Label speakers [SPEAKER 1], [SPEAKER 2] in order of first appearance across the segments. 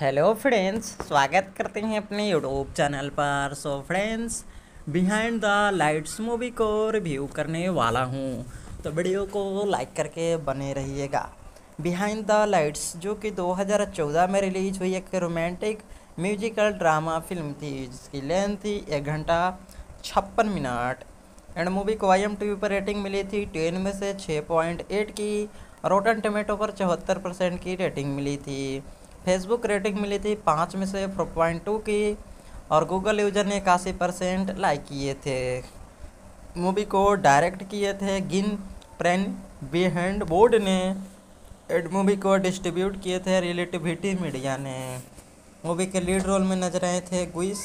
[SPEAKER 1] Hello friends स्वागत करते हैं अपने यूट्यूब चैनल पर। So friends behind the lights movie को रिव्यू करने वाला हूँ। तो वीडियो को लाइक करके बने रहिएगा। बिहाइंड द लाइट्स जो कि 2014 में रिलीज़ हुई एक रोमांटिक म्यूजिकल ड्रामा फ़िल्म थी, जिसकी लेंथ थी एक घंटा छप्पन मिनट। एंड मूवी को आई पर रेटिंग मिली थी टेन में से 6.8 की। रोटन टमेटो पर चौहत्तर परसेंट की रेटिंग मिली थी। फेसबुक रेटिंग मिली थी पाँच में से फोर पॉइंट टू की और गूगल यूज़र ने इक्यासी परसेंट लाइक किए थे। मूवी को डायरेक्ट किए थे। गिन प्रेन बिहेंड बोर्ड ने एड मूवी को डिस्ट्रीब्यूट किए थे रिलेटिविटी मीडिया ने। मूवी के लीड रोल में नज़र आए थे Gugu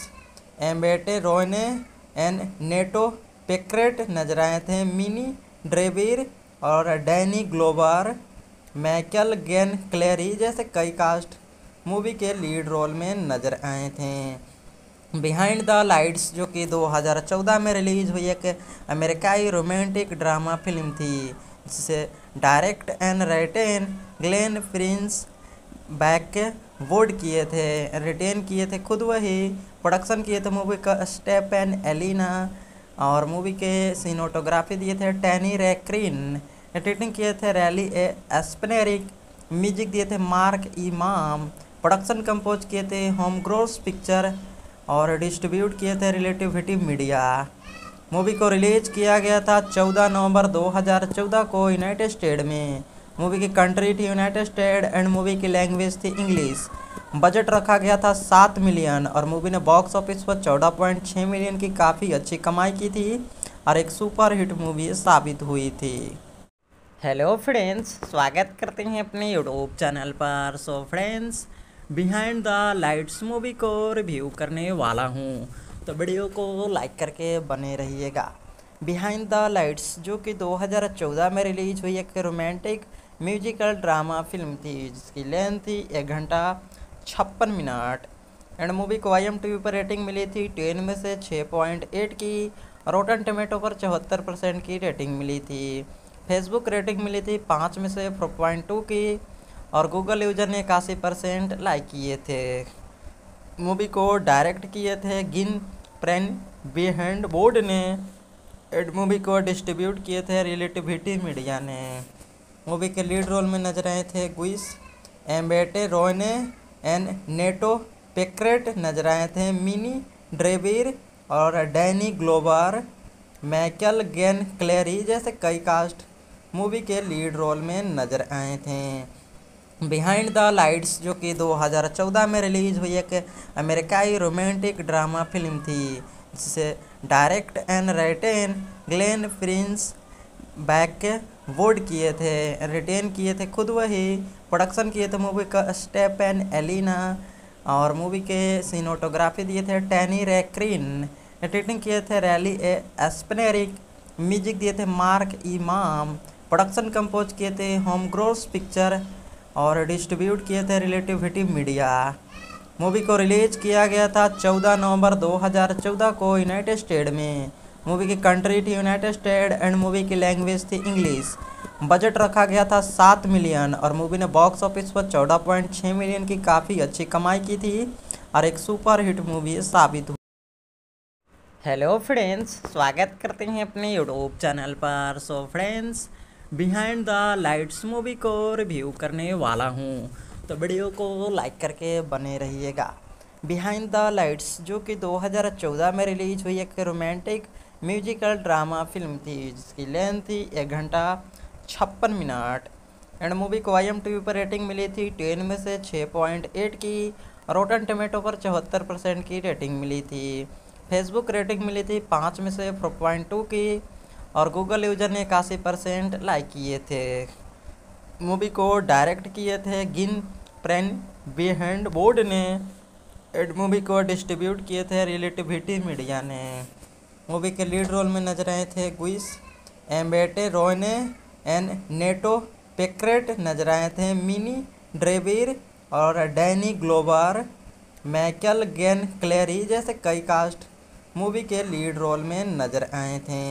[SPEAKER 1] Mbatha Raw and Nate Parker नज़र आए थे। मिनी ड्रेविर और डैनी ग्लोबर मैकल गेन क्लेरी जैसे कई कास्ट मूवी के लीड रोल में नज़र आए थे। बिहाइंड द लाइट्स जो कि 2014 में रिलीज़ हुई एक अमेरिकाई रोमांटिक ड्रामा फ़िल्म थी, जिसे direct and written Glen Prince back वोड किए थे, रिटेन किए थे, खुद वही प्रोडक्शन किए थे मूवी का स्टेप एंड एलिना और मूवी के सीनोटोग्राफी दिए थे टैनी रेक्रीन, एडिटिंग किए थे रैली ए एस्पनेरिक म्यूज़िक दिए थे मार्क इमाम प्रोडक्शन कंपोज किए थे होम ग्रोस पिक्चर और डिस्ट्रीब्यूट किए थे रिलेटिविटी मीडिया मूवी को रिलीज़ किया गया था 14 नवंबर 2014 को यूनाइटेड स्टेट में। मूवी की कंट्री थी यूनाइटेड स्टेट एंड मूवी की लैंग्वेज थी इंग्लिश बजट रखा गया था सात मिलियन और मूवी ने बॉक्स ऑफ़िस पर चौदह पॉइंट छः मिलियन की काफ़ी अच्छी कमाई की थी और एक सुपर हिट मूवी साबित हुई थी। हेलो फ्रेंड्स स्वागत करते हैं अपने यूट्यूब चैनल पर। So friends behind the lights movie को रिव्यू करने वाला हूँ। तो वीडियो को लाइक करके बने रहिएगा। बिहाइंड द लाइट्स जो कि 2014 में रिलीज़ हुई एक रोमांटिक म्यूजिकल ड्रामा फ़िल्म थी, जिसकी लेंथ थी एक घंटा छप्पन मिनट। एंड मूवी को आई पर रेटिंग मिली थी टेन में से 6.8 की रोटन टमेटो पर चौहत्तर परसेंट की रेटिंग मिली थी। फेसबुक रेटिंग मिली थी पाँच में से फोर पॉइंट टू की और गूगल यूज़र ने इक्यासी परसेंट लाइक किए थे। मूवी को डायरेक्ट किए थे। गिन प्रेन बिहेंड बोर्ड ने एड मूवी को डिस्ट्रीब्यूट किए थे रिलेटिविटी मीडिया ने। मूवी के लीड रोल में नज़र आए थे Gugu Mbatha Raw and Nate Parker नज़र आए थे। मिनी ड्रेविर और डैनी ग्लोबर मैकल गेन क्लेरी जैसे कई कास्ट मूवी के लीड रोल में नज़र आए थे। बिहाइंड द लाइट्स जो कि 2014 में रिलीज़ हुई एक अमेरिकाई रोमांटिक ड्रामा फ़िल्म थी, जिसे direct and written Glen Prince back वोड किए थे, रिटेन किए थे खुद वही, प्रोडक्शन किए थे मूवी का स्टेप एंड एलिना, और मूवी के सीनोटोग्राफी दिए थे टैनी रेक्रीन, एडिटिंग किए थे रैली ए एस्पनेरिक म्यूज़िक दिए थे मार्क इमाम, प्रोडक्शन कंपोज किए थे होम ग्रोस पिक्चर और डिस्ट्रीब्यूट किए थे रिलेटिविटी मीडिया। मूवी को रिलीज़ किया गया था 14 नवंबर 2014 को यूनाइटेड स्टेट में। मूवी की कंट्री थी यूनाइटेड स्टेट एंड मूवी की लैंग्वेज थी इंग्लिश। बजट रखा गया था सात मिलियन और मूवी ने बॉक्स ऑफ़िस पर चौदह पॉइंट छः मिलियन की काफ़ी अच्छी कमाई की थी और एक सुपर हिट मूवी साबित हुई। हेलो फ्रेंड्स, स्वागत करते हैं अपने यूट्यूब चैनल पर। So friends behind the lights movie को रिव्यू करने वाला हूँ। तो वीडियो को लाइक करके बने रहिएगा। बिहाइंड द लाइट्स जो कि 2014 में रिलीज़ हुई एक रोमांटिक म्यूजिकल ड्रामा फ़िल्म थी, जिसकी लेंथ थी एक घंटा छप्पन मिनट। एंड मूवी को आई पर रेटिंग मिली थी टेन में से 6.8 की। रोटन टमेटो पर चौहत्तर परसेंट की रेटिंग मिली थी। फेसबुक रेटिंग मिली थी पाँच में से फोर पॉइंट टू की। और गूगल यूज़र ने इक्यासी परसेंट लाइक किए थे। मूवी को डायरेक्ट किए थे। गिन प्रेन बिहेंड बोर्ड ने एड मूवी को डिस्ट्रीब्यूट किए थे रिलेटिविटी मीडिया ने। मूवी के लीड रोल में नज़र आए थे Gugu Mbatha Raw and Nate Parker नज़र आए थे। मिनी ड्रेविर और डैनी ग्लोबर मैकल गेन क्लेरी जैसे कई कास्ट मूवी के लीड रोल में नज़र आए थे।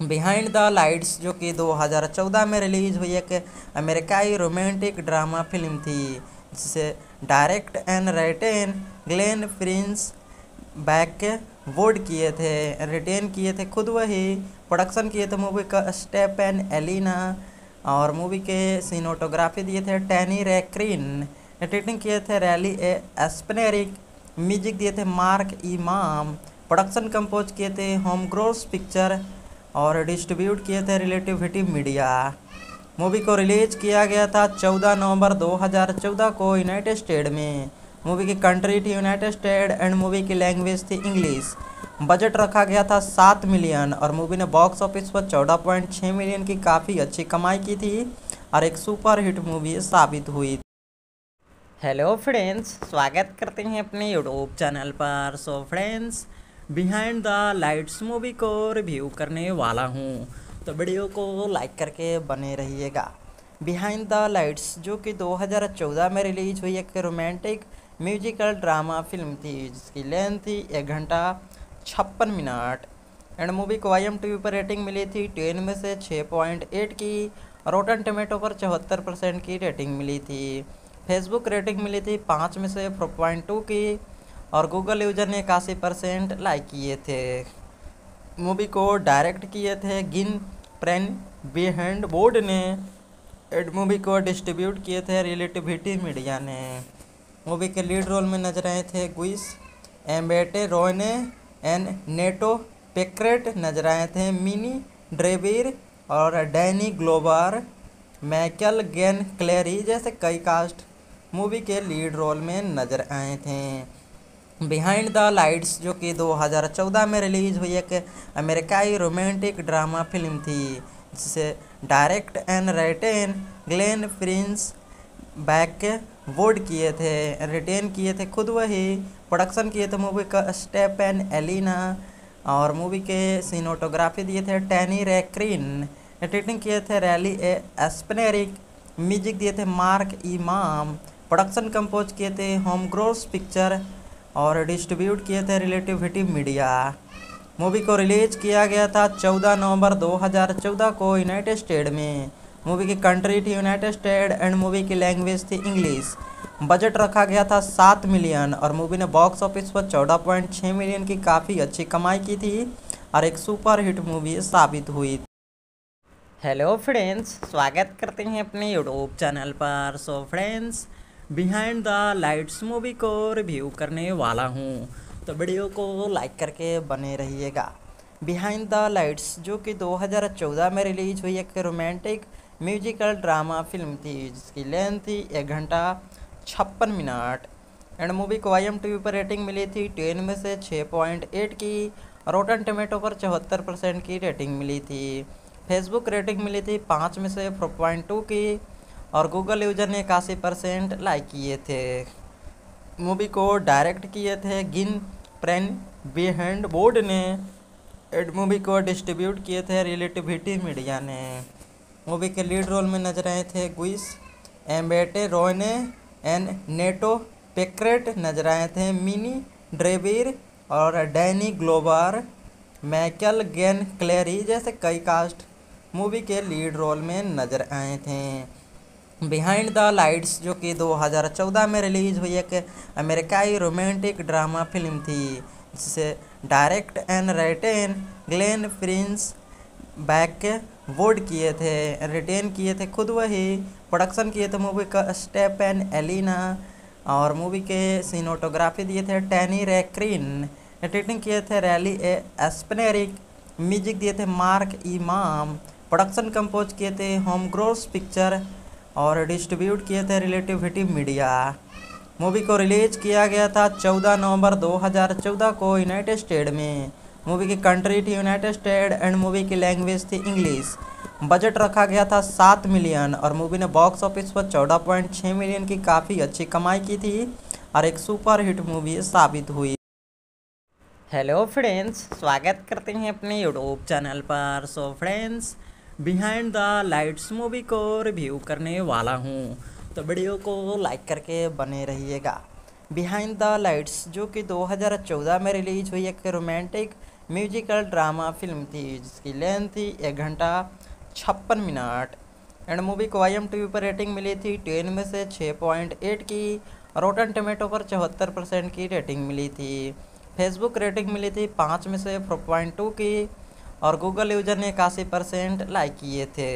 [SPEAKER 1] बिहाइंड द लाइट्स जो कि 2014 में रिलीज़ हुई एक अमेरिकाई रोमांटिक ड्रामा फ़िल्म थी, जिसे direct and written Glen Prince back वोड किए थे, रिटेन किए थे खुद वही, प्रोडक्शन किए थे मूवी का स्टेप एंड एलिना, और मूवी के सीनोटोग्राफी दिए थे टैनी रेक्रीन, एडिटिंग किए थे रैली ए एस्पनेरिक म्यूज़िक दिए थे मार्क इमाम, प्रोडक्शन कंपोज किए थे होम ग्रोस पिक्चर और डिस्ट्रीब्यूट किए थे रिलेटिविटी मीडिया। मूवी को रिलीज़ किया गया था 14 नवंबर 2014 को यूनाइटेड स्टेट में। मूवी की कंट्री थी यूनाइटेड स्टेट एंड मूवी की लैंग्वेज थी इंग्लिश। बजट रखा गया था सात मिलियन और मूवी ने बॉक्स ऑफ़िस पर चौदह पॉइंट छः मिलियन की काफ़ी अच्छी कमाई की थी और एक सुपर हिट मूवी साबित हुई। हेलो फ्रेंड्स, स्वागत करते हैं अपने यूट्यूब चैनल पर। So friends behind the lights movie को रिव्यू करने वाला हूँ। तो वीडियो को लाइक करके बने रहिएगा। बिहाइंड द लाइट्स जो कि 2014 में रिलीज़ हुई एक रोमांटिक म्यूजिकल ड्रामा फ़िल्म थी, जिसकी लेंथ थी एक घंटा छप्पन मिनट। एंड मूवी को आई एम पर रेटिंग मिली थी टेन में से छः पॉइंट एट की। रोटन टमेटो पर चौहत्तर परसेंट की रेटिंग मिली थी। फेसबुक रेटिंग मिली थी पाँच में से फोर पॉइंट टू की। और गूगल यूज़र ने इक्यासी परसेंट लाइक किए थे। मूवी को डायरेक्ट किए थे। गिन प्रेन बिहेंड बोर्ड ने एड मूवी को डिस्ट्रीब्यूट किए थे रिलेटिविटी मीडिया ने। मूवी के लीड रोल में नज़र आए थे Gugu Mbatha Raw and Nate Parker नज़र आए थे। मिनी ड्रेविर और डैनी ग्लोबर मैकल गेन क्लेरी जैसे कई कास्ट मूवी के लीड रोल में नज़र आए थे। बिहाइंड द लाइट्स जो कि 2014 में रिलीज़ हुई एक अमेरिकाई रोमांटिक ड्रामा फ़िल्म थी, जिसे direct and written Glen Prince back वोड किए थे, रिटेन किए थे खुद वही, प्रोडक्शन किए थे मूवी का स्टेप एंड एलिना, और मूवी के सीनोटोग्राफी दिए थे टैनी रेक्रीन, एडिटिंग किए थे रैली ए एस्पनेरिक म्यूज़िक दिए थे मार्क इमाम, प्रोडक्शन कंपोज किए थे होम ग्रोस पिक्चर और डिस्ट्रीब्यूट किए थे रिलेटिविटी मीडिया। मूवी को रिलीज़ किया गया था 14 नवंबर 2014 को यूनाइटेड स्टेट में। मूवी की कंट्री थी यूनाइटेड स्टेट एंड मूवी की लैंग्वेज थी इंग्लिश। बजट रखा गया था सात मिलियन और मूवी ने बॉक्स ऑफ़िस पर चौदह पॉइंट छः मिलियन की काफ़ी अच्छी कमाई की थी और एक सुपर हिट मूवी साबित हुई। हेलो फ्रेंड्स, स्वागत करते हैं अपने यूट्यूब चैनल पर। So friends behind the lights movie को रिव्यू करने वाला हूँ। तो वीडियो को लाइक करके बने रहिएगा। बिहाइंड द लाइट्स जो कि 2014 में रिलीज़ हुई एक रोमांटिक म्यूजिकल ड्रामा फ़िल्म थी, जिसकी लेंथ थी एक घंटा छप्पन मिनट। एंड मूवी को आई एम टी वी पर रेटिंग मिली थी टेन में से छः पॉइंट एट की। रोटन टमेटो पर चौहत्तर परसेंट की रेटिंग मिली थी। फेसबुक रेटिंग मिली थी पाँच में से फोर पॉइंट टू की। और गूगल यूज़र ने इक्यासी परसेंट लाइक किए थे। मूवी को डायरेक्ट किए थे। गिन प्रेन बिहेंड बोर्ड ने एड मूवी को डिस्ट्रीब्यूट किए थे रिलेटिविटी मीडिया ने। मूवी के लीड रोल में नज़र आए थे Gugu, Mbatha, Raw and Nate, Parker नज़र आए थे, मिनी, ड्रेविर और डैनी ग्लोबर मैकल, गेन क्लेरी जैसे कई कास्ट मूवी के लीड रोल में नज़र आए थे। बिहाइंड द लाइट्स जो कि 2014 में रिलीज़ हुई एक अमेरिकाई रोमांटिक ड्रामा फ़िल्म थी। जिसे direct and written Glen Prince back वोड किए थे, रिटेन किए थे, खुद वही प्रोडक्शन किए थे मूवी का स्टेप एंड एलिना और मूवी के सीनोटोग्राफी दिए थे टैनी रेक्रीन। एडिटिंग किए थे रैली ए एस्पनेरिक म्यूज़िक दिए थे मार्क इमाम। प्रोडक्शन कंपोज किए थे होम ग्रोस पिक्चर और डिस्ट्रीब्यूट किए थे रिलेटिविटी मीडिया। मूवी को रिलीज़ किया गया था 14 नवंबर 2014 को यूनाइटेड स्टेट में। मूवी की कंट्री थी यूनाइटेड स्टेट एंड मूवी की लैंग्वेज थी इंग्लिश। बजट रखा गया था सात मिलियन और मूवी ने बॉक्स ऑफ़िस पर चौदह पॉइंट छः मिलियन की काफ़ी अच्छी कमाई की थी और एक सुपर हिट मूवी साबित हुई। हेलो फ्रेंड्स, स्वागत करते हैं अपने यूट्यूब चैनल पर। So friends behind the lights movie को रिव्यू करने वाला हूँ। तो वीडियो को लाइक करके बने रहिएगा। बिहाइंड द लाइट्स जो कि 2014 में रिलीज़ हुई एक रोमांटिक म्यूजिकल ड्रामा फ़िल्म थी, जिसकी लेंथ थी एक घंटा छप्पन मिनट। एंड मूवी को आई पर रेटिंग मिली थी टेन में से छः पॉइंट एट की। रोटन टमेटो पर चौहत्तर परसेंट की रेटिंग मिली थी। फेसबुक रेटिंग मिली थी पाँच में से फोर पॉइंट टू की। और गूगल यूज़र ने इक्यासी परसेंट लाइक किए थे।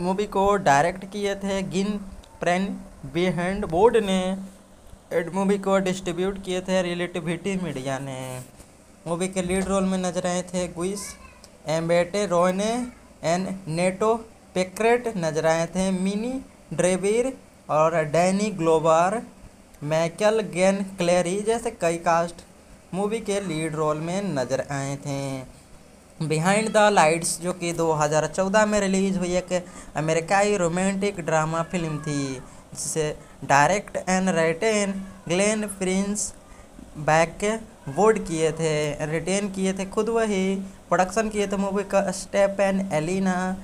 [SPEAKER 1] मूवी को डायरेक्ट किए थे। गिन प्रेन बिहेंड बोर्ड ने एड मूवी को डिस्ट्रीब्यूट किए थे रिलेटिविटी मीडिया ने। मूवी के लीड रोल में नज़र आए थे Gugu Mbatha Raw and Nate Parker नज़र आए थे। मिनी ड्रेविर और डैनी ग्लोबर मैकल गेन क्लेरी जैसे कई कास्ट मूवी के लीड रोल में नज़र आए थे। बिहाइंड द लाइट्स जो कि 2014 में रिलीज़ हुई एक अमेरिकाई रोमांटिक ड्रामा फ़िल्म थी, जिसे direct and written Glen Prince back वोड किए थे, रिटेन किए थे खुद वही, प्रोडक्शन किए थे मूवी का स्टेप एंड एलिना,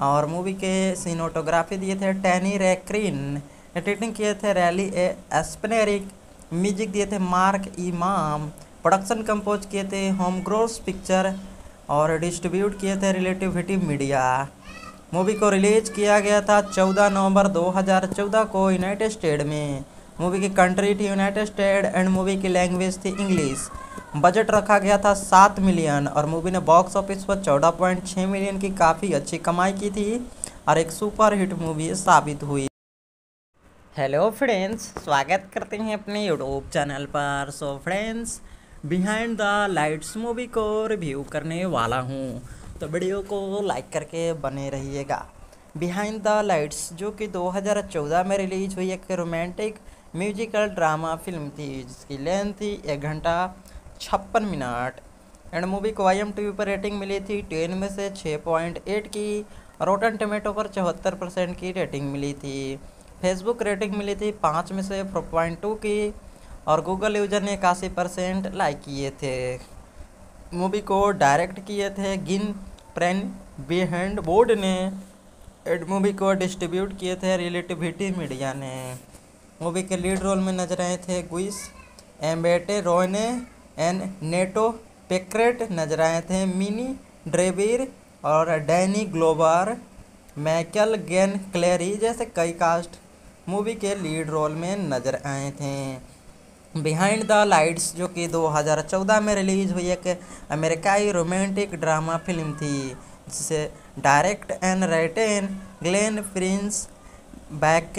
[SPEAKER 1] और मूवी के सीनोटोग्राफी दिए थे टैनी रेक्रीन, एडिटिंग किए थे रैली ए एस्पनेरिक म्यूज़िक दिए थे मार्क इमाम, प्रोडक्शन कंपोज किए थे होम ग्रोस पिक्चर और डिस्ट्रीब्यूट किए थे रिलेटिविटी मीडिया। मूवी को रिलीज़ किया गया था 14 नवंबर 2014 को यूनाइटेड स्टेट में। मूवी की कंट्री थी यूनाइटेड स्टेट एंड मूवी की लैंग्वेज थी इंग्लिश। बजट रखा गया था सात मिलियन और मूवी ने बॉक्स ऑफ़िस पर चौदह पॉइंट छः मिलियन की काफ़ी अच्छी कमाई की थी और एक सुपर हिट मूवी साबित हुई। हेलो फ्रेंड्स, स्वागत करते हैं अपने यूट्यूब चैनल पर। So friends behind the lights movie को रिव्यू करने वाला हूँ। तो वीडियो को लाइक करके बने रहिएगा। बिहाइंड द लाइट्स जो कि 2014 में रिलीज़ हुई एक रोमांटिक म्यूजिकल ड्रामा फ़िल्म थी, जिसकी लेंथ थी एक घंटा छप्पन मिनट। एंड मूवी को आई पर रेटिंग मिली थी टेन में से छः पॉइंट एट की। रोटन टमेटो पर चौहत्तर परसेंट की रेटिंग मिली थी। फेसबुक रेटिंग मिली थी पाँच में से फोर पॉइंट टू की। और गूगल यूज़र ने इक्यासी परसेंट लाइक किए थे। मूवी को डायरेक्ट किए थे। गिन प्रेन बिहेंड बोर्ड ने एड मूवी को डिस्ट्रीब्यूट किए थे रिलेटिविटी मीडिया ने। मूवी के लीड रोल में नज़र आए थे Gugu Mbatha Raw and Nate Parker नज़र आए थे। मिनी ड्रेविर और डैनी ग्लोबर मैकल गेन क्लेरी जैसे कई कास्ट मूवी के लीड रोल में नज़र आए थे। बिहाइंड द लाइट्स जो कि 2014 में रिलीज़ हुई एक अमेरिकाई रोमांटिक ड्रामा फ़िल्म थी, जिसे direct and written Glen Prince back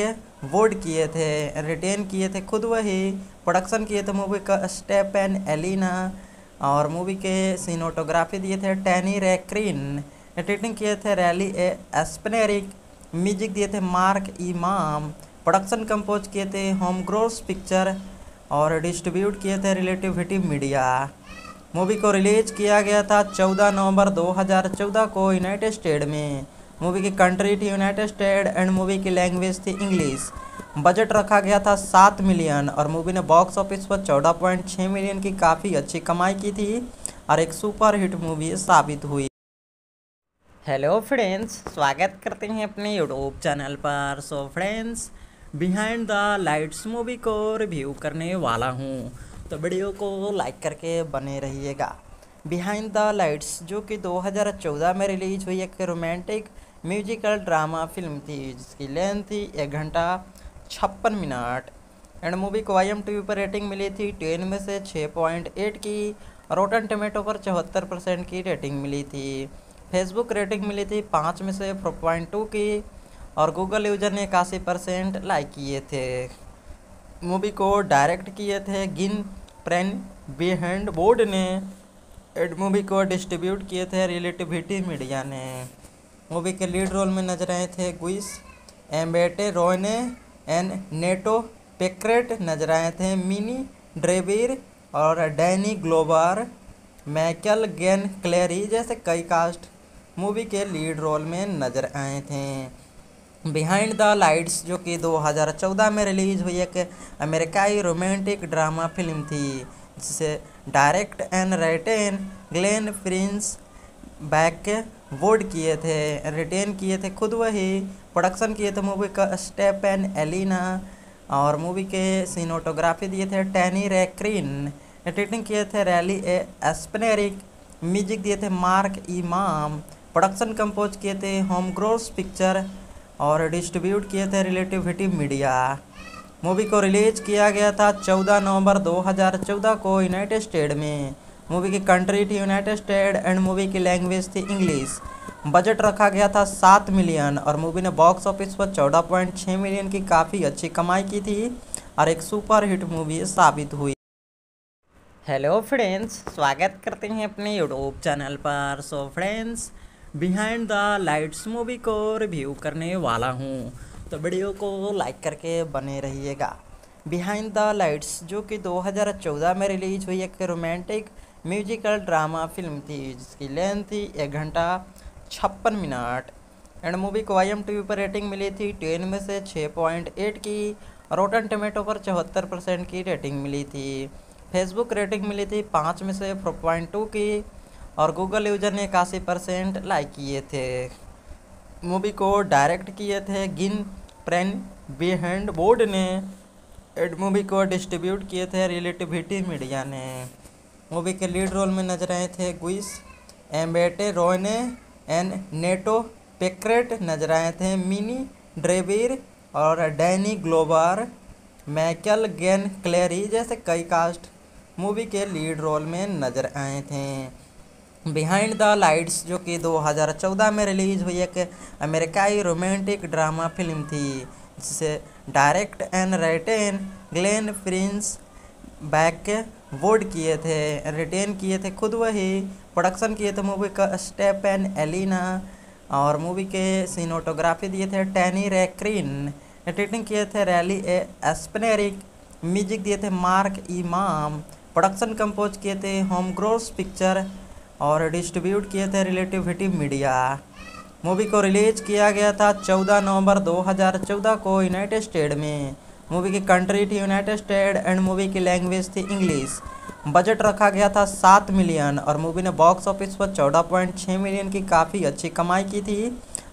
[SPEAKER 1] वोड किए थे, रिटेन किए थे खुद वही, प्रोडक्शन किए थे मूवी का स्टेप एंड एलिना, और मूवी के सीनोटोग्राफी दिए थे टैनी रेक्रीन, एडिटिंग किए थे रैली ए एस्पनेरिक म्यूज़िक दिए थे मार्क इमाम, प्रोडक्शन कंपोज किए थे होम ग्रोस पिक्चर और डिस्ट्रीब्यूट किए थे रिलेटिविटी मीडिया। मूवी को रिलीज़ किया गया था 14 नवंबर 2014 को यूनाइटेड स्टेट में। मूवी की कंट्री थी यूनाइटेड स्टेट एंड मूवी की लैंग्वेज थी इंग्लिश। बजट रखा गया था सात मिलियन और मूवी ने बॉक्स ऑफ़िस पर चौदह पॉइंट छः मिलियन की काफ़ी अच्छी कमाई की थी और एक सुपर हिट मूवी साबित हुई। हेलो फ्रेंड्स, स्वागत करते हैं अपने यूट्यूब चैनल पर। So friends behind the lights movie को रिव्यू करने वाला हूँ। तो वीडियो को लाइक करके बने रहिएगा। बिहाइंड द लाइट्स जो कि 2014 में रिलीज़ हुई एक रोमांटिक म्यूजिकल ड्रामा फ़िल्म थी, जिसकी लेंथ थी एक घंटा छप्पन मिनट। एंड मूवी को आई पर रेटिंग मिली थी टेन में से छः पॉइंट एट की। रोटन टमेटो पर चौहत्तर परसेंट की रेटिंग मिली थी। फेसबुक रेटिंग मिली थी पाँच में से फोर पॉइंट टू की। और गूगल यूज़र ने इक्यासी परसेंट लाइक किए थे। मूवी को डायरेक्ट किए थे। गिन प्रेन बिहेंड बोर्ड ने एड मूवी को डिस्ट्रीब्यूट किए थे रिलेटिविटी मीडिया ने। मूवी के लीड रोल में नज़र आए थे Gugu Mbatha Raw and Nate Parker नज़र आए थे। मिनी ड्रेविर और डैनी ग्लोबर मैकल गेन क्लेरी जैसे कई कास्ट मूवी के लीड रोल में नज़र आए थे। बिहाइंड द लाइट्स जो कि 2014 में रिलीज़ हुई एक अमेरिकाई रोमांटिक ड्रामा फ़िल्म थी, जिसे direct and written Glen Prince back वोड किए थे, रिटेन किए थे खुद वही, प्रोडक्शन किए थे मूवी का स्टेप एंड एलिना और मूवी के सीनोटोग्राफी दिए थे टैनी रेक्रीन, एडिटिंग किए थे रैली ए एस्पनेरिक म्यूज़िक दिए थे मार्क इमाम, प्रोडक्शन कंपोज किए थे होम ग्रोस पिक्चर और डिस्ट्रीब्यूट किए थे रिलेटिविटी मीडिया। मूवी को रिलीज़ किया गया था 14 नवंबर 2014 को यूनाइटेड स्टेट में। मूवी की कंट्री थी यूनाइटेड स्टेट एंड मूवी की लैंग्वेज थी इंग्लिश। बजट रखा गया था सात मिलियन और मूवी ने बॉक्स ऑफ़िस पर चौदह पॉइंट छः मिलियन की काफ़ी अच्छी कमाई की थी और एक सुपर हिट मूवी साबित हुई। हेलो फ्रेंड्स, स्वागत करते हैं अपने यूट्यूब चैनल पर। So friends behind the lights movie को रिव्यू करने वाला हूँ। तो वीडियो को लाइक करके बने रहिएगा। बिहाइंड द लाइट्स जो कि 2014 में रिलीज़ हुई एक रोमांटिक म्यूजिकल ड्रामा फ़िल्म थी, जिसकी लेंथ थी एक घंटा छप्पन मिनट। एंड मूवी को आई टी वी पर रेटिंग मिली थी टेन में से छः पॉइंट एट की। रोटन टमेटो पर चौहत्तर परसेंट की रेटिंग मिली थी। फेसबुक रेटिंग मिली थी पाँच में से फोर पॉइंट टू की। और गूगल यूज़र ने इक्यासी परसेंट लाइक किए थे। मूवी को डायरेक्ट किए थे। गिन प्रेन बिहेंड बोर्ड ने एड मूवी को डिस्ट्रीब्यूट किए थे रिलेटिविटी मीडिया ने। मूवी के लीड रोल में नज़र आए थे Gugu Mbatha Raw and Nate Parker नज़र आए थे। मिनी ड्रेविर और डैनी ग्लोबर मैकल गेन क्लेरी जैसे कई कास्ट मूवी के लीड रोल में नज़र आए थे। बिहाइंड द लाइट्स जो कि 2014 में रिलीज़ हुई एक अमेरिकाई रोमांटिक ड्रामा फ़िल्म थी, जिसे direct and written Glen Prince back वोड किए थे, रिटेन किए थे खुद वही, प्रोडक्शन किए थे मूवी का स्टेप एंड एलिना, और मूवी के सीनोटोग्राफी दिए थे टैनी रेक्रीन, एडिटिंग किए थे रैली ए एस्पनेरिक म्यूज़िक दिए थे मार्क इमाम, प्रोडक्शन कंपोज किए थे होम ग्रोस पिक्चर और डिस्ट्रीब्यूट किए थे रिलेटिविटी मीडिया। मूवी को रिलीज़ किया गया था 14 नवंबर 2014 को यूनाइटेड स्टेट में। मूवी की कंट्री थी यूनाइटेड स्टेट एंड मूवी की लैंग्वेज थी इंग्लिश। बजट रखा गया था सात मिलियन और मूवी ने बॉक्स ऑफ़िस पर चौदह पॉइंट छः मिलियन की काफ़ी अच्छी कमाई की थी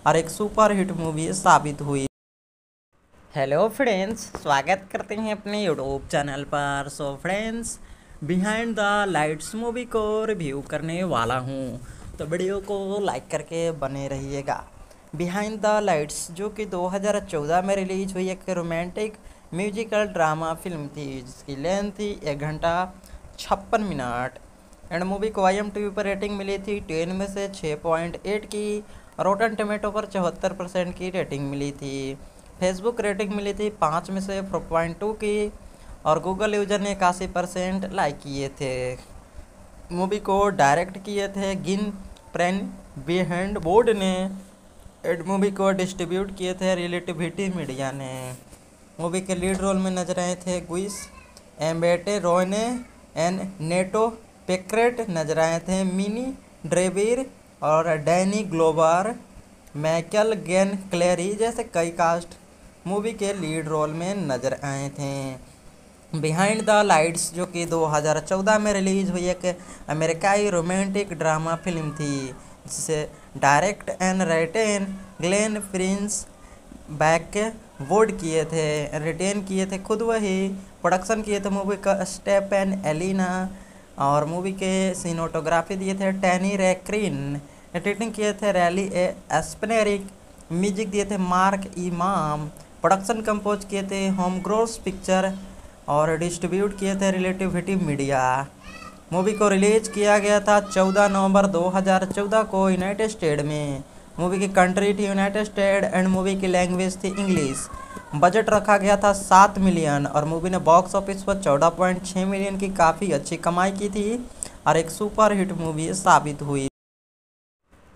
[SPEAKER 1] और एक सुपर हिट मूवी साबित हुई। हेलो फ्रेंड्स, स्वागत करते हैं अपने यूट्यूब चैनल पर। So friends behind the lights movie को रिव्यू करने वाला हूँ। तो वीडियो को लाइक करके बने रहिएगा। बिहाइंड द लाइट्स जो कि 2014 में रिलीज़ हुई एक रोमांटिक म्यूजिकल ड्रामा फ़िल्म थी, जिसकी लेंथ थी एक घंटा छप्पन मिनट। एंड मूवी को आई एम टी वी पर रेटिंग मिली थी टेन में से छः पॉइंट एट की। रोटन टमेटो पर चौहत्तर परसेंट की रेटिंग मिली थी। फेसबुक रेटिंग मिली थी पाँच में से फोर पॉइंट टू की। और गूगल यूज़र ने इक्यासी परसेंट लाइक किए थे। मूवी को डायरेक्ट किए थे। गिन प्रेन बिहेंड बोर्ड ने एड मूवी को डिस्ट्रीब्यूट किए थे रिलेटिविटी मीडिया ने। मूवी के लीड रोल में नज़र आए थे Gugu Mbatha Raw and Nate Parker नज़र आए थे। मिनी ड्रेविर और डैनी ग्लोबर मैकल गेन क्लेरी जैसे कई कास्ट मूवी के लीड रोल में नज़र आए थे। बिहाइंड द लाइट्स जो कि 2014 में रिलीज़ हुई एक अमेरिकाई रोमांटिक ड्रामा फ़िल्म थी, जिसे direct and written Glenn Prince back वोड किए थे, रिटेन किए थे खुद वही, प्रोडक्शन किए थे मूवी का स्टेप एंड एलिना, और मूवी के सीनोटोग्राफी दिए थे टैनी रेक्रीन, एडिटिंग किए थे रैली ए एस्पनेरिक म्यूज़िक दिए थे मार्क इमाम, प्रोडक्शन कंपोज किए थे होम ग्रोस पिक्चर और डिस्ट्रीब्यूट किए थे रिलेटिविटी मीडिया। मूवी को रिलीज़ किया गया था 14 नवंबर 2014 को यूनाइटेड स्टेट में। मूवी की कंट्री थी यूनाइटेड स्टेट एंड मूवी की लैंग्वेज थी इंग्लिश। बजट रखा गया था सात मिलियन और मूवी ने बॉक्स ऑफ़िस पर चौदह पॉइंट छः मिलियन की काफ़ी अच्छी कमाई की थी और एक सुपर हिट मूवी साबित हुई।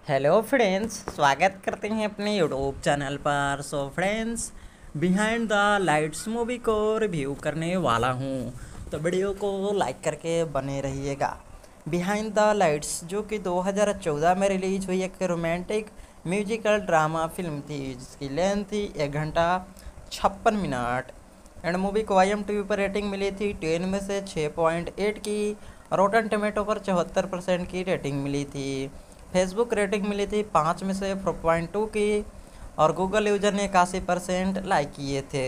[SPEAKER 1] हेलो फ्रेंड्स, स्वागत करते हैं अपने यूट्यूब चैनल पर। So friends behind the lights movie को रिव्यू करने वाला हूँ। तो वीडियो को लाइक करके बने रहिएगा। बिहाइंड द लाइट्स जो कि 2014 में रिलीज़ हुई एक रोमांटिक म्यूजिकल ड्रामा फ़िल्म थी, जिसकी लेंथ थी एक घंटा छप्पन मिनट। एंड मूवी को आई एम पर रेटिंग मिली थी टेन में से छः पॉइंट एट की। रोटन टमेटो पर चौहत्तर परसेंट की रेटिंग मिली थी। फेसबुक रेटिंग मिली थी पाँच में से फोर पॉइंट टू की। और गूगल यूज़र ने इक्यासी परसेंट लाइक किए थे।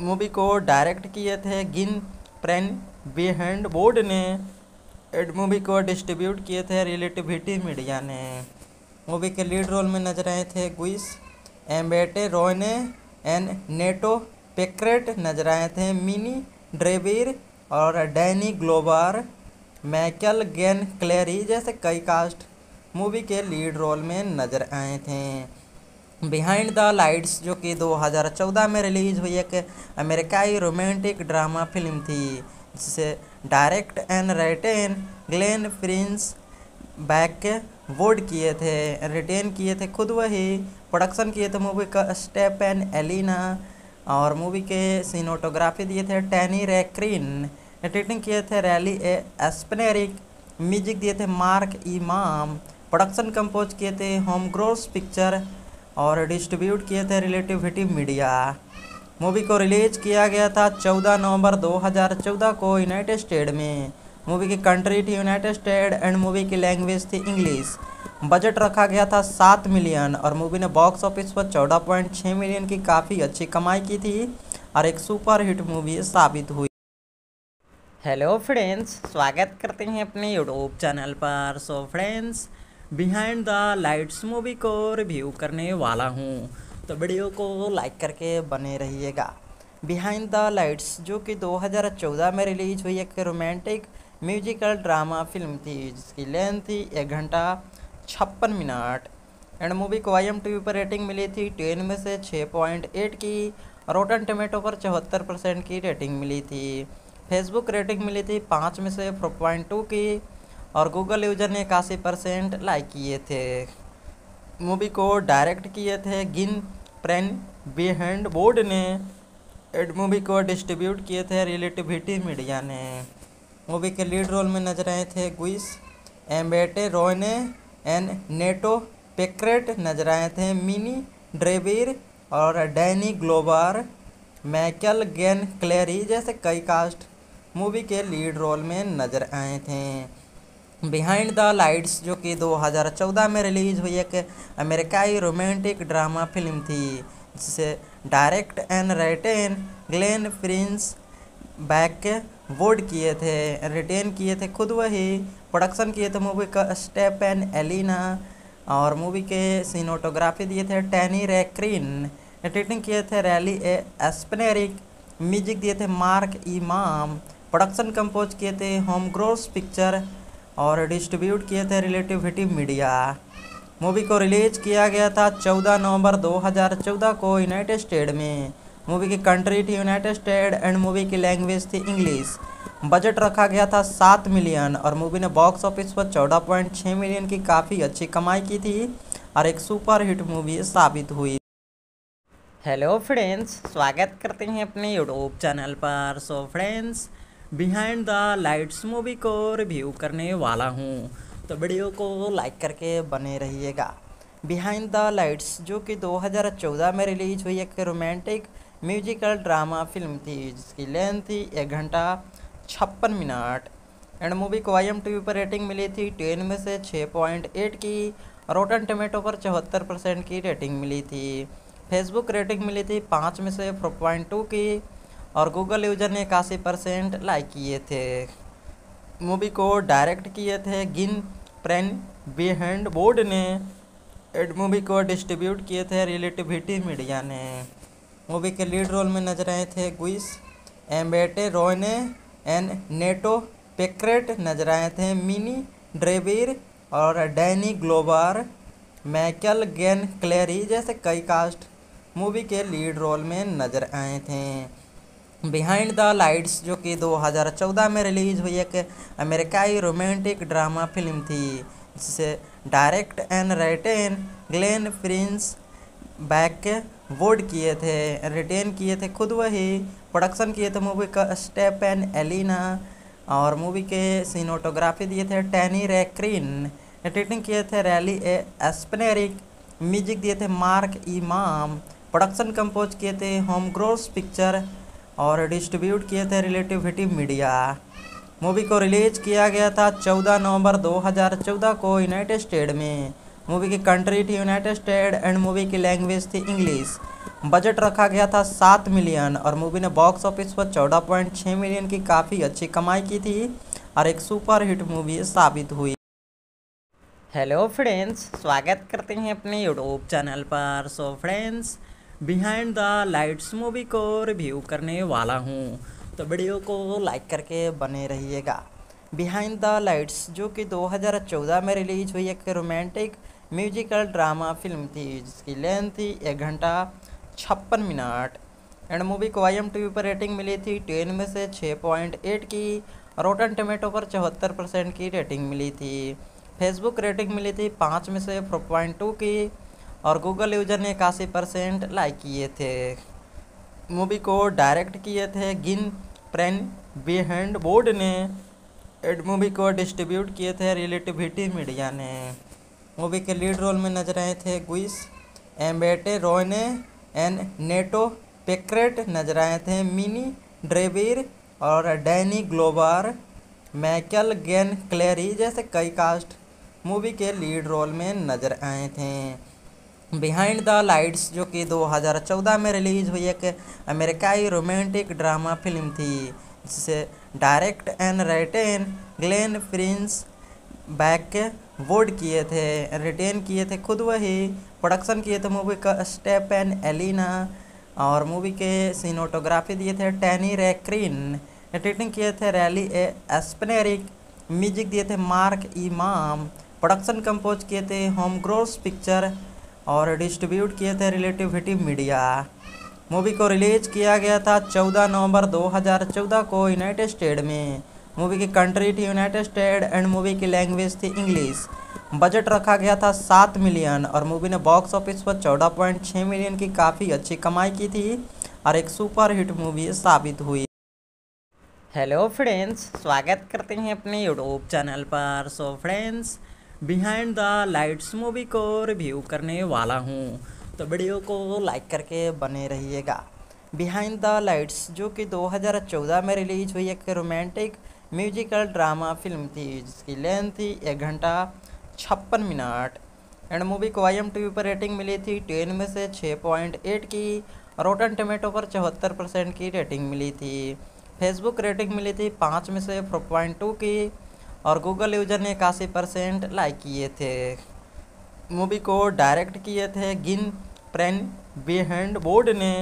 [SPEAKER 1] मूवी को डायरेक्ट किए थे। गिन प्रेन बिहेंड बोर्ड ने एड मूवी को डिस्ट्रीब्यूट किए थे रिलेटिविटी मीडिया ने। मूवी के लीड रोल में नज़र आए थे Gugu Mbatha Raw and Nate Parker नज़र आए थे। मिनी ड्रेविर और डैनी ग्लोबर मैकल गेन क्लेरी जैसे कई कास्ट मूवी के लीड रोल में नज़र आए थे। बिहाइंड द लाइट्स जो कि 2014 में रिलीज़ हुई एक अमेरिकाई रोमांटिक ड्रामा फ़िल्म थी, जिसे direct and written Glenn Prince back वोड किए थे, रिटेन किए थे खुद वही, प्रोडक्शन किए थे मूवी का स्टेप एंड एलिना, और मूवी के सीनोटोग्राफी दिए थे टैनी रेक्रीन, एडिटिंग किए थे रैली ए एस्पनेरिक म्यूज़िक दिए थे मार्क इमाम, प्रोडक्शन कंपोज किए थे होम ग्रोस पिक्चर और डिस्ट्रीब्यूट किए थे रिलेटिविटी मीडिया। मूवी को रिलीज़ किया गया था 14 नवंबर 2014 को यूनाइटेड स्टेट में। मूवी की कंट्री थी यूनाइटेड स्टेट एंड मूवी की लैंग्वेज थी इंग्लिश। बजट रखा गया था सात मिलियन और मूवी ने बॉक्स ऑफ़िस पर चौदह पॉइंट छः मिलियन की काफ़ी अच्छी कमाई की थी और एक सुपर हिट मूवी साबित हुई। हेलो फ्रेंड्स, स्वागत करते हैं अपने यूट्यूब चैनल पर। So friends behind the lights movie को रिव्यू करने वाला हूँ। तो वीडियो को लाइक करके बने रहिएगा। बिहाइंड द लाइट्स जो कि 2014 में रिलीज़ हुई एक रोमांटिक म्यूजिकल ड्रामा फ़िल्म थी, जिसकी लेंथ थी एक घंटा छप्पन मिनट। एंड मूवी को आई एम पर रेटिंग मिली थी टेन में से छः पॉइंट एट की। रोटन टमेटो पर चौहत्तर परसेंट की रेटिंग मिली थी। फेसबुक रेटिंग मिली थी पाँच में से फोर पॉइंट टू की। और गूगल यूज़र ने इक्यासी परसेंट लाइक किए थे। मूवी को डायरेक्ट किए थे। गिन प्रेन बिहेंड बोर्ड ने एड मूवी को डिस्ट्रीब्यूट किए थे रिलेटिविटी मीडिया ने। मूवी के लीड रोल में नज़र आए थे Gugu Mbatha Raw and Nate Parker नज़र आए थे। मिनी ड्रेविर और डैनी ग्लोबर मैकल गेन क्लेरी जैसे कई कास्ट मूवी के लीड रोल में नज़र आए थे। बिहाइंड द लाइट्स जो कि 2014 में रिलीज़ हुई एक अमेरिकाई रोमांटिक ड्रामा फ़िल्म थी, जिसे direct and written Glenn Prince back वोड किए थे, रिटेन किए थे खुद वही, प्रोडक्शन किए थे मूवी का स्टेप एंड एलिना और मूवी के सीनोटोग्राफी दिए थे टैनी रेक्रीन, एडिटिंग किए थे रैली ए एस्पनेरिक म्यूज़िक दिए थे मार्क इमाम, प्रोडक्शन कंपोज किए थे होम ग्रोस पिक्चर और डिस्ट्रीब्यूट किए थे रिलेटिविटी मीडिया। मूवी को रिलीज़ किया गया था 14 नवंबर 2014 को यूनाइटेड स्टेट में। मूवी की कंट्री थी यूनाइटेड स्टेट एंड मूवी की लैंग्वेज थी इंग्लिश। बजट रखा गया था सात मिलियन और मूवी ने बॉक्स ऑफ़िस पर चौदह पॉइंट छः मिलियन की काफ़ी अच्छी कमाई की थी और एक सुपर हिट मूवी साबित हुई। हेलो फ्रेंड्स, स्वागत करते हैं अपने यूट्यूब चैनल पर। So friends behind the lights movie को रिव्यू करने वाला हूँ। तो वीडियो को लाइक करके बने रहिएगा। बिहाइंड द लाइट्स जो कि 2014 में रिलीज़ हुई एक रोमांटिक म्यूजिकल ड्रामा फ़िल्म थी, जिसकी लेंथ थी एक घंटा छप्पन मिनट। एंड मूवी को आई एम पर रेटिंग मिली थी टेन में से छः पॉइंट एट की। रोटन टमेटो पर चौहत्तर परसेंट की रेटिंग मिली थी। फेसबुक रेटिंग मिली थी पाँच में से फोर पॉइंट टू की। और गूगल यूज़र ने इक्यासी परसेंट लाइक किए थे। मूवी को डायरेक्ट किए थे। गिन प्रेन बिहेंड बोर्ड ने एड मूवी को डिस्ट्रीब्यूट किए थे रिलेटिविटी मीडिया ने। मूवी के लीड रोल में नज़र आए थे Gugu Mbatha Raw and Nate Parker नज़र आए थे। मिनी ड्रेविर और डैनी ग्लोबर मैकल गेन क्लेरी जैसे कई कास्ट मूवी के लीड रोल में नज़र आए थे। बिहाइंड द लाइट्स जो कि 2014 में रिलीज़ हुई एक अमेरिकाई रोमांटिक ड्रामा फ़िल्म थी, जिसे direct and written Glenn Prince back वोड किए थे, रिटेन किए थे खुद वही, प्रोडक्शन किए थे मूवी का स्टेप एंड एलिना, और मूवी के सीनोटोग्राफी दिए थे टैनी रेक्रीन, एडिटिंग किए थे रैली ए एस्पनेरिक म्यूज़िक दिए थे मार्क इमाम, प्रोडक्शन कंपोज किए थे होम ग्रोस पिक्चर और डिस्ट्रीब्यूट किए थे रिलेटिविटी मीडिया। मूवी को रिलीज़ किया गया था 14 नवंबर 2014 को यूनाइटेड स्टेट में। मूवी की कंट्री थी यूनाइटेड स्टेट एंड मूवी की लैंग्वेज थी इंग्लिश। बजट रखा गया था सात मिलियन और मूवी ने बॉक्स ऑफ़िस पर चौदह पॉइंट छः मिलियन की काफ़ी अच्छी कमाई की थी और एक सुपर हिट मूवी साबित हुई। हेलो फ्रेंड्स, स्वागत करते हैं अपने यूट्यूब चैनल पर। So friends behind the lights movie को रिव्यू करने वाला हूँ। तो वीडियो को लाइक करके बने रहिएगा। बिहाइंड द लाइट्स जो कि 2014 में रिलीज़ हुई एक रोमांटिक म्यूजिकल ड्रामा फ़िल्म थी, जिसकी लेंथ थी एक घंटा छप्पन मिनट। एंड मूवी को आई पर रेटिंग मिली थी टेन में से छः पॉइंट एट की। रोटन टमेटो पर चौहत्तर परसेंट की रेटिंग मिली थी। फेसबुक रेटिंग मिली थी पाँच में से फोर पॉइंट टू की। और गूगल यूज़र ने इक्यासी परसेंट लाइक किए थे। मूवी को डायरेक्ट किए थे। गिन प्रेन बिहेंड बोर्ड ने एड मूवी को डिस्ट्रीब्यूट किए थे रिलेटिविटी मीडिया ने। मूवी के लीड रोल में नज़र आए थे Gugu Mbatha Raw and Nate Parker नज़र आए थे। मिनी ड्रेविर और डैनी ग्लोबर मैकल गेन क्लेरी जैसे कई कास्ट मूवी के लीड रोल में नज़र आए थे। बिहाइंड द लाइट्स जो कि 2014 में रिलीज़ हुई एक अमेरिकाई रोमांटिक ड्रामा फ़िल्म थी। जिसे direct and written Glenn Prince back वोड किए थे, रिटेन किए थे खुद वही, प्रोडक्शन किए थे मूवी का स्टेप एंड एलिना और मूवी के सीनोटोग्राफी दिए थे टैनी रेक्रीन, एडिटिंग किए थे रैली ए एस्पनेरिक म्यूज़िक दिए थे मार्क इमाम, प्रोडक्शन कंपोज किए थे होम ग्रोस पिक्चर और डिस्ट्रीब्यूट किए थे रिलेटिविटी मीडिया। मूवी को रिलीज़ किया गया था 14 नवंबर 2014 को यूनाइटेड स्टेट में। मूवी की कंट्री थी यूनाइटेड स्टेट एंड मूवी की लैंग्वेज थी इंग्लिश। बजट रखा गया था सात मिलियन और मूवी ने बॉक्स ऑफ़िस पर चौदह पॉइंट छः मिलियन की काफ़ी अच्छी कमाई की थी और एक सुपर हिट मूवी साबित हुई। हेलो फ्रेंड्स, स्वागत करते हैं अपने यूट्यूब चैनल पर। So friends behind the lights movie को रिव्यू करने वाला हूँ। तो वीडियो को लाइक करके बने रहिएगा। बिहाइंड द लाइट्स जो कि 2014 में रिलीज़ हुई एक रोमांटिक म्यूजिकल ड्रामा फ़िल्म थी, जिसकी लेंथ थी एक घंटा छप्पन मिनट। एंड मूवी को आई पर रेटिंग मिली थी टेन में से छः पॉइंट एट की। रोटन टमेटो पर चौहत्तर परसेंट की रेटिंग मिली थी। फेसबुक रेटिंग मिली थी पाँच में से फोर पॉइंट टू की। और गूगल यूज़र ने इक्यासी परसेंट लाइक किए थे। मूवी को डायरेक्ट किए थे। गिन प्रेन बिहेंड बोर्ड ने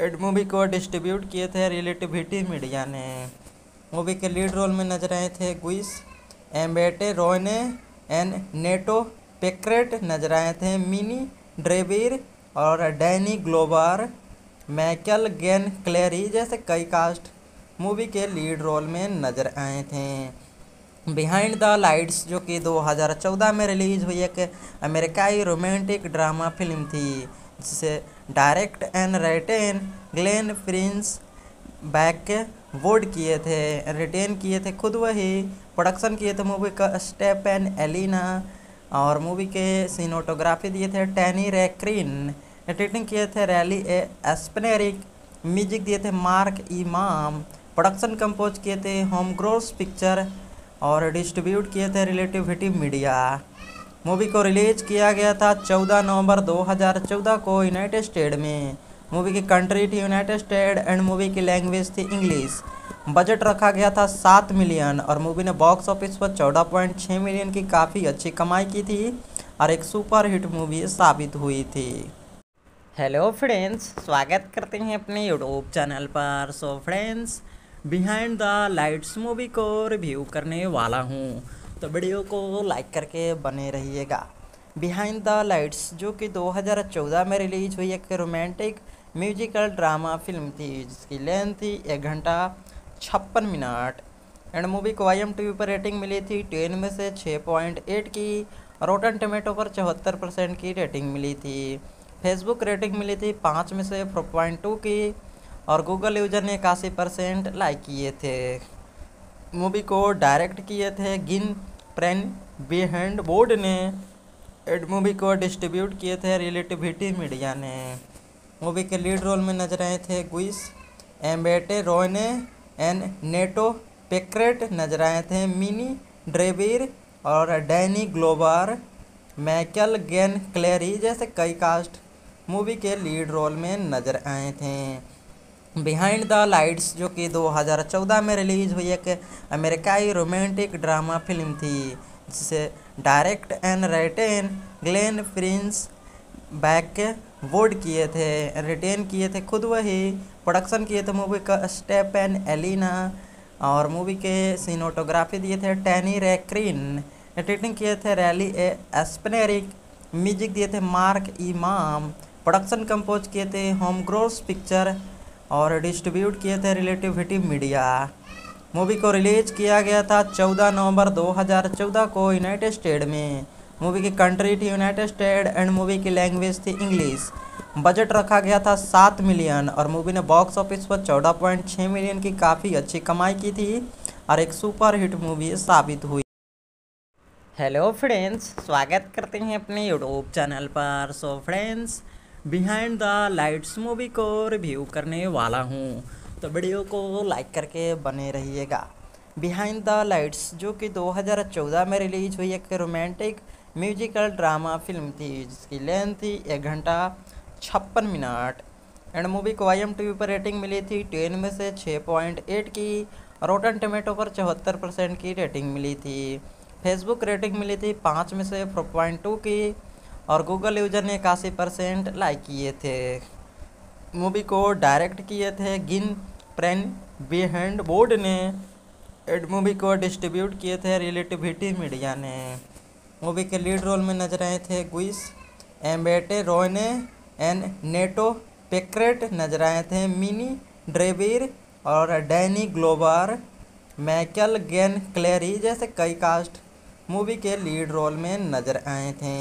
[SPEAKER 1] एड मूवी को डिस्ट्रीब्यूट किए थे रिलेटिविटी मीडिया ने। मूवी के लीड रोल में नज़र आए थे गुइस एम्बेटे रोयने एंड नेटो पेक्रेट नज़र आए थे। मिनी ड्रेविर और डैनी ग्लोबर मैकल गेन क्लेरी जैसे कई कास्ट मूवी के लीड रोल में नज़र आए थे। बिहाइंड द लाइट्स जो कि 2014 में रिलीज़ हुई एक अमेरिकाई रोमांटिक ड्रामा फ़िल्म थी, जिसे direct and written Glenn Prince back वोड किए थे, रिटेन किए थे खुद वही, प्रोडक्शन किए थे मूवी का स्टेप एंड एलिना, और मूवी के सीनोटोग्राफी दिए थे टैनी रेक्रीन, एडिटिंग किए थे रैली ए एस्पनेरिक म्यूज़िक दिए थे मार्क इमाम, प्रोडक्शन कंपोज किए थे होम ग्रोस पिक्चर और डिस्ट्रीब्यूट किए थे रिलेटिविटी मीडिया। मूवी को रिलीज़ किया गया था 14 नवंबर 2014 को यूनाइटेड स्टेट में। मूवी की कंट्री थी यूनाइटेड स्टेट एंड मूवी की लैंग्वेज थी इंग्लिश। बजट रखा गया था सात मिलियन और मूवी ने बॉक्स ऑफ़िस पर चौदह पॉइंट छः मिलियन की काफ़ी अच्छी कमाई की थी और एक सुपर हिट मूवी साबित हुई थी। हेलो फ्रेंड्स, स्वागत करते हैं अपने यूट्यूब चैनल पर। So friends behind the lights movie को रिव्यू करने वाला हूँ। तो वीडियो को लाइक करके बने रहिएगा। बिहाइंड द लाइट्स जो कि 2014 में रिलीज़ हुई एक रोमांटिक म्यूजिकल ड्रामा फ़िल्म थी, जिसकी लेंथ थी एक घंटा छप्पन मिनट। एंड मूवी को आई पर रेटिंग मिली थी टेन में से छः पॉइंट एट की। रोटन टमेटो पर चौहत्तर परसेंट की रेटिंग मिली थी। फेसबुक रेटिंग मिली थी पाँच में से फोर पॉइंट टू की। और गूगल यूज़र ने इक्यासी परसेंट लाइक किए थे। मूवी को डायरेक्ट किए थे। गिन प्रेन बिहेंड बोर्ड ने एड मूवी को डिस्ट्रीब्यूट किए थे रिलेटिविटी मीडिया ने। मूवी के लीड रोल में नज़र आए थे गुइस एम्बेटे रोयने एंड नेटो पेक्रेट नज़र आए थे। मिनी ड्रेविर और डैनी ग्लोबर मैकल गेन क्लेरी जैसे कई कास्ट मूवी के लीड रोल में नज़र आए थे। बिहाइंड द लाइट्स जो कि 2014 में रिलीज़ हुई एक अमेरिकाई रोमांटिक ड्रामा फ़िल्म थी, जिसे direct and written Glenn Prince back वोड किए थे, रिटेन किए थे खुद वही, प्रोडक्शन किए थे मूवी का स्टेप एंड एलिना और मूवी के सीनोटोग्राफी दिए थे टैनी रेक्रीन, एडिटिंग किए थे रैली ए एस्पनेरिक म्यूज़िक दिए थे मार्क इमाम, प्रोडक्शन कंपोज किए थे होम ग्रोस पिक्चर और डिस्ट्रीब्यूट किए थे रिलेटिविटी मीडिया। मूवी को रिलीज़ किया गया था 14 नवंबर 2014 को यूनाइटेड स्टेट में। मूवी की कंट्री थी यूनाइटेड स्टेट एंड मूवी की लैंग्वेज थी इंग्लिश। बजट रखा गया था सात मिलियन और मूवी ने बॉक्स ऑफ़िस पर चौदह पॉइंट छः मिलियन की काफ़ी अच्छी कमाई की थी और एक सुपर हिट मूवी साबित हुई। हेलो फ्रेंड्स, स्वागत करते हैं अपने यूट्यूब चैनल पर। So friends behind the lights movie को रिव्यू करने वाला हूँ। तो वीडियो को लाइक करके बने रहिएगा। बिहाइंड द लाइट्स जो कि 2014 में रिलीज़ हुई एक रोमांटिक म्यूजिकल ड्रामा फ़िल्म थी, जिसकी लेंथ थी एक घंटा छप्पन मिनट। एंड मूवी को आई पर रेटिंग मिली थी टेन में से छः पॉइंट एट की। रोटन टमेटो पर चौहत्तर परसेंट की रेटिंग मिली थी। फेसबुक रेटिंग मिली थी पाँच में से फोर पॉइंट टू की। और गूगल यूज़र ने इक्यासी परसेंट लाइक किए थे। मूवी को डायरेक्ट किए थे। गिन प्रेन बिहेंड बोर्ड ने एड मूवी को डिस्ट्रीब्यूट किए थे। रिलेटिविटी मीडिया ने। मूवी के लीड रोल में नज़र आए थे गुइस एम्बेटे रोयने एंड नेटो पेक्रेट नज़र आए थे। मिनी ड्रेविर और डैनी ग्लोबर मैकल गेन क्लेरी जैसे कई कास्ट मूवी के लीड रोल में नज़र आए थे।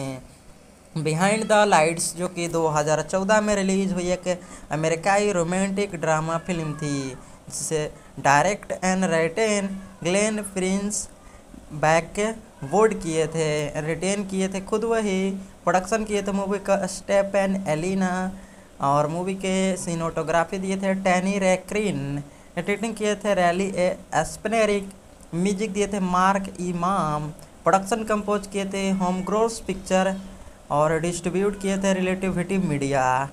[SPEAKER 1] बिहाइंड द लाइट्स जो कि 2014 में रिलीज़ हुई एक अमेरिकाई रोमांटिक ड्रामा फ़िल्म थी। जिसे direct and written Glenn Prince back वोड किए थे, रिटेन किए थे खुद वही, प्रोडक्शन किए थे मूवी का स्टेप एंड एलिना और मूवी के सीनोटोग्राफी दिए थे टैनी रेक्रीन, एडिटिंग किए थे रैली ए एस्पनेरिक म्यूज़िक दिए थे मार्क इमाम, प्रोडक्शन कंपोज किए थे होम ग्रोस पिक्चर और डिस्ट्रीब्यूट किए थे रिलेटिविटी मीडिया।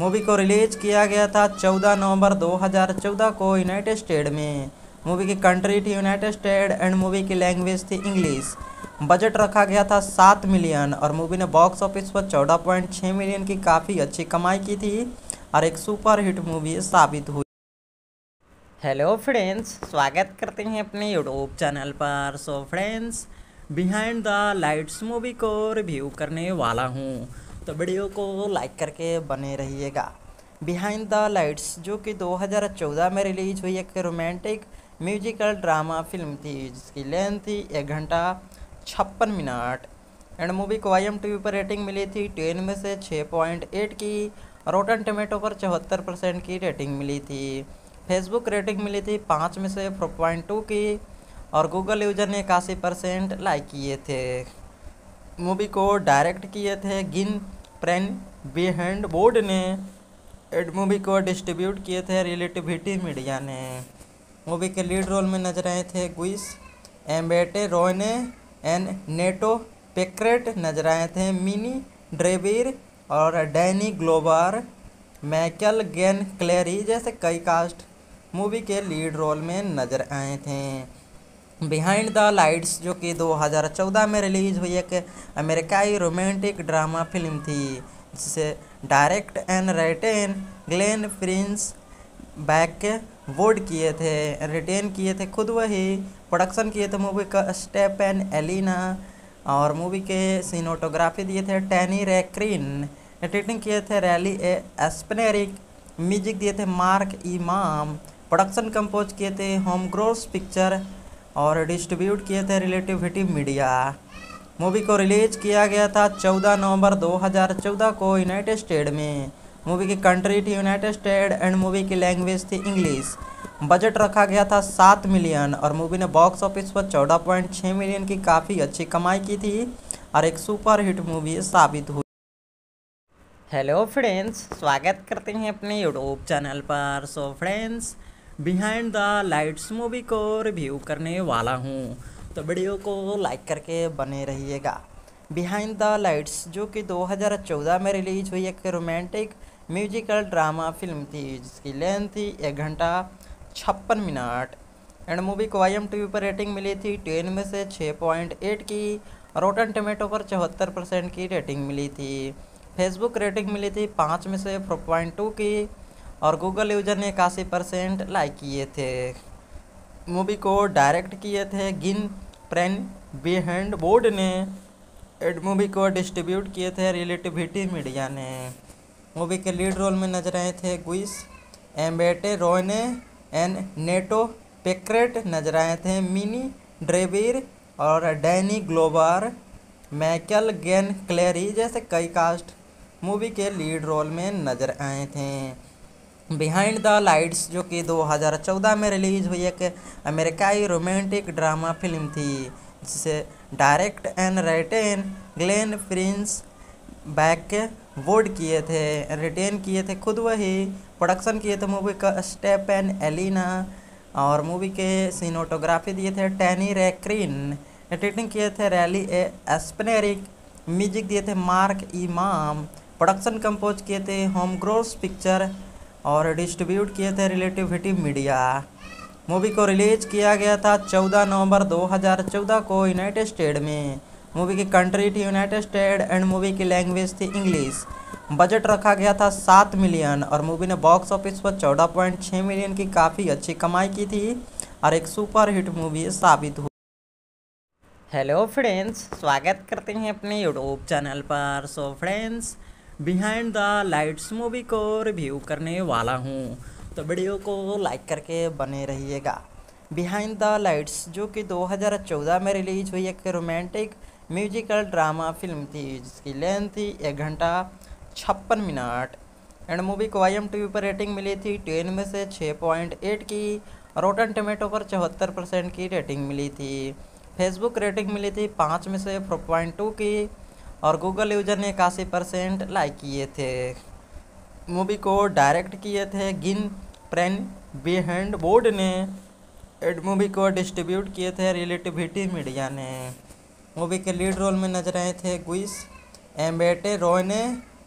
[SPEAKER 1] मूवी को रिलीज़ किया गया था 14 नवंबर 2014 को यूनाइटेड स्टेट में। मूवी की कंट्री थी यूनाइटेड स्टेट एंड मूवी की लैंग्वेज थी इंग्लिश। बजट रखा गया था सात मिलियन और मूवी ने बॉक्स ऑफ़िस पर चौदह पॉइंट छः मिलियन की काफ़ी अच्छी कमाई की थी और एक सुपर हिट मूवी साबित हुई। हेलो फ्रेंड्स, स्वागत करते हैं अपने यूट्यूब चैनल पर। So friends behind the lights movie को रिव्यू करने वाला हूँ। तो वीडियो को लाइक करके बने रहिएगा। बिहाइंड द लाइट्स जो कि 2014 में रिलीज़ हुई एक रोमांटिक म्यूजिकल ड्रामा फ़िल्म थी, जिसकी लेंथ थी एक घंटा छप्पन मिनट। एंड मूवी को आई एम टी वी पर रेटिंग मिली थी टेन में से छः पॉइंट एट की। रोटन टमेटो पर चौहत्तर परसेंट की रेटिंग मिली थी। फेसबुक रेटिंग मिली थी पाँच में से फोर पॉइंट टू की। और गूगल यूज़र ने इक्यासी परसेंट लाइक किए थे। मूवी को डायरेक्ट किए थे। गिन प्रेन बिहेंड बोर्ड ने एड मूवी को डिस्ट्रीब्यूट किए थे। रिलेटिविटी मीडिया ने। मूवी के लीड रोल में नज़र आए थे गुइस एम्बेटे रोयने एंड नेटो पेक्रेट नज़र आए थे। मिनी ड्रेविर और डैनी ग्लोबर मैकल गेन क्लेरी जैसे कई कास्ट मूवी के लीड रोल में नज़र आए थे। बिहाइंड द लाइट्स जो कि 2014 में रिलीज़ हुई एक अमेरिकाई रोमांटिक ड्रामा फ़िल्म थी, जिसे direct and written Glenn Prince back वोड किए थे, रिटेन किए थे खुद वही, प्रोडक्शन किए थे मूवी का स्टेप एंड एलिना, और मूवी के सीनोटोग्राफी दिए थे टैनी रेक्रीन, एडिटिंग किए थे रैली ए एस्पनेरिक म्यूज़िक दिए थे मार्क इमाम, प्रोडक्शन कंपोज किए थे होम ग्रोस पिक्चर और डिस्ट्रीब्यूट किए थे रिलेटिविटी मीडिया। मूवी को रिलीज़ किया गया था 14 नवंबर 2014 को यूनाइटेड स्टेट में। मूवी की कंट्री थी यूनाइटेड स्टेट एंड मूवी की लैंग्वेज थी इंग्लिश। बजट रखा गया था सात मिलियन और मूवी ने बॉक्स ऑफ़िस पर चौदह पॉइंट छः मिलियन की काफ़ी अच्छी कमाई की थी और एक सुपर हिट मूवी साबित हुई। हेलो फ्रेंड्स, स्वागत करते हैं अपने यूट्यूब चैनल पर। So friends behind the lights movie को रिव्यू करने वाला हूँ। तो वीडियो को लाइक करके बने रहिएगा। बिहाइंड द लाइट्स जो कि 2014 में रिलीज़ हुई एक रोमांटिक म्यूजिकल ड्रामा फ़िल्म थी, जिसकी लेंथ थी एक घंटा छप्पन मिनट। एंड मूवी को आई टी वी पर रेटिंग मिली थी टेन में से छः पॉइंट एट की। रोटन टमेटो पर चौहत्तर परसेंट की रेटिंग मिली थी। फेसबुक रेटिंग मिली थी पाँच में से फोर पॉइंट टू की। और गूगल यूज़र ने इक्यासी परसेंट लाइक किए थे। मूवी को डायरेक्ट किए थे। गिन प्रेन बिहेंड बोर्ड ने एड मूवी को डिस्ट्रीब्यूट किए थे रिलेटिविटी मीडिया ने। मूवी के लीड रोल में नज़र आए थे गुइस एम्बेटे रोयने एंड नेटो पेक्रेट नज़र आए थे। मिनी ड्रेविर और डैनी ग्लोबर मैकल गेन क्लेरी जैसे कई कास्ट मूवी के लीड रोल में नज़र आए थे। बिहाइंड द लाइट्स जो कि 2014 में रिलीज़ हुई एक अमेरिकाई रोमांटिक ड्रामा फ़िल्म थी, जिसे direct and written Glen Prince Bythewood किए थे, रिटेन किए थे खुद वही, प्रोडक्शन किए थे मूवी का स्टेप एंड एलिना और मूवी के सीनोटोग्राफी दिए थे टैनी रेक्रीन, एडिटिंग किए थे रैली ए एस्पनेरिक म्यूज़िक दिए थे मार्क इमाम, प्रोडक्शन कंपोज किए थे होम ग्रोस पिक्चर और डिस्ट्रीब्यूट किए थे रिलेटिविटी मीडिया। मूवी को रिलीज़ किया गया था 14 नवंबर 2014 को यूनाइटेड स्टेट में। मूवी की कंट्री थी यूनाइटेड स्टेट एंड मूवी की लैंग्वेज थी इंग्लिश। बजट रखा गया था सात मिलियन और मूवी ने बॉक्स ऑफ़िस पर चौदह पॉइंट छः मिलियन की काफ़ी अच्छी कमाई की थी और एक सुपर हिट मूवी साबित हुई। हेलो फ्रेंड्स, स्वागत करते हैं अपने यूट्यूब चैनल पर। So friends behind the lights movie को रिव्यू करने वाला हूँ। तो वीडियो को लाइक करके बने रहिएगा। बिहाइंड द लाइट्स जो कि 2014 में रिलीज़ हुई एक रोमांटिक म्यूजिकल ड्रामा फ़िल्म थी, जिसकी लेंथ थी एक घंटा छप्पन मिनट। एंड मूवी को आई एम पर रेटिंग मिली थी टेन में से छः पॉइंट एट की। रोटन टमेटो पर चौहत्तर परसेंट की रेटिंग मिली थी। फेसबुक रेटिंग मिली थी पाँच में से फोर पॉइंट टू की। और गूगल यूज़र ने इक्यासी परसेंट लाइक किए थे। मूवी को डायरेक्ट किए थे। गिन प्रेन बिहेंड बोर्ड ने एड मूवी को डिस्ट्रीब्यूट किए थे रिलेटिविटी मीडिया ने। मूवी के लीड रोल में नज़र आए थे गुइस एम्बेटे रोयने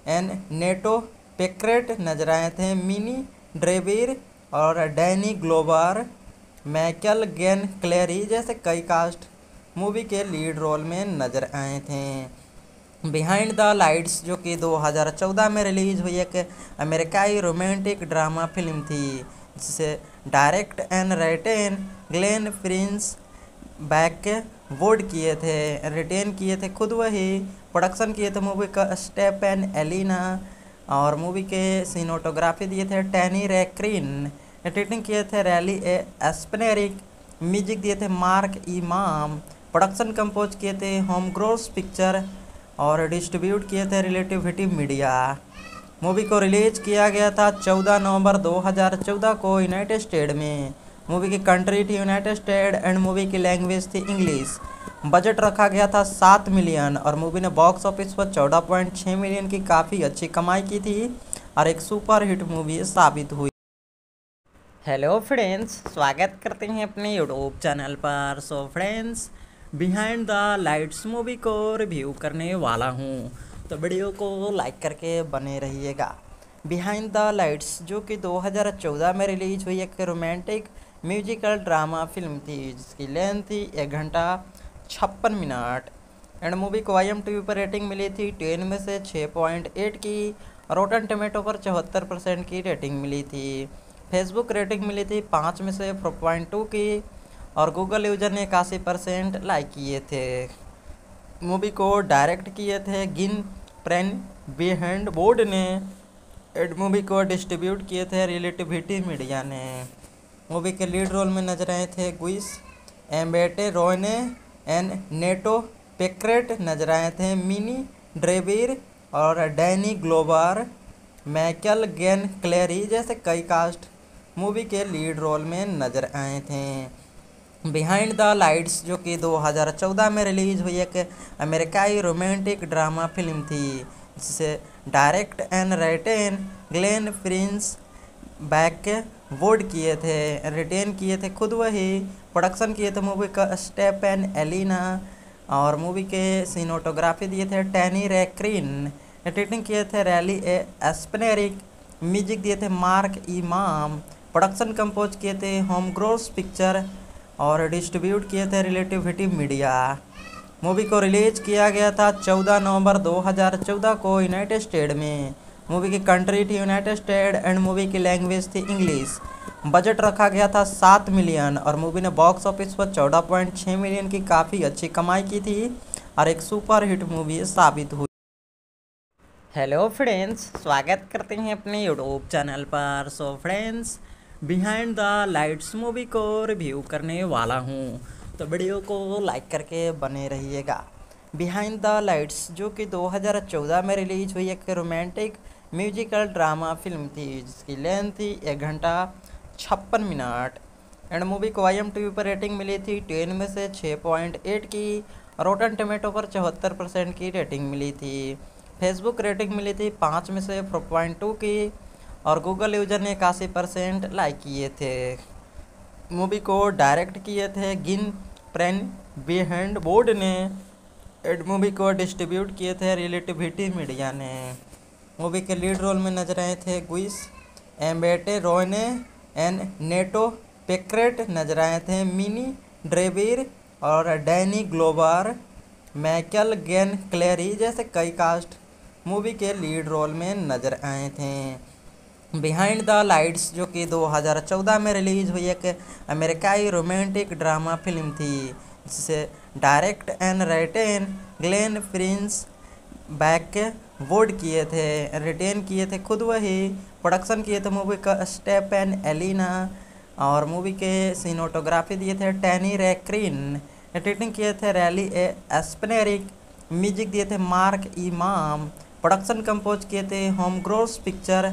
[SPEAKER 1] एंड नेटो पेक्रेट नज़र आए थे। मिनी ड्रेविर और डैनी ग्लोबर मैकल गेन क्लेरी जैसे कई कास्ट मूवी के लीड रोल में नज़र आए थे। बिहाइंड द लाइट्स जो कि 2014 में रिलीज़ हुई एक अमेरिकाई रोमांटिक ड्रामा फ़िल्म थी, जिसे direct and written Glen Prince Bythewood किए थे, रिटेन किए थे खुद वही, प्रोडक्शन किए थे मूवी का स्टेप एंड एलिना, और मूवी के सीनोटोग्राफी दिए थे टैनी रेक्रीन, एडिटिंग किए थे रैली ए एस्पनेरिक म्यूज़िक दिए थे मार्क इमाम, प्रोडक्शन कंपोज किए थे होम ग्रोस पिक्चर और डिस्ट्रीब्यूट किए थे रिलेटिविटी मीडिया। मूवी को रिलीज़ किया गया था 14 नवंबर 2014 को यूनाइटेड स्टेट में। मूवी की कंट्री थी यूनाइटेड स्टेट एंड मूवी की लैंग्वेज थी इंग्लिश। बजट रखा गया था सात मिलियन और मूवी ने बॉक्स ऑफ़िस पर चौदह पॉइंट छः मिलियन की काफ़ी अच्छी कमाई की थी और एक सुपर हिट मूवी साबित हुई। हेलो फ्रेंड्स, स्वागत करते हैं अपने यूट्यूब चैनल पर। So friends behind the lights movie को रिव्यू करने वाला हूँ। तो वीडियो को लाइक करके बने रहिएगा। बिहाइंड द लाइट्स जो कि 2014 में रिलीज़ हुई एक रोमांटिक म्यूजिकल ड्रामा फ़िल्म थी, जिसकी लेंथ थी एक घंटा छप्पन मिनट। एंड मूवी को आई एम पर रेटिंग मिली थी टेन में से छः पॉइंट एट की। रोटन टमेटो पर चौहत्तर परसेंट की रेटिंग मिली थी। फेसबुक रेटिंग मिली थी पाँच में से फोर पॉइंट टू की। और गूगल यूज़र ने इक्यासी परसेंट लाइक किए थे। मूवी को डायरेक्ट किए थे। गिन प्रेन बिहेंड बोर्ड ने एड मूवी को डिस्ट्रीब्यूट किए थे रिलेटिविटी मीडिया ने। मूवी के लीड रोल में नज़र आए थे गुइस एम्बेटे रोयने एंड नेटो पेक्रेट नज़र आए थे। मिनी ड्रेविर और डैनी ग्लोबर मैकल गेन क्लेरी जैसे कई कास्ट मूवी के लीड रोल में नज़र आए थे। बिहाइंड द लाइट्स जो कि 2014 में रिलीज़ हुई एक अमेरिकाई रोमांटिक ड्रामा फ़िल्म थी, जिसे direct and written Glen Prince Bythewood किए थे, रिटेन किए थे खुद वही, प्रोडक्शन किए थे मूवी का स्टेप एंड एलिना, और मूवी के सीनोटोग्राफी दिए थे टैनी रेक्रीन, एडिटिंग किए थे रैली ए एस्पनेरिक म्यूज़िक दिए थे मार्क इमाम, प्रोडक्शन कंपोज किए थे होम ग्रोस पिक्चर और डिस्ट्रीब्यूट किए थे रिलेटिविटी मीडिया। मूवी को रिलीज़ किया गया था 14 नवंबर 2014 को यूनाइटेड स्टेट में। मूवी की कंट्री थी यूनाइटेड स्टेट एंड मूवी की लैंग्वेज थी इंग्लिश। बजट रखा गया था सात मिलियन और मूवी ने बॉक्स ऑफ़िस पर चौदह पॉइंट छः मिलियन की काफ़ी अच्छी कमाई की थी और एक सुपर हिट मूवी साबित हुई। हेलो फ्रेंड्स, स्वागत करते हैं अपने यूट्यूब चैनल पर। So friends behind the lights movie को रिव्यू करने वाला हूँ। तो वीडियो को लाइक करके बने रहिएगा। बिहाइंड द लाइट्स जो कि 2014 में रिलीज़ हुई एक रोमांटिक म्यूजिकल ड्रामा फ़िल्म थी, जिसकी लेंथ थी एक घंटा छप्पन मिनट। एंड मूवी को आई एम पर रेटिंग मिली थी टेन में से छः पॉइंट एट की। रोटन टमेटो पर चौहत्तर परसेंट की रेटिंग मिली थी। फेसबुक रेटिंग मिली थी पाँच में से फोर पॉइंट टू की। और गूगल यूज़र ने इक्यासी परसेंट लाइक किए थे। मूवी को डायरेक्ट किए थे। गिन प्रेन बिहेंड बोर्ड ने एड मूवी को डिस्ट्रीब्यूट किए थे रिलेटिविटी मीडिया ने। मूवी के लीड रोल में नज़र आए थे गुइस एम्बेटे रोयने एंड नेटो पेक्रेट नज़र आए थे। मिनी ड्रेविर और डैनी ग्लोबर मैकल गेन क्लेरी जैसे कई कास्ट मूवी के लीड रोल में नज़र आए थे। बिहाइंड द लाइट्स जो कि 2014 में रिलीज़ हुई एक अमेरिकाई रोमांटिक ड्रामा फ़िल्म थी, जिसे direct and written Glen Prince Bythewood किए थे, रिटेन किए थे खुद वही, प्रोडक्शन किए थे मूवी का स्टेप एंड एलिना, और मूवी के सीनोटोग्राफी दिए थे टैनी रेक्रीन, एडिटिंग किए थे रैली ए एस्पनेरिक म्यूज़िक दिए थे मार्क इमाम, प्रोडक्शन कंपोज किए थे होम ग्रोस पिक्चर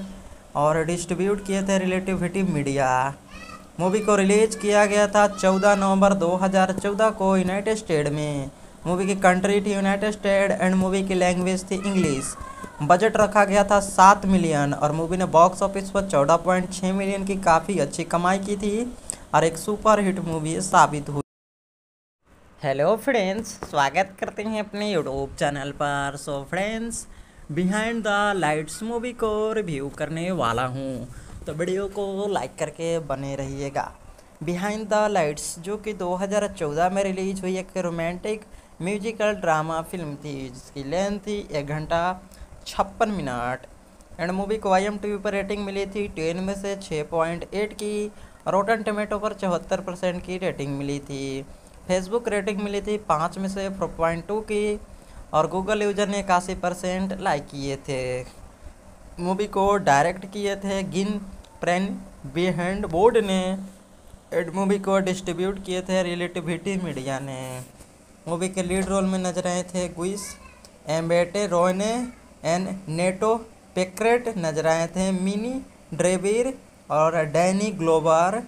[SPEAKER 1] और डिस्ट्रीब्यूट किए थे रिलेटिविटी मीडिया। मूवी को रिलीज़ किया गया था 14 नवंबर 2014 को यूनाइटेड स्टेट में। मूवी की कंट्री थी यूनाइटेड स्टेट एंड मूवी की लैंग्वेज थी इंग्लिश। बजट रखा गया था सात मिलियन और मूवी ने बॉक्स ऑफ़िस पर चौदह पॉइंट छः मिलियन की काफ़ी अच्छी कमाई की थी और एक सुपर हिट मूवी साबित हुई। हेलो फ्रेंड्स, स्वागत करते हैं अपने यूट्यूब चैनल पर। So friends behind the lights movie को रिव्यू करने वाला हूँ। तो वीडियो को लाइक करके बने रहिएगा। बिहाइंड द लाइट्स जो कि 2014 में रिलीज़ हुई एक रोमांटिक म्यूजिकल ड्रामा फ़िल्म थी, जिसकी लेंथ थी एक घंटा छप्पन मिनट। एंड मूवी को आई एम पर रेटिंग मिली थी टेन में से छः पॉइंट एट की। रोटन टमेटो पर चौहत्तर परसेंट की रेटिंग मिली थी। फेसबुक रेटिंग मिली थी पाँच में से फोर पॉइंट टू की। और गूगल यूज़र ने इक्यासी परसेंट लाइक किए थे। मूवी को डायरेक्ट किए थे। गिन प्रेन बिहेंड बोर्ड ने एड मूवी को डिस्ट्रीब्यूट किए थे। रिलेटिविटी मीडिया ने। मूवी के लीड रोल में नज़र आए थे गुइस एम्बेटे रोयने एंड नेटो पेक्रेट नज़र आए थे। मिनी ड्रेविर और डैनी ग्लोबर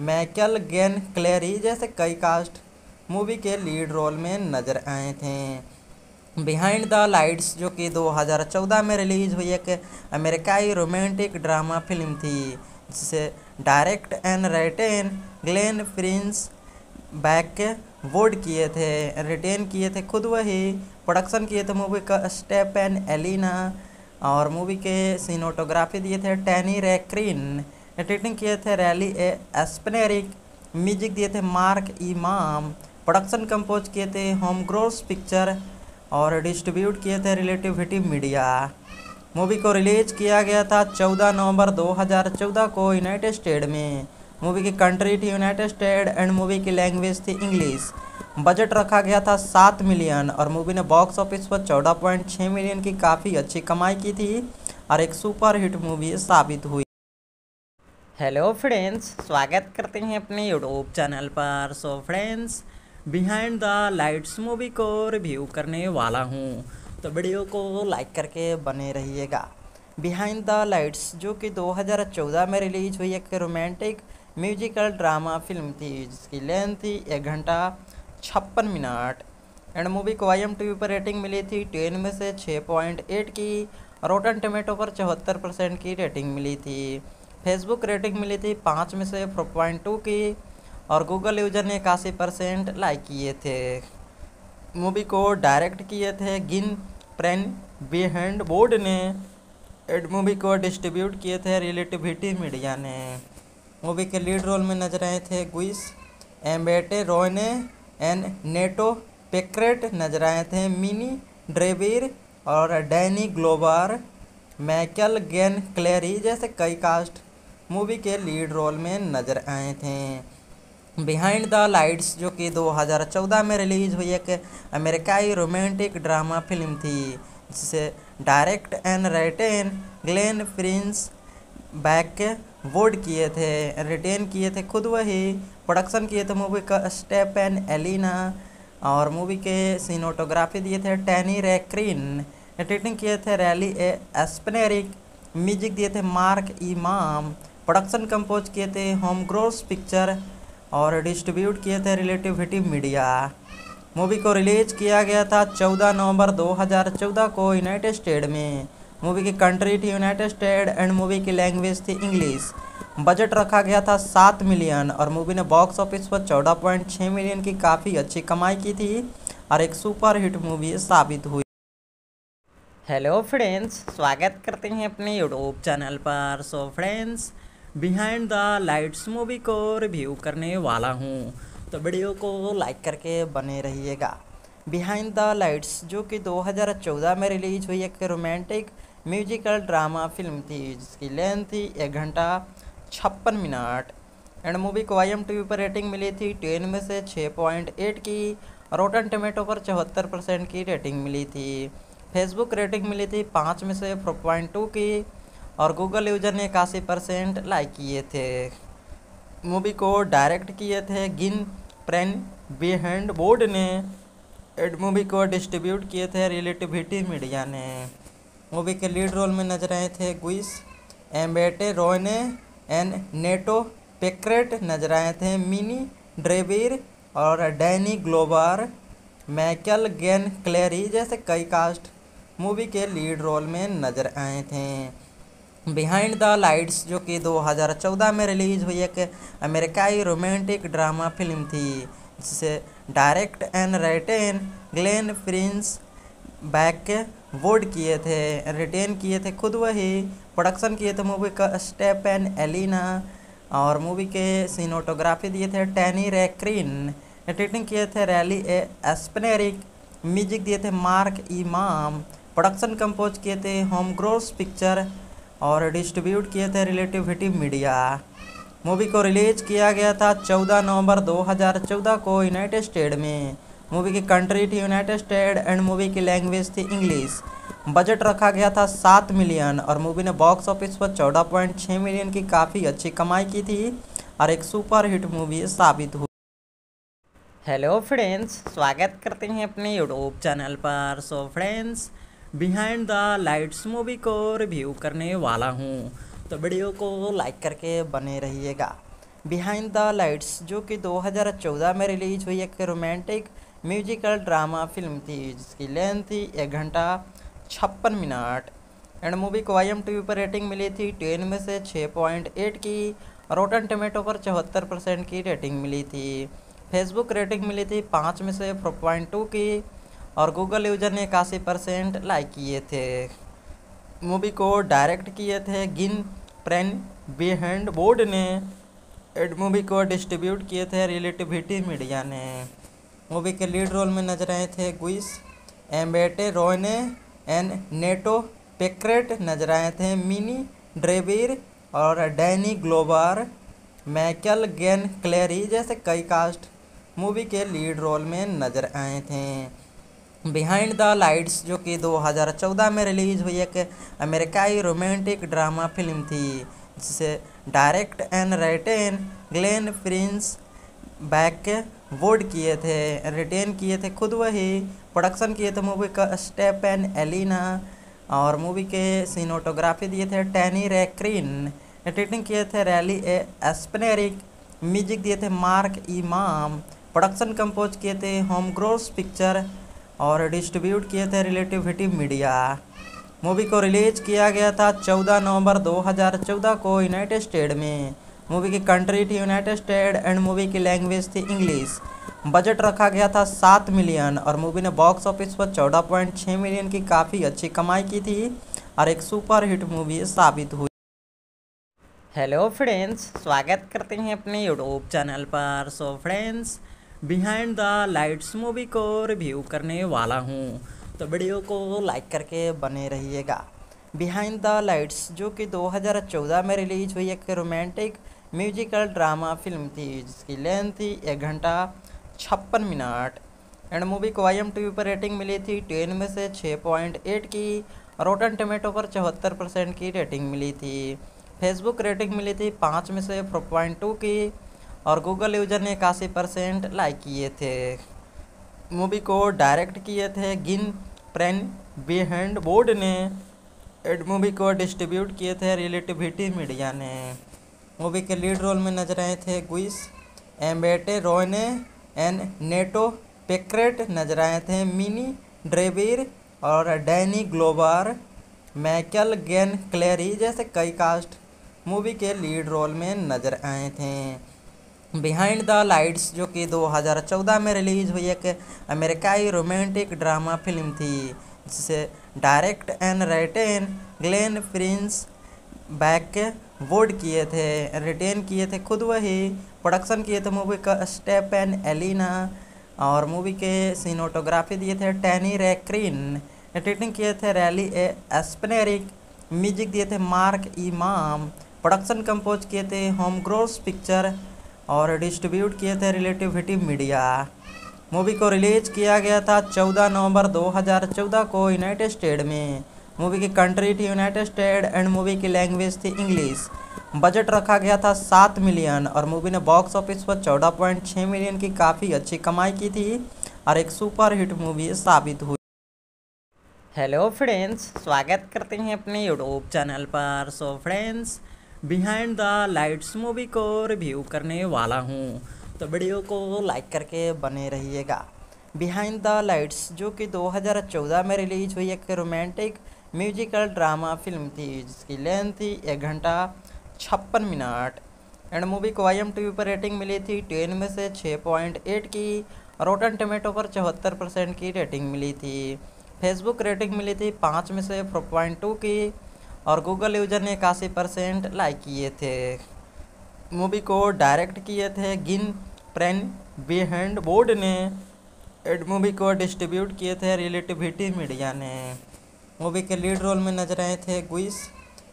[SPEAKER 1] मैकल गेन क्लेरी जैसे कई कास्ट मूवी के लीड रोल में नज़र आए थे। बिहाइंड द लाइट्स जो कि 2014 में रिलीज़ हुई एक अमेरिकाई रोमांटिक ड्रामा फ़िल्म थी, जिसे direct and written Glen Prince Bythewood किए थे, रिटेन किए थे खुद वही, प्रोडक्शन किए थे मूवी का स्टेप एंड एलिना, और मूवी के सीनोटोग्राफी दिए थे टैनी रेक्रीन, एडिटिंग किए थे रैली ए एस्पनेरिक म्यूज़िक दिए थे मार्क इमाम, प्रोडक्शन कंपोज किए थे होम ग्रोस पिक्चर और डिस्ट्रीब्यूट किए थे रिलेटिविटी मीडिया। मूवी को रिलीज़ किया गया था 14 नवंबर 2014 को यूनाइटेड स्टेट में। मूवी की कंट्री थी यूनाइटेड स्टेट एंड मूवी की लैंग्वेज थी इंग्लिश। बजट रखा गया था सात मिलियन और मूवी ने बॉक्स ऑफ़िस पर चौदह पॉइंट छः मिलियन की काफ़ी अच्छी कमाई की थी और एक सुपर हिट मूवी साबित हुई। हेलो फ्रेंड्स, स्वागत करते हैं अपने यूट्यूब चैनल पर। So friends behind the lights movie को रिव्यू करने वाला हूँ। तो वीडियो को लाइक करके बने रहिएगा। बिहाइंड द लाइट्स जो कि 2014 में रिलीज़ हुई एक रोमांटिक म्यूजिकल ड्रामा फ़िल्म थी, जिसकी लेंथ थी एक घंटा छप्पन मिनट। एंड मूवी को आई एम पर रेटिंग मिली थी टेन में से छः पॉइंट एट की। रोटन टमेटो पर चौहत्तर परसेंट की रेटिंग मिली थी। फेसबुक रेटिंग मिली थी पाँच में से फोर पॉइंट टू की। और गूगल यूज़र ने इक्यासी परसेंट लाइक किए थे। मूवी को डायरेक्ट किए थे। गिन प्रेन बिहेंड बोर्ड ने एड मूवी को डिस्ट्रीब्यूट किए थे रिलेटिविटी मीडिया ने। मूवी के लीड रोल में नज़र आए थे गुइस एम्बेटे रोयने एंड नेटो पेक्रेट नज़र आए थे। मिनी ड्रेविर और डैनी ग्लोबर मैकल गेन क्लेरी जैसे कई कास्ट मूवी के लीड रोल में नज़र आए थे। बिहाइंड द लाइट्स जो कि 2014 में रिलीज़ हुई एक अमेरिकाई रोमांटिक ड्रामा फ़िल्म थी, जिसे direct and written Glen Prince Bythewood किए थे, रिटेन किए थे खुद वही, प्रोडक्शन किए थे मूवी का स्टेप एंड एलिना, और मूवी के सीनोटोग्राफी दिए थे टैनी रेक्रीन, एडिटिंग किए थे रैली ए एस्पनेरिक म्यूज़िक दिए थे मार्क इमाम, प्रोडक्शन कंपोज किए थे होम ग्रोस पिक्चर और डिस्ट्रीब्यूट किए थे रिलेटिविटी मीडिया। मूवी को रिलीज़ किया गया था 14 नवंबर 2014 को यूनाइटेड स्टेट में। मूवी की कंट्री थी यूनाइटेड स्टेट एंड मूवी की लैंग्वेज थी इंग्लिश। बजट रखा गया था सात मिलियन और मूवी ने बॉक्स ऑफ़िस पर चौदह पॉइंट छः मिलियन की काफ़ी अच्छी कमाई की थी और एक सुपर हिट मूवी साबित हुई। हेलो फ्रेंड्स, स्वागत करते हैं अपने यूट्यूब चैनल पर। So friends behind the lights movie को रिव्यू करने वाला हूँ। तो वीडियो को लाइक करके बने रहिएगा। बिहाइंड द लाइट्स जो कि 2014 में रिलीज़ हुई एक रोमांटिक म्यूजिकल ड्रामा फ़िल्म थी, जिसकी लेंथ थी एक घंटा छप्पन मिनट। एंड मूवी को आई एम पर रेटिंग मिली थी टेन में से 6.8 की। रोटन टमेटो पर चौहत्तर परसेंट की रेटिंग मिली थी। फेसबुक रेटिंग मिली थी पाँच में से फोर पॉइंट टू की। और गूगल यूज़र ने इक्यासी परसेंट लाइक किए थे। मूवी को डायरेक्ट किए थे। गिन प्रेन बिहेंड बोर्ड ने एड मूवी को डिस्ट्रीब्यूट किए थे रिलेटिविटी मीडिया ने। मूवी के लीड रोल में नज़र आए थे गुइस एम्बेटे रोयने एंड नेटो पेक्रेट नज़र आए थे। मिनी ड्रेविर और डैनी ग्लोबर मैकल गेन क्लेरी जैसे कई कास्ट मूवी के लीड रोल में नज़र आए थे। बिहाइंड द लाइट्स जो कि 2014 में रिलीज़ हुई एक अमेरिकाई रोमांटिक ड्रामा फ़िल्म थी। जिसे direct and written Glen Prince Bythewood किए थे, रिटेन किए थे खुद वही, प्रोडक्शन किए थे मूवी का स्टेप एंड एलिना और मूवी के सीनोटोग्राफी दिए थे टैनी रेक्रीन, एडिटिंग किए थे रैली ए एस्पनेरिक म्यूज़िक दिए थे मार्क इमाम, प्रोडक्शन कंपोज किए थे होम ग्रोस पिक्चर और डिस्ट्रीब्यूट किए थे रिलेटिविटी मीडिया। मूवी को रिलीज़ किया गया था 14 नवंबर 2014 को यूनाइटेड स्टेट में। मूवी की कंट्री थी यूनाइटेड स्टेट एंड मूवी की लैंग्वेज थी इंग्लिश। बजट रखा गया था सात मिलियन और मूवी ने बॉक्स ऑफ़िस पर चौदह पॉइंट छः मिलियन की काफ़ी अच्छी कमाई की थी और एक सुपर हिट मूवी साबित हुई। हेलो फ्रेंड्स, स्वागत करते हैं अपने यूट्यूब चैनल पर। So friends behind the lights movie को रिव्यू करने वाला हूँ। तो वीडियो को लाइक करके बने रहिएगा। बिहाइंड द लाइट्स जो कि 2014 में रिलीज़ हुई एक रोमांटिक म्यूजिकल ड्रामा फ़िल्म थी, जिसकी लेंथ थी एक घंटा छप्पन मिनट। एंड मूवी को आई एम पर रेटिंग मिली थी टेन में से 6.8 की। रोटन टमेटो पर चौहत्तर परसेंट की रेटिंग मिली थी। फेसबुक रेटिंग मिली थी पाँच में से फोर पॉइंट टू की। और गूगल यूज़र ने इक्यासी परसेंट लाइक किए थे। मूवी को डायरेक्ट किए थे। गिन प्रेन बिहेंड बोर्ड ने एड मूवी को डिस्ट्रीब्यूट किए थे रिलेटिविटी मीडिया ने। मूवी के लीड रोल में नज़र आए थे गुइस एम्बेटे रोयने एंड नेटो पेक्रेट नज़र आए थे। मिनी ड्रेविर और डैनी ग्लोबर मैकल गेन क्लेरी जैसे कई कास्ट मूवी के लीड रोल में नज़र आए थे। बिहाइंड द लाइट्स जो कि 2014 में रिलीज़ हुई एक अमेरिकाई रोमांटिक ड्रामा फ़िल्म थी, जिसे direct and written Glen Prince Bythewood किए थे, रिटेन किए थे खुद वही, प्रोडक्शन किए थे मूवी का स्टेप एंड एलिना और मूवी के सीनोटोग्राफी दिए थे टैनी रैक्रीन, एडिटिंग किए थे रैली ए एस्पनेरिक म्यूज़िक दिए थे मार्क इमाम, प्रोडक्शन कंपोज किए थे होम ग्रोस पिक्चर और डिस्ट्रीब्यूट किए थे रिलेटिविटी मीडिया। मूवी को रिलीज़ किया गया था 14 नवंबर 2014 को यूनाइटेड स्टेट में। मूवी की कंट्री थी यूनाइटेड स्टेट एंड मूवी की लैंग्वेज थी इंग्लिश। बजट रखा गया था सात मिलियन और मूवी ने बॉक्स ऑफ़िस पर चौदह पॉइंट छः मिलियन की काफ़ी अच्छी कमाई की थी और एक सुपर हिट मूवी साबित हुई। हेलो फ्रेंड्स, स्वागत करते हैं अपने यूट्यूब चैनल पर। So friends behind the lights movie को रिव्यू करने वाला हूँ। तो वीडियो को लाइक करके बने रहिएगा। बिहाइंड द लाइट्स जो कि 2014 में रिलीज़ हुई एक रोमांटिक म्यूजिकल ड्रामा फ़िल्म थी, जिसकी लेंथ थी एक घंटा छप्पन मिनट। एंड मूवी को आई एम टी पर रेटिंग मिली थी टेन में से छः पॉइंट एट की। रोटन टोमेटो पर चौहत्तर परसेंट की रेटिंग मिली थी। फेसबुक रेटिंग मिली थी पाँच में से फोर पॉइंट टू की। और गूगल यूज़र ने इक्यासी परसेंट लाइक किए थे। मूवी को डायरेक्ट किए थे। गिन प्रेन बिहेंड बोर्ड ने एड मूवी को डिस्ट्रीब्यूट किए थे रिलेटिविटी मीडिया ने। मूवी के लीड रोल में नज़र आए थे गुइस एम्बेटे रोयने एंड नेटो पेक्रेट नज़र आए थे। मिनी ड्रेबिर और डैनी ग्लोबर मैकल गेन क्लेरी जैसे कई कास्ट मूवी के लीड रोल में नज़र आए थे। बिहाइंड द लाइट्स जो कि 2014 में रिलीज़ हुई एक अमेरिकाई रोमांटिक ड्रामा फ़िल्म थी, जिसे direct and written Glen Prince Bythewood किए थे, रिटेन किए थे, खुद वही प्रोडक्शन किए थे, मूवी का स्टेप एंड एलिना और मूवी के सीनोटोग्राफी दिए थे टैनी रैक्रीन, एडिटिंग किए थे रैली ए एस्पनेरिक म्यूज़िक दिए थे मार्क इमाम, प्रोडक्शन कंपोज किए थे होम ग्रोस पिक्चर और डिस्ट्रीब्यूट किए थे रिलेटिविटी मीडिया मूवी को रिलीज़ किया गया था 14 नवंबर 2014 को यूनाइटेड स्टेट में। मूवी की कंट्री थी यूनाइटेड स्टेट एंड मूवी की लैंग्वेज थी इंग्लिश बजट रखा गया था सात मिलियन और मूवी ने बॉक्स ऑफ़िस पर चौदह पॉइंट छः मिलियन की काफ़ी अच्छी कमाई की थी और एक सुपर हिट मूवी साबित हुई। हेलो फ्रेंड्स स्वागत करते हैं अपने यूट्यूब चैनल पर। So friends behind the lights movie को रिव्यू करने वाला हूँ। तो वीडियो को लाइक करके बने रहिएगा। बिहाइंड द लाइट्स जो कि 2014 में रिलीज़ हुई एक रोमांटिक म्यूजिकल ड्रामा फ़िल्म थी, जिसकी लेंथ थी एक घंटा छप्पन मिनट। एंड मूवी को आई एम टी पर रेटिंग मिली थी टेन में से छः पॉइंट एट की। रोटन टमेटो पर चौहत्तर परसेंट की रेटिंग मिली थी। फेसबुक रेटिंग मिली थी पाँच में से फोर पॉइंट टू की। और गूगल यूज़र ने इक्यासी परसेंट लाइक किए थे। मूवी को डायरेक्ट किए थे। गिन प्रेन बिहेंड बोर्ड ने एड मूवी को डिस्ट्रीब्यूट किए थे रिलेटिविटी मीडिया ने। मूवी के लीड रोल में नज़र आए थे गुइस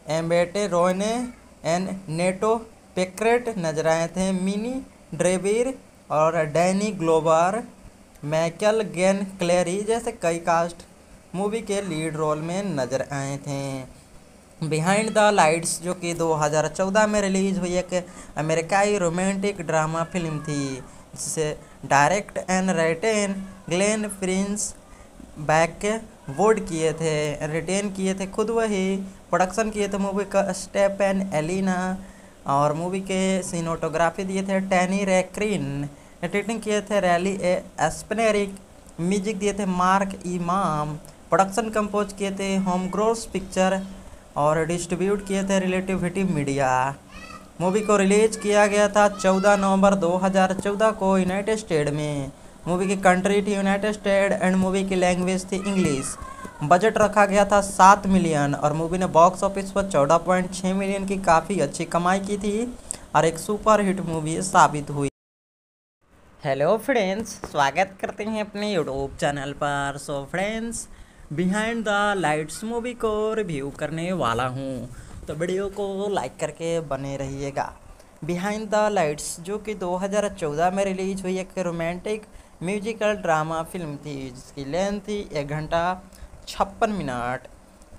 [SPEAKER 1] एम्बेटे रोयने एंड नेटो पेक्रेट नज़र आए थे। मिनी ड्रेबिर और डैनी ग्लोबर मैकल गेन क्लेरी जैसे कई कास्ट मूवी के लीड रोल में नज़र आए थे। बिहाइंड द लाइट्स जो कि 2014 में रिलीज़ हुई एक अमेरिकाई रोमांटिक ड्रामा फ़िल्म थी। जिसे direct and written Glen Prince Bythewood किए थे, रिटेन किए थे खुद वही, प्रोडक्शन किए थे मूवी का स्टेप एंड एलिना और मूवी के सीनोटोग्राफी दिए थे टैनी रैक्रीन, एडिटिंग किए थे रैली ए एस्पनेरिक म्यूज़िक दिए थे मार्क इमाम, प्रोडक्शन कंपोज किए थे होम ग्रोस पिक्चर और डिस्ट्रीब्यूट किए थे रिलेटिविटी मीडिया। मूवी को रिलीज़ किया गया था 14 नवंबर 2014 को यूनाइटेड स्टेट में। मूवी की कंट्री थी यूनाइटेड स्टेट एंड मूवी की लैंग्वेज थी इंग्लिश। बजट रखा गया था सात मिलियन और मूवी ने बॉक्स ऑफ़िस पर चौदह पॉइंट छः मिलियन की काफ़ी अच्छी कमाई की थी और एक सुपर हिट मूवी साबित हुई। हेलो फ्रेंड्स, स्वागत करते हैं अपने यूट्यूब चैनल पर। So friends behind the lights movie को रिव्यू करने वाला हूँ। तो वीडियो को लाइक करके बने रहिएगा। बिहाइंड द लाइट्स जो कि 2014 में रिलीज़ हुई एक रोमांटिक म्यूजिकल ड्रामा फ़िल्म थी, जिसकी लेंथ थी एक घंटा छप्पन मिनट।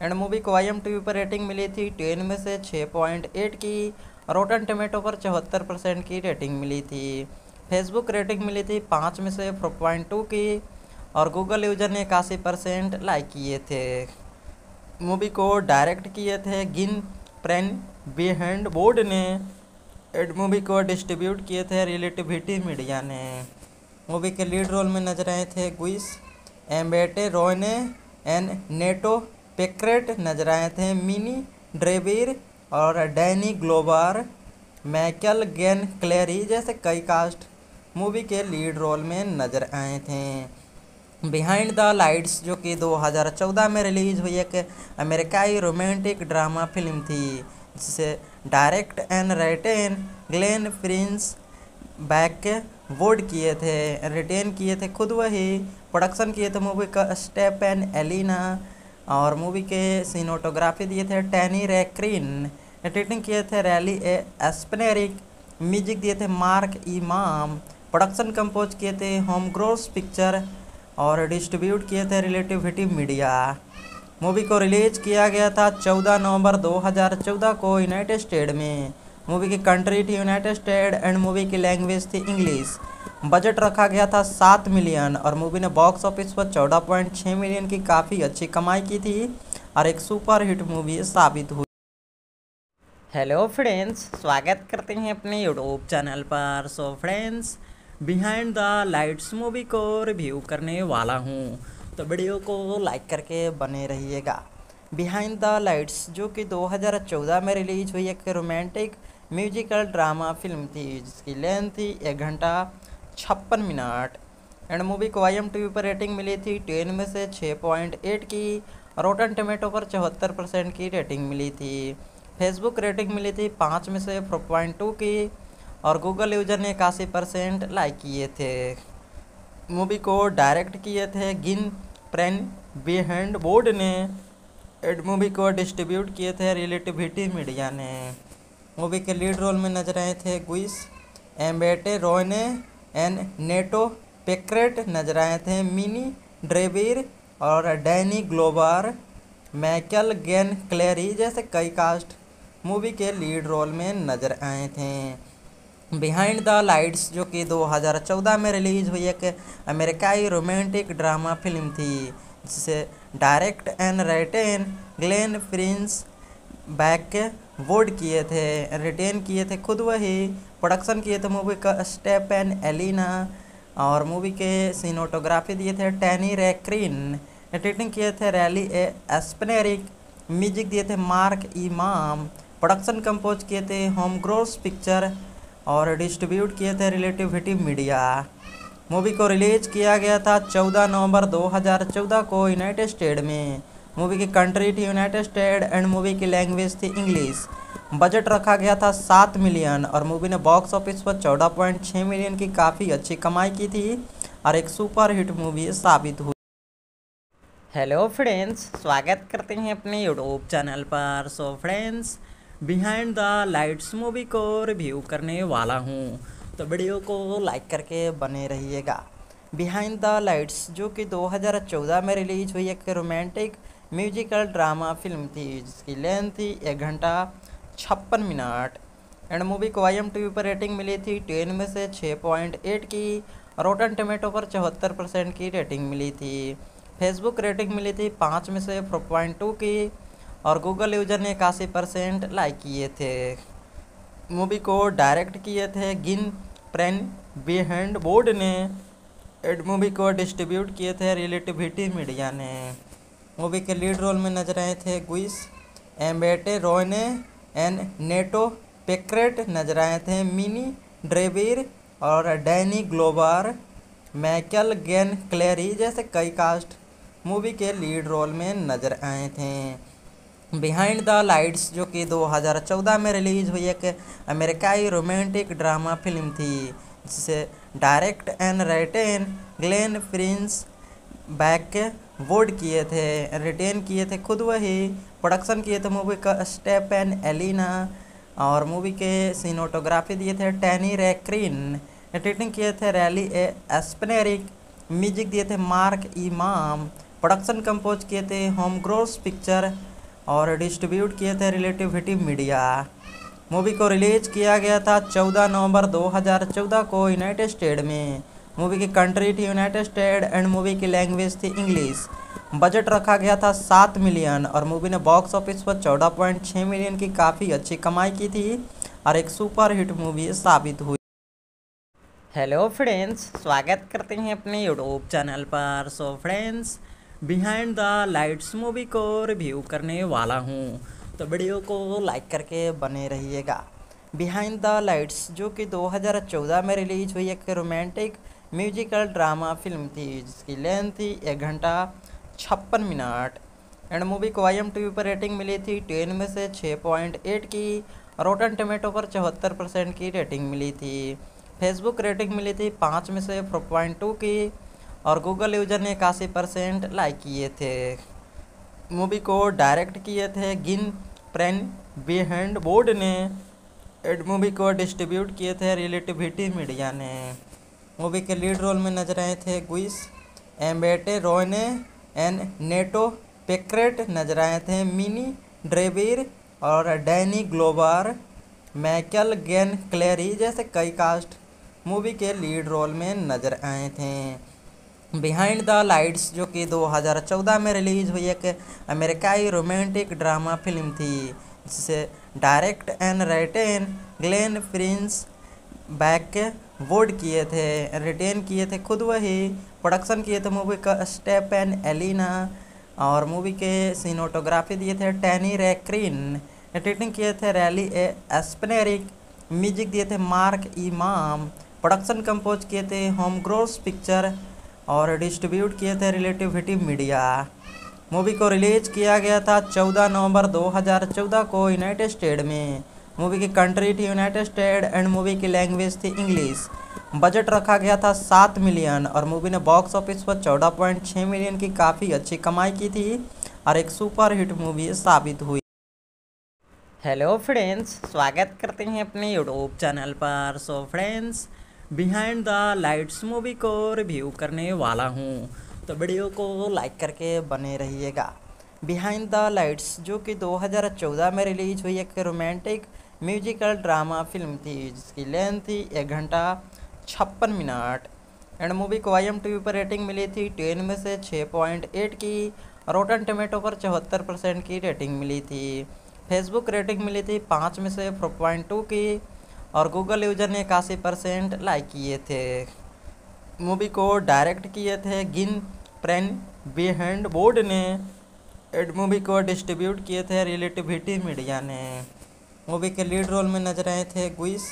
[SPEAKER 1] एंड मूवी को आई एम टी पर रेटिंग मिली थी टेन में से छः पॉइंट एट की। रोटन टमेटो पर चौहत्तर परसेंट की रेटिंग मिली थी। फेसबुक रेटिंग मिली थी पाँच में से फोर पॉइंट टू की। और गूगल यूज़र ने इक्यासी परसेंट लाइक किए थे। मूवी को डायरेक्ट किए थे। गिन प्रेन बिहेंड बोर्ड ने एड मूवी को डिस्ट्रीब्यूट किए थे रिलेटिविटी मीडिया ने। मूवी के लीड रोल में नज़र आए थे गुइस एम्बेटे रोयने एंड नेटो पेक्रेट नज़र आए थे। मिनी ड्रेबिर और डैनी ग्लोबर मैकल गेन क्लेरी जैसे कई कास्ट मूवी के लीड रोल में नज़र आए थे। बिहाइंड द लाइट्स जो कि 2014 में रिलीज़ हुई एक अमेरिकाई रोमांटिक ड्रामा फ़िल्म थी, जिसे direct and written Glen Prince Bythewood किए थे, रिटेन किए थे खुद वही, प्रोडक्शन किए थे मूवी का स्टेप एंड एलिना, और मूवी के सीनोटोग्राफी दिए थे टैनी रैक्रीन, एडिटिंग किए थे रैली ए एस्पनेरिक म्यूज़िक दिए थे मार्क इमाम, प्रोडक्शन कंपोज किए थे होम ग्रोस पिक्चर और डिस्ट्रीब्यूट किए थे रिलेटिविटी मीडिया। मूवी को रिलीज़ किया गया था 14 नवंबर 2014 को यूनाइटेड स्टेट में। मूवी की कंट्री थी यूनाइटेड स्टेट एंड मूवी की लैंग्वेज थी इंग्लिश। बजट रखा गया था सात मिलियन और मूवी ने बॉक्स ऑफ़िस पर चौदह पॉइंट छः मिलियन की काफ़ी अच्छी कमाई की थी और एक सुपर हिट मूवी साबित हुई। हेलो फ्रेंड्स, स्वागत करते हैं अपने यूट्यूब चैनल पर। So friends behind the lights movie को रिव्यू करने वाला हूँ। तो वीडियो को लाइक करके बने रहिएगा। बिहाइंड द लाइट्स जो कि 2014 में रिलीज़ हुई एक रोमांटिक म्यूजिकल ड्रामा फ़िल्म थी, जिसकी लेंथ थी एक घंटा छप्पन मिनट। एंड मूवी को आई एम टी पर रेटिंग मिली थी टेन में से छः पॉइंट एट की। रोटन टमेटो पर चौहत्तर परसेंट की रेटिंग मिली थी। फेसबुक रेटिंग मिली थी पाँच में से फोर पॉइंट टू की। और गूगल यूज़र ने इक्यासी परसेंट लाइक किए थे। मूवी को डायरेक्ट किए थे। गिन प्रेन बिहेंड बोर्ड ने एड मूवी को डिस्ट्रीब्यूट किए थे रिलेटिविटी मीडिया ने। मूवी के लीड रोल में नज़र आए थे गुइस एम्बेटे रोयने एंड नेटो पेक्रेट नज़र आए थे। मिनी ड्रेविर और डैनी ग्लोबर मैकल गेन क्लेरी जैसे कई कास्ट मूवी के लीड रोल में नज़र आए थे। बिहाइंड द लाइट्स जो कि 2014 में रिलीज़ हुई एक अमेरिकाई रोमांटिक ड्रामा फ़िल्म थी, जिसे direct and written Glen Prince Bythewood किए थे, रिटेन किए थे, खुद वही प्रोडक्शन किए थे मूवी का स्टेप एंड एलिना और मूवी के सीनोटोग्राफी दिए थे टैनी रैक्रीन, एडिटिंग किए थे रैली ए एस्पनेरिक म्यूज़िक दिए थे मार्क इमाम, प्रोडक्शन कंपोज किए थे होम ग्रोस पिक्चर और डिस्ट्रीब्यूट किए थे रिलेटिविटी मीडिया। मूवी को रिलीज़ किया गया था 14 नवंबर 2014 को यूनाइटेड स्टेट में। मूवी की कंट्री थी यूनाइटेड स्टेट एंड मूवी की लैंग्वेज थी इंग्लिश। बजट रखा गया था सात मिलियन और मूवी ने बॉक्स ऑफ़िस पर चौदह पॉइंट छः मिलियन की काफ़ी अच्छी कमाई की थी और एक सुपर हिट मूवी साबित हुई। हेलो फ्रेंड्स, स्वागत करते हैं अपने यूट्यूब चैनल पर। So friends behind the lights movie को रिव्यू करने वाला हूँ। तो वीडियो को लाइक करके बने रहिएगा। बिहाइंड द लाइट्स जो कि 2014 में रिलीज़ हुई एक रोमांटिक म्यूजिकल ड्रामा फ़िल्म थी, जिसकी लेंथ थी एक घंटा छप्पन मिनट। एंड मूवी को आई एम टी पर रेटिंग मिली थी टेन में से छः पॉइंट एट की। रोटन टमेटो पर चौहत्तर परसेंट की रेटिंग मिली थी। फेसबुक रेटिंग मिली थी पाँच में से फोर पॉइंट टू की। और गूगल यूज़र ने इक्यासी परसेंट लाइक किए थे। मूवी को डायरेक्ट किए थे। गिन प्रेन बिहेंड बोर्ड ने एड मूवी को डिस्ट्रीब्यूट किए थे रिलेटिविटी मीडिया ने। मूवी के लीड रोल में नज़र आए थे गुइस एम्बेटे रोयने एंड नेटो पेक्रेट नज़र आए थे। मिनी ड्रेविर और डैनी ग्लोबर मैकल गेन क्लेरी जैसे कई कास्ट मूवी के लीड रोल में नज़र आए थे। बिहाइंड द लाइट्स जो कि 2014 में रिलीज़ हुई एक अमेरिकाई रोमांटिक ड्रामा फ़िल्म थी, जिसे direct and written Glen Prince Bythewood किए थे, रिटेन किए थे खुद वही, प्रोडक्शन किए थे मूवी का स्टेप एंड एलिना, और मूवी के सीनोटोग्राफी दिए थे टैनी रैक्रीन, एडिटिंग किए थे रैली ए एस्पनेरिक म्यूज़िक दिए थे मार्क इमाम, प्रोडक्शन कंपोज किए थे होम ग्रोस पिक्चर और डिस्ट्रीब्यूट किए थे रिलेटिविटी मीडिया। मूवी को रिलीज़ किया गया था 14 नवंबर 2014 को यूनाइटेड स्टेट में। मूवी की कंट्री थी यूनाइटेड स्टेट एंड मूवी की लैंग्वेज थी इंग्लिश। बजट रखा गया था सात मिलियन और मूवी ने बॉक्स ऑफ़िस पर चौदह पॉइंट छः मिलियन की काफ़ी अच्छी कमाई की थी और एक सुपर हिट मूवी साबित हुई। हेलो फ्रेंड्स, स्वागत करते हैं अपने यूट्यूब चैनल पर। So friends behind the lights movie को रिव्यू करने वाला हूँ। तो वीडियो को लाइक करके बने रहिएगा। बिहाइंड द लाइट्स जो कि 2014 में रिलीज़ हुई एक रोमांटिक म्यूजिकल ड्रामा फ़िल्म थी, जिसकी लेंथ थी एक घंटा छप्पन मिनट। एंड मूवी को आई एम टी पर रेटिंग मिली थी टेन में से छः पॉइंट एट की। रोटन टमेटो पर चौहत्तर परसेंट की रेटिंग मिली थी। फेसबुक रेटिंग मिली थी पाँच में से फोर पॉइंट टू की। और गूगल यूज़र ने इक्यासी परसेंट लाइक किए थे। मूवी को डायरेक्ट किए थे। गिन प्रेन बिहेंड बोर्ड ने एड मूवी को डिस्ट्रीब्यूट किए थे रिलेटिविटी मीडिया ने। मूवी के लीड रोल में नज़र आए थे Gugu Mbatha Raw and Nate Parker नज़र आए थे। मिनी ड्रेविर और डैनी ग्लोबर मैकल गेन क्लेरी जैसे कई कास्ट मूवी के लीड रोल में नज़र आए थे। बिहाइंड द लाइट्स जो कि 2014 में रिलीज़ हुई एक अमेरिकाई रोमांटिक ड्रामा फ़िल्म थी, जिसे direct and written Glen Prince Bythewood किए थे, रिटेन किए थे खुद वही, प्रोडक्शन किए थे मूवी का स्टेप एंड एलिना और मूवी के सीनोटोग्राफी दिए थे टैनी रैक्रीन, एडिटिंग किए थे रैली ए एस्पनेरिक म्यूज़िक दिए थे मार्क इमाम, प्रोडक्शन कंपोज किए थे होम ग्रोस पिक्चर और डिस्ट्रीब्यूट किए थे रिलेटिविटी मीडिया। मूवी को रिलीज़ किया गया था 14 नवंबर 2014 को यूनाइटेड स्टेट में। मूवी की कंट्री थी यूनाइटेड स्टेट एंड मूवी की लैंग्वेज थी इंग्लिश। बजट रखा गया था सात मिलियन और मूवी ने बॉक्स ऑफ़िस पर चौदह पॉइंट छः मिलियन की काफ़ी अच्छी कमाई की थी और एक सुपर हिट मूवी साबित हुई। हेलो फ्रेंड्स, स्वागत करते हैं अपने यूट्यूब चैनल पर। So friends behind the lights movie को रिव्यू करने वाला हूँ। तो वीडियो को लाइक करके बने रहिएगा। बिहाइंड द लाइट्स जो कि 2014 में रिलीज़ हुई एक रोमांटिक म्यूजिकल ड्रामा फ़िल्म थी, जिसकी लेंथ थी एक घंटा छप्पन मिनट। एंड मूवी को आई एम टी पर रेटिंग मिली थी टेन में से छः पॉइंट एट की। रोटन टमेटो पर चौहत्तर परसेंट की रेटिंग मिली थी। फेसबुक रेटिंग मिली थी पाँच में से फोर पॉइंट टू की। और गूगल यूज़र ने इक्यासी परसेंट लाइक किए थे। मूवी को डायरेक्ट किए थे। गिन प्रेन बिहेंड बोर्ड ने एड मूवी को डिस्ट्रीब्यूट किए थे रिलेटिविटी मीडिया ने। मूवी के लीड रोल में नज़र आए थे Gugu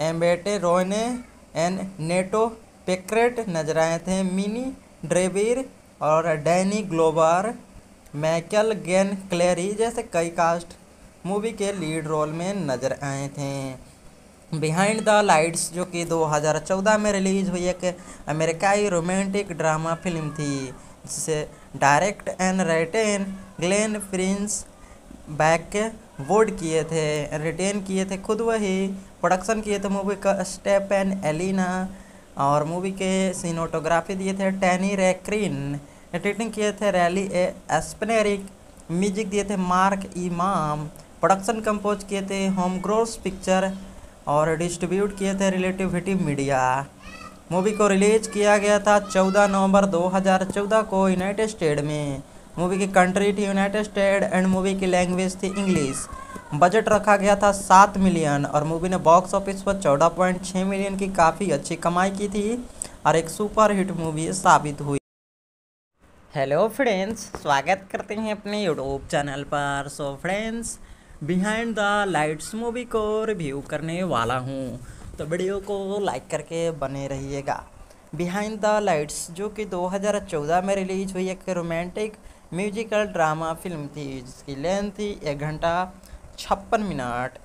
[SPEAKER 1] Mbatha Raw and Nate Parker नज़र आए थे। मिनी ड्रेविर और डैनी ग्लोबर मैकल गेन क्लेरी जैसे कई कास्ट मूवी के लीड रोल में नज़र आए थे। बिहाइंड द लाइट्स जो कि 2014 में रिलीज़ हुई एक अमेरिकाई रोमांटिक ड्रामा फ़िल्म थी, जिसे direct and written Glen Prince Bythewood किए थे, रिटेन किए थे खुद वही, प्रोडक्शन किए थे मूवी का स्टेप एंड एलिना और मूवी के सीनोटोग्राफी दिए थे टैनी रैक्रीन, एडिटिंग किए थे रैली ए एस्पनेरिक म्यूज़िक दिए थे मार्क इमाम, प्रोडक्शन कंपोज किए थे होम ग्रोस पिक्चर और डिस्ट्रीब्यूट किए थे रिलेटिविटी मीडिया। मूवी को रिलीज़ किया गया था 14 नवंबर 2014 को यूनाइटेड स्टेट में। मूवी की कंट्री थी यूनाइटेड स्टेट एंड मूवी की लैंग्वेज थी इंग्लिश। बजट रखा गया था सात मिलियन और मूवी ने बॉक्स ऑफ़िस पर चौदह पॉइंट छः मिलियन की काफ़ी अच्छी कमाई की थी और एक सुपर हिट मूवी साबित हुई। हेलो फ्रेंड्स, स्वागत करते हैं अपने यूट्यूब चैनल पर। So friends behind the lights movie को रिव्यू करने वाला हूँ। तो वीडियो को लाइक करके बने रहिएगा। बिहाइंड द लाइट्स जो कि 2014 में रिलीज़ हुई एक रोमांटिक म्यूजिकल ड्रामा फ़िल्म थी, जिसकी लेंथ थी एक घंटा छप्पन मिनट।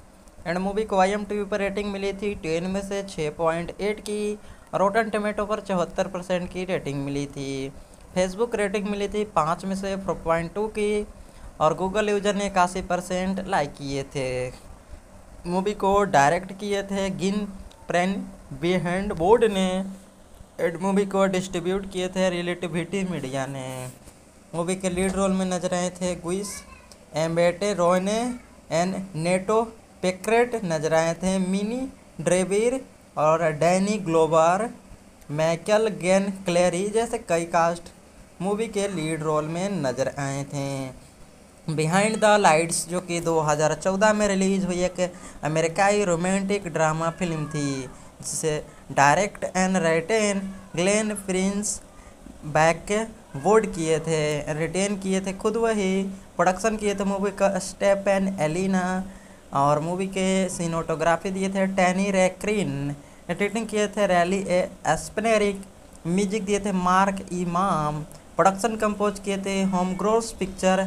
[SPEAKER 1] एंड मूवी को आई एम टी पर रेटिंग मिली थी टेन में से छः पॉइंट एट की। रोटन टमेटो पर चौहत्तर परसेंट की रेटिंग मिली थी। फेसबुक रेटिंग मिली थी पाँच में से फोर पॉइंट टू की। और गूगल यूज़र ने इक्यासी परसेंट लाइक किए थे। मूवी को डायरेक्ट किए थे। गिन प्रेन बिहेंड बोर्ड ने एड मूवी को डिस्ट्रीब्यूट किए थे रिलेटिविटी मीडिया ने। मूवी के लीड रोल में नज़र आए थे Gugu Mbatha Raw and Nate Parker नज़र आए थे। मिनी ड्रेविर और डैनी ग्लोबर मैकल गेन क्लेरी जैसे कई कास्ट मूवी के लीड रोल में नज़र आए थे। बिहाइंड द लाइट्स जो कि 2014 में रिलीज़ हुई एक अमेरिकाई रोमांटिक ड्रामा फ़िल्म थी, जिसे direct and written Glen Prince Bythewood किए थे, रिटेन किए थे खुद वही, प्रोडक्शन किए थे मूवी का स्टेप एंड एलिना, और मूवी के सीनोटोग्राफी दिए थे टैनी रैक्रीन, एडिटिंग किए थे रैली ए एस्पनेरिक म्यूज़िक दिए थे मार्क इमाम, प्रोडक्शन कंपोज किए थे होम ग्रोस पिक्चर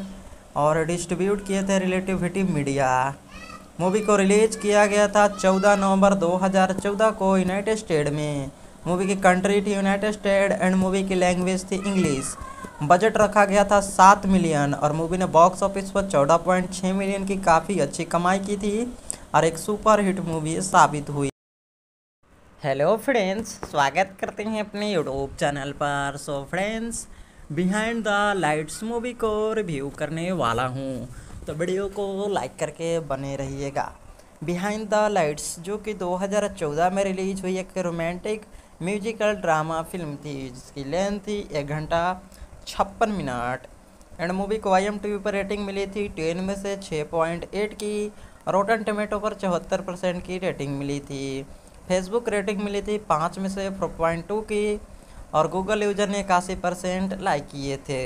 [SPEAKER 1] और डिस्ट्रीब्यूट किए थे रिलेटिविटी मीडिया। मूवी को रिलीज़ किया गया था 14 नवंबर 2014 को यूनाइटेड स्टेट में। मूवी की कंट्री थी यूनाइटेड स्टेट एंड मूवी की लैंग्वेज थी इंग्लिश। बजट रखा गया था सात मिलियन और मूवी ने बॉक्स ऑफ़िस पर चौदह पॉइंट छः मिलियन की काफ़ी अच्छी कमाई की थी और एक सुपर हिट मूवी साबित हुई। हेलो फ्रेंड्स, स्वागत करते हैं अपने यूट्यूब चैनल पर। So friends behind the lights movie को रिव्यू करने वाला हूँ। तो वीडियो को लाइक करके बने रहिएगा। बिहाइंड द लाइट्स जो कि 2014 में रिलीज़ हुई एक रोमांटिक म्यूजिकल ड्रामा फ़िल्म थी, जिसकी लेंथ थी एक घंटा छप्पन मिनट। एंड मूवी को आई एम टी पर रेटिंग मिली थी टेन में से छः पॉइंट एट की। रोटन टमेटो पर चौहत्तर परसेंट की रेटिंग मिली थी। फेसबुक रेटिंग मिली थी पाँच में से फोर पॉइंट टू की। और गूगल यूज़र ने इक्यासी परसेंट लाइक किए थे।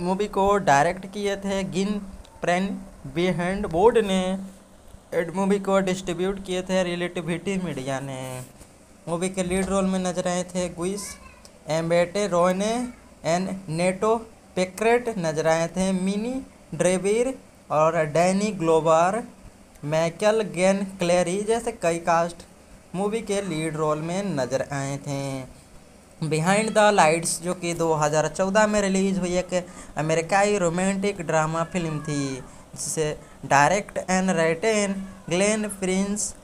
[SPEAKER 1] मूवी को डायरेक्ट किए थे। गिन प्रेन बिहेंड बोर्ड ने एड मूवी को डिस्ट्रीब्यूट किए थे रिलेटिविटी मीडिया ने। मूवी के लीड रोल में नज़र आए थे गुइस एम्बेटे रोयने एंड नेटो पेक्रेट नज़र आए थे। मिनी ड्रेविर और डैनी ग्लोबर मैकल गेन क्लेरी जैसे कई कास्ट मूवी के लीड रोल में नज़र आए थे। बिहाइंड द लाइट्स जो कि 2014 में रिलीज़ हुई एक अमेरिकाई रोमांटिक ड्रामा फ़िल्म थी। जिसे direct and written Glen Prince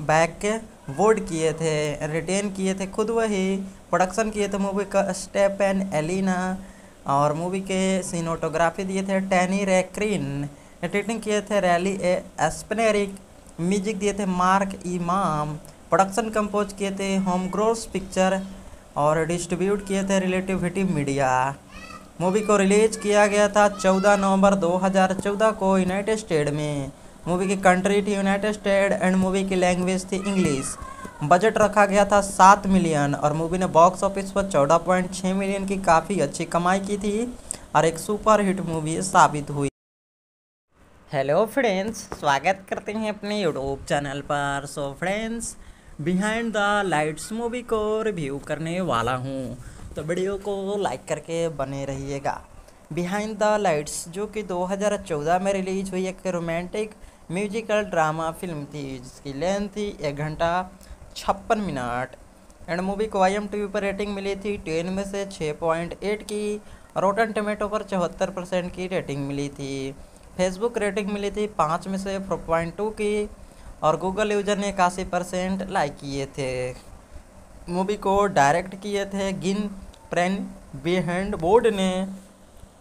[SPEAKER 1] Bythewood किए थे, रिटेन किए थे खुद वही, प्रोडक्शन किए थे मूवी का स्टेप एंड एलिना और मूवी के सीनोटोग्राफी दिए थे टैनी रेक्रीन, एडिटिंग किए थे रैली ए एस्पनेरिक म्यूज़िक दिए थे मार्क इमाम, प्रोडक्शन कंपोज किए थे होम ग्रोस पिक्चर और डिस्ट्रीब्यूट किए थे रिलेटिविटी मीडिया। मूवी को रिलीज़ किया गया था 14 नवंबर 2014 को यूनाइटेड स्टेट में। मूवी की कंट्री थी यूनाइटेड स्टेट एंड मूवी की लैंग्वेज थी इंग्लिश। बजट रखा गया था सात मिलियन और मूवी ने बॉक्स ऑफ़िस पर चौदह पॉइंट छः मिलियन की काफ़ी अच्छी कमाई की थी और एक सुपर हिट मूवी साबित हुई। हेलो फ्रेंड्स, स्वागत करते हैं अपने यूट्यूब चैनल पर। So friends behind the lights movie को रिव्यू करने वाला हूँ। तो वीडियो को लाइक करके बने रहिएगा। बिहाइंड द लाइट्स जो कि 2014 में रिलीज़ हुई एक रोमांटिक म्यूजिकल ड्रामा फ़िल्म थी, जिसकी लेंथ थी एक घंटा छप्पन मिनट। एंड मूवी को आई एम टी पर रेटिंग मिली थी टेन में से छः पॉइंट एट की। रोटन टमेटो पर चौहत्तर परसेंट की रेटिंग मिली थी। फेसबुक रेटिंग मिली थी पाँच में से फोर पॉइंट टू की। और गूगल यूज़र ने इक्यासी परसेंट लाइक किए थे। मूवी को डायरेक्ट किए थे। गिन प्रेन बिहेंड बोर्ड ने।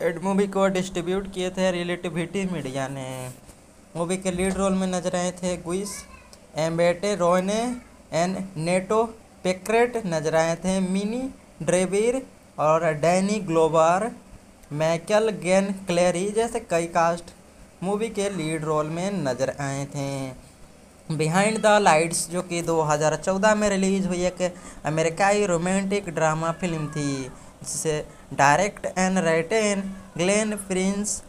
[SPEAKER 1] एड मूवी को डिस्ट्रीब्यूट किए थे रिलेटिविटी मीडिया ने। मूवी के लीड रोल में नज़र आए थे गुइस एम्बेटे रोयने एंड नेटो पेक्रेट नज़र आए थे। मिनी ड्रेविर और डैनी ग्लोबर मैकल गेन क्लेरी जैसे कई कास्ट मूवी के लीड रोल में नज़र आए थे। बिहाइंड द लाइट्स जो कि 2014 में रिलीज़ हुई एक अमेरिकाई रोमांटिक ड्रामा फ़िल्म थी। जिसे direct and written Glen Prince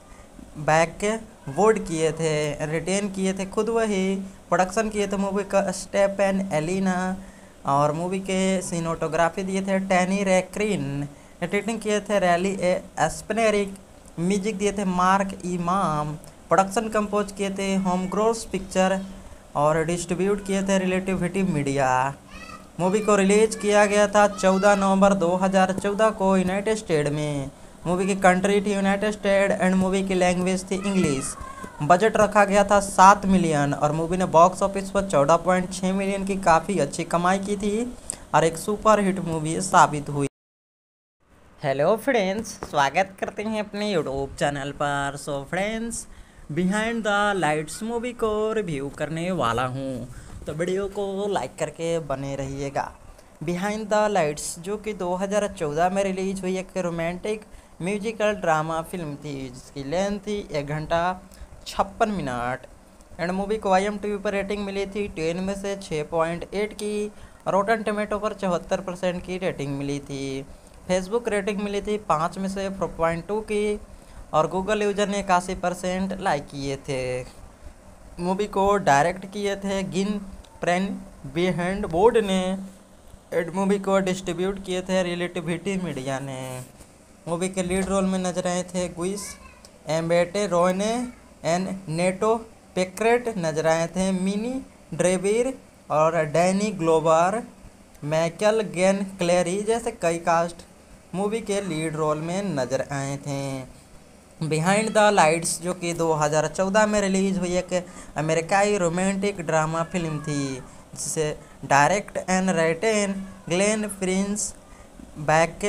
[SPEAKER 1] Bythewood किए थे, रिटेन किए थे, खुद वही प्रोडक्शन किए थे। मूवी का स्टेप एंड एलिना और मूवी के सीनोटोग्राफी दिए थे टैनी रेक्रीन। एडिटिंग किए थे रैली ए एस्पनेरिक म्यूज़िक दिए थे मार्क इमाम। प्रोडक्शन कंपोज किए थे होम ग्रोस पिक्चर और डिस्ट्रीब्यूट किए थे रिलेटिविटी मीडिया। मूवी को रिलीज़ किया गया था 14 नवंबर 2014 को यूनाइटेड स्टेट में। मूवी की कंट्री थी यूनाइटेड स्टेट एंड मूवी की लैंग्वेज थी इंग्लिश। बजट रखा गया था सात मिलियन और मूवी ने बॉक्स ऑफ़िस पर चौदह पॉइंट छः मिलियन की काफ़ी अच्छी कमाई की थी और एक सुपर हिट मूवी साबित हुई। हेलो फ्रेंड्स, स्वागत करते हैं अपने यूट्यूब चैनल पर। So friends behind the lights movie को रिव्यू करने वाला हूँ। तो वीडियो को लाइक करके बने रहिएगा। बिहाइंड द लाइट्स जो कि 2014 में रिलीज़ हुई एक रोमांटिक म्यूजिकल ड्रामा फ़िल्म थी, जिसकी लेंथ थी एक घंटा छप्पन मिनट। एंड मूवी को आई एम टी पर रेटिंग मिली थी टेन में से छः पॉइंट एट की। रोटन टमेटो पर चौहत्तर परसेंट की रेटिंग मिली थी। फेसबुक रेटिंग मिली थी पाँच में से फोर पॉइंट टू की। और गूगल यूज़र ने इक्यासी परसेंट लाइक किए थे। मूवी को डायरेक्ट किए थे। गिन प्रेन बिहेंड बोर्ड ने एड मूवी को डिस्ट्रीब्यूट किए थे रिलेटिविटी मीडिया ने। मूवी के लीड रोल में नज़र आए थे गुइस एम्बेटे रोयने एंड नेटो पेक्रेट नज़र आए थे। मिनी ड्रेविर और डैनी ग्लोबर मैकल गेन क्लेरी जैसे कई कास्ट मूवी के लीड रोल में नज़र आए थे। बिहाइंड द लाइट्स जो कि 2014 में रिलीज़ हुई एक अमेरिकाई रोमांटिक ड्रामा फ़िल्म थी, जिसे direct and written Glenn Prince back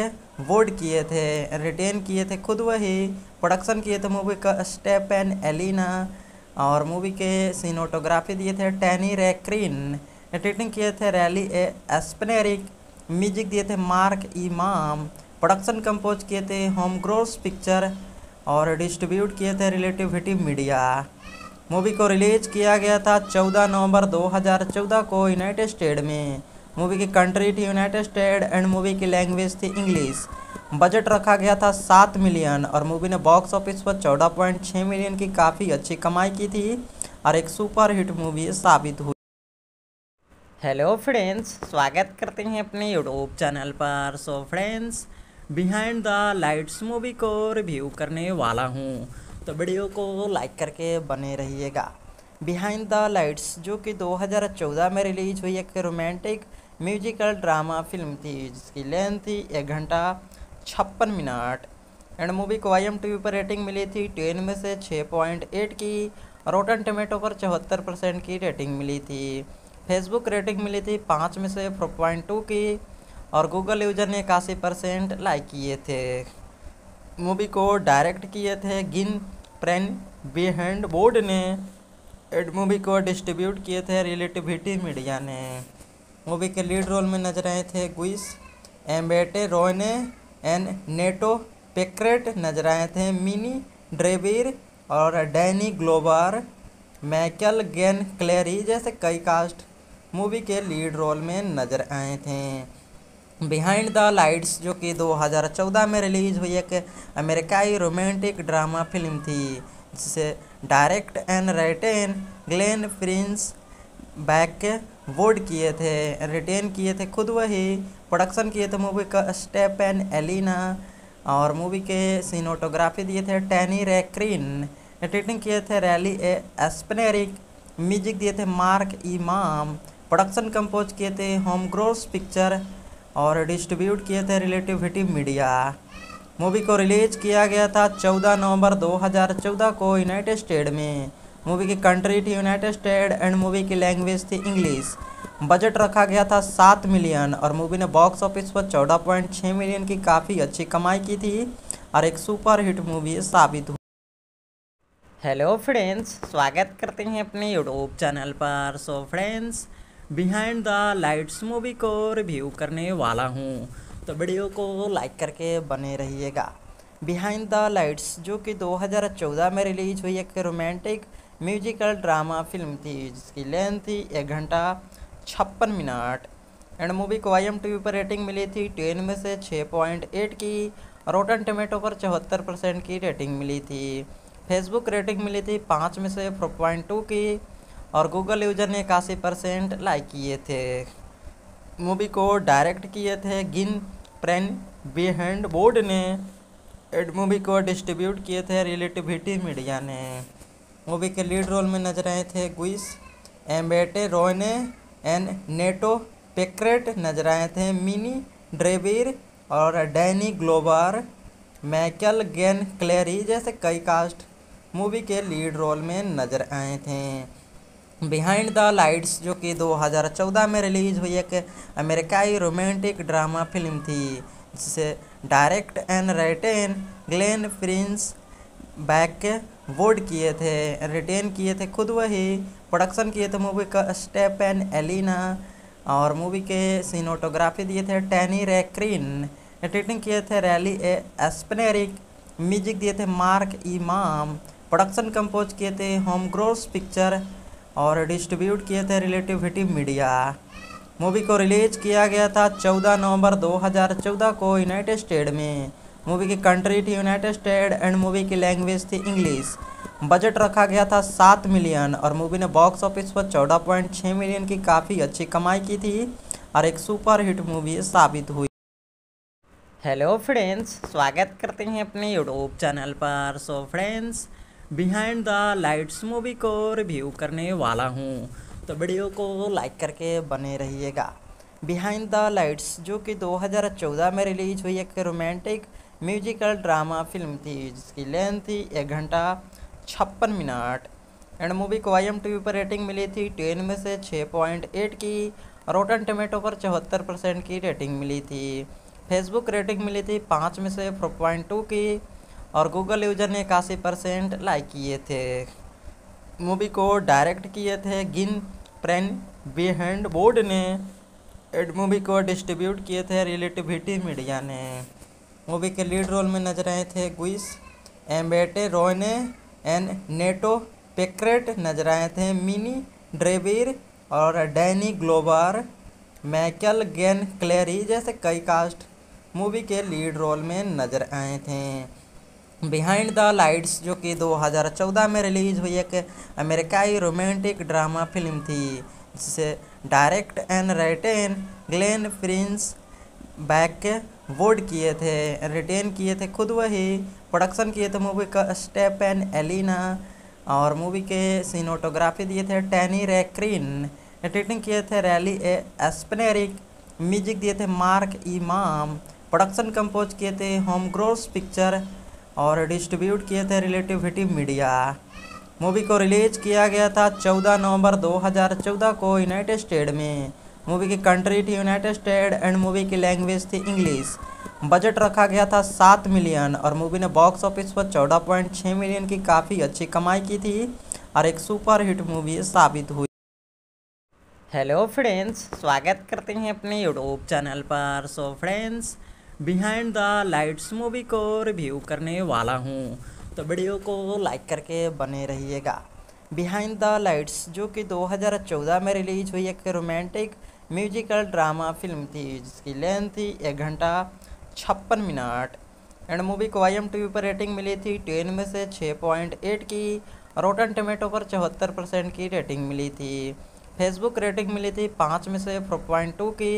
[SPEAKER 1] वोड किए थे, रिटेन किए थे खुद वही, प्रोडक्शन किए थे मूवी का स्टेप एंड एलिना और मूवी के सीनोटोग्राफी दिए थे टैनी रैक्रीन, एडिटिंग किए थे रैली ए एस्पनेरिक म्यूज़िक दिए थे मार्क इमाम, प्रोडक्शन कंपोज किए थे होम ग्रोस पिक्चर और डिस्ट्रीब्यूट किए थे रिलेटिविटी मीडिया। मूवी को रिलीज़ किया गया था 14 नवंबर 2014 को यूनाइटेड स्टेट में। मूवी की कंट्री थी यूनाइटेड स्टेट एंड मूवी की लैंग्वेज थी इंग्लिश। बजट रखा गया था सात मिलियन और मूवी ने बॉक्स ऑफ़िस पर चौदह पॉइंट छः मिलियन की काफ़ी अच्छी कमाई की थी और एक सुपर हिट मूवी साबित हुई। हेलो फ्रेंड्स, स्वागत करते हैं अपने यूट्यूब चैनल पर। So friends Behind the Lights movie को रिव्यू करने वाला हूँ। तो वीडियो को लाइक करके बने रहिएगा। बिहाइंड द लाइट्स जो कि 2014 में रिलीज़ हुई एक रोमांटिक म्यूजिकल ड्रामा फ़िल्म थी, जिसकी लेंथ थी एक घंटा छप्पन मिनट। एंड मूवी को आई एम टी पर रेटिंग मिली थी टेन में से छः पॉइंट एट की रोटन टमेटो पर चौहत्तर परसेंट की रेटिंग मिली थी। फेसबुक रेटिंग मिली थी पाँच में से फोर पॉइंट टू की और गूगल यूज़र ने इक्यासी परसेंट लाइक किए थे। मूवी को डायरेक्ट किए थे। गिन प्रेन बिहेंड बोर्ड ने एड मूवी को डिस्ट्रीब्यूट किए थे रिलेटिविटी मीडिया ने। मूवी के लीड रोल में नज़र आए थे गुइस एम्बेटे रोयने एंड नेटो पेक्रेट नज़र आए थे। मिनी ड्रेविर और डैनी ग्लोबर मैकल गेन क्लेरी जैसे कई कास्ट मूवी के लीड रोल में नज़र आए थे। बिहाइंड द लाइट्स जो कि 2014 में रिलीज़ हुई एक अमेरिकाई रोमांटिक ड्रामा फ़िल्म थी, जिसे direct and written Glenn Prince back वोड किए थे, रिटेन किए थे, खुद वही प्रोडक्शन किए थे, मूवी का स्टेप एंड एलिना और मूवी के सीनोटोग्राफी दिए थे टैनी रैक्रीन, एडिटिंग किए थे रैली ए एस्पनेरिक म्यूज़िक दिए थे मार्क इमाम, प्रोडक्शन कंपोज किए थे होम ग्रोस पिक्चर और डिस्ट्रीब्यूट किए थे रिलेटिविटी मीडिया मूवी को रिलीज़ किया गया था 14 नवंबर 2014 को यूनाइटेड स्टेट में। मूवी की कंट्री थी यूनाइटेड स्टेट एंड मूवी की लैंग्वेज थी इंग्लिश बजट रखा गया था सात मिलियन और मूवी ने बॉक्स ऑफ़िस पर चौदह पॉइंट छः मिलियन की काफ़ी अच्छी कमाई की थी और एक सुपर हिट मूवी साबित हुई। हेलो फ्रेंड्स स्वागत करते हैं अपने यूट्यूब चैनल पर। So so, friends Behind the Lights movie को रिव्यू करने वाला हूँ। तो वीडियो को लाइक करके बने रहिएगा। बिहाइंड द लाइट्स जो कि 2014 में रिलीज़ हुई एक रोमांटिक म्यूजिकल ड्रामा फ़िल्म थी, जिसकी लेंथ थी एक घंटा छप्पन मिनट। एंड मूवी को आई एम टी पर रेटिंग मिली थी टेन में से छः पॉइंट एट की। रोटन टमेटो पर चौहत्तर परसेंट की रेटिंग मिली थी। फेसबुक रेटिंग मिली थी पाँच में से फोर पॉइंट टू की। और गूगल यूज़र ने इक्यासी परसेंट लाइक किए थे। मूवी को डायरेक्ट किए थे। गिन प्रेन बिहेंड बोर्ड ने एड मूवी को डिस्ट्रीब्यूट किए थे रिलेटिविटी मीडिया ने। मूवी के लीड रोल में नज़र आए थे गुइस एम्बेटे रोयने एंड नेटो पेक्रेट नज़र आए थे। मिनी ड्रेविर और डैनी ग्लोबर मैकल गेन क्लेरी जैसे कई कास्ट मूवी के लीड रोल में नज़र आए थे। बिहाइंड द लाइट्स जो कि 2014 में रिलीज़ हुई एक अमेरिकाई रोमांटिक ड्रामा फ़िल्म थी, जिसे direct and written Glenn Prince back वोड किए थे, रिटेन किए थे खुद वही, प्रोडक्शन किए थे मूवी का स्टेप एंड एलिना और मूवी के सीनोटोग्राफी दिए थे टैनी रैक्रीन, एडिटिंग किए थे रैली ए एस्पनेरिक म्यूज़िक दिए थे मार्क इमाम, प्रोडक्शन कंपोज किए थे होम ग्रोस पिक्चर और डिस्ट्रीब्यूट किए थे रिलेटिविटी मीडिया। मूवी को रिलीज़ किया गया था 14 नवंबर 2014 को यूनाइटेड स्टेट में। मूवी की कंट्री थी यूनाइटेड स्टेट एंड मूवी की लैंग्वेज थी इंग्लिश। बजट रखा गया था सात मिलियन और मूवी ने बॉक्स ऑफ़िस पर चौदह पॉइंट छः मिलियन की काफ़ी अच्छी कमाई की थी और एक सुपर हिट मूवी साबित हुई। हेलो फ्रेंड्स, स्वागत करते हैं अपने यूट्यूब चैनल पर। So friends Behind the Lights movie को रिव्यू करने वाला हूँ। तो वीडियो को लाइक करके बने रहिएगा। बिहाइंड द लाइट्स जो कि 2014 में रिलीज़ हुई एक रोमांटिक म्यूजिकल ड्रामा फ़िल्म थी, जिसकी लेंथ थी एक घंटा छप्पन मिनट। एंड मूवी को आई पर रेटिंग मिली थी टेन में से 6.8 की। रोटन टमेटो पर चौहत्तर परसेंट की रेटिंग मिली थी। फेसबुक रेटिंग मिली थी पाँच में से फोर पॉइंट टू की। और गूगल यूज़र ने इक्यासी परसेंट लाइक किए थे। मूवी को डायरेक्ट किए थे। गिन प्रेन बिहेंड बोर्ड ने एड मूवी को डिस्ट्रीब्यूट किए थे रिलेटिविटी मीडिया ने। मूवी के लीड रोल में नज़र आए थे गुइस एम्बेटे रोयने एंड नेटो पेक्रेट नज़र आए थे। मिनी ड्रेविर और डैनी ग्लोबर मैकल गेन क्लेरी जैसे कई कास्ट मूवी के लीड रोल में नज़र आए थे। बिहाइंड द लाइट्स जो कि 2014 में रिलीज़ हुई एक अमेरिकाई रोमांटिक ड्रामा फ़िल्म थी, जिसे direct and written Glenn Prince back वोड किए थे, रिटेन किए थे खुद वही, प्रोडक्शन किए थे मूवी का स्टेप एंड एलिना, और मूवी के सीनोटोग्राफी दिए थे टैनी रेक्रीन, एडिटिंग किए थे रैली ए एस्पनेरिक म्यूज़िक दिए थे मार्क इमाम, प्रोडक्शन कंपोज किए थे होम ग्रोस पिक्चर और डिस्ट्रीब्यूट किए थे रिलेटिविटी मीडिया मूवी को रिलीज़ किया गया था 14 नवंबर 2014 को यूनाइटेड स्टेट में। मूवी की कंट्री थी यूनाइटेड स्टेट एंड मूवी की लैंग्वेज थी इंग्लिश बजट रखा गया था सात मिलियन और मूवी ने बॉक्स ऑफ़िस पर चौदह पॉइंट छः मिलियन की काफ़ी अच्छी कमाई की थी और एक सुपर हिट मूवी साबित हुई। हेलो फ्रेंड्स स्वागत करते हैं अपने यूट्यूब चैनल पर। So friends Behind the Lights movie को रिव्यू करने वाला हूँ। तो वीडियो को लाइक करके बने रहिएगा। बिहाइंड द लाइट्स जो कि 2014 में रिलीज़ हुई एक रोमांटिक म्यूजिकल ड्रामा फ़िल्म थी, जिसकी लेंथ थी एक घंटा छप्पन मिनट। एंड मूवी को आई पर रेटिंग मिली थी टेन में से 6.8 की रोटन टमेटो पर चौहत्तर परसेंट की रेटिंग मिली थी। फेसबुक रेटिंग मिली थी पाँच में से फोर पॉइंट टू की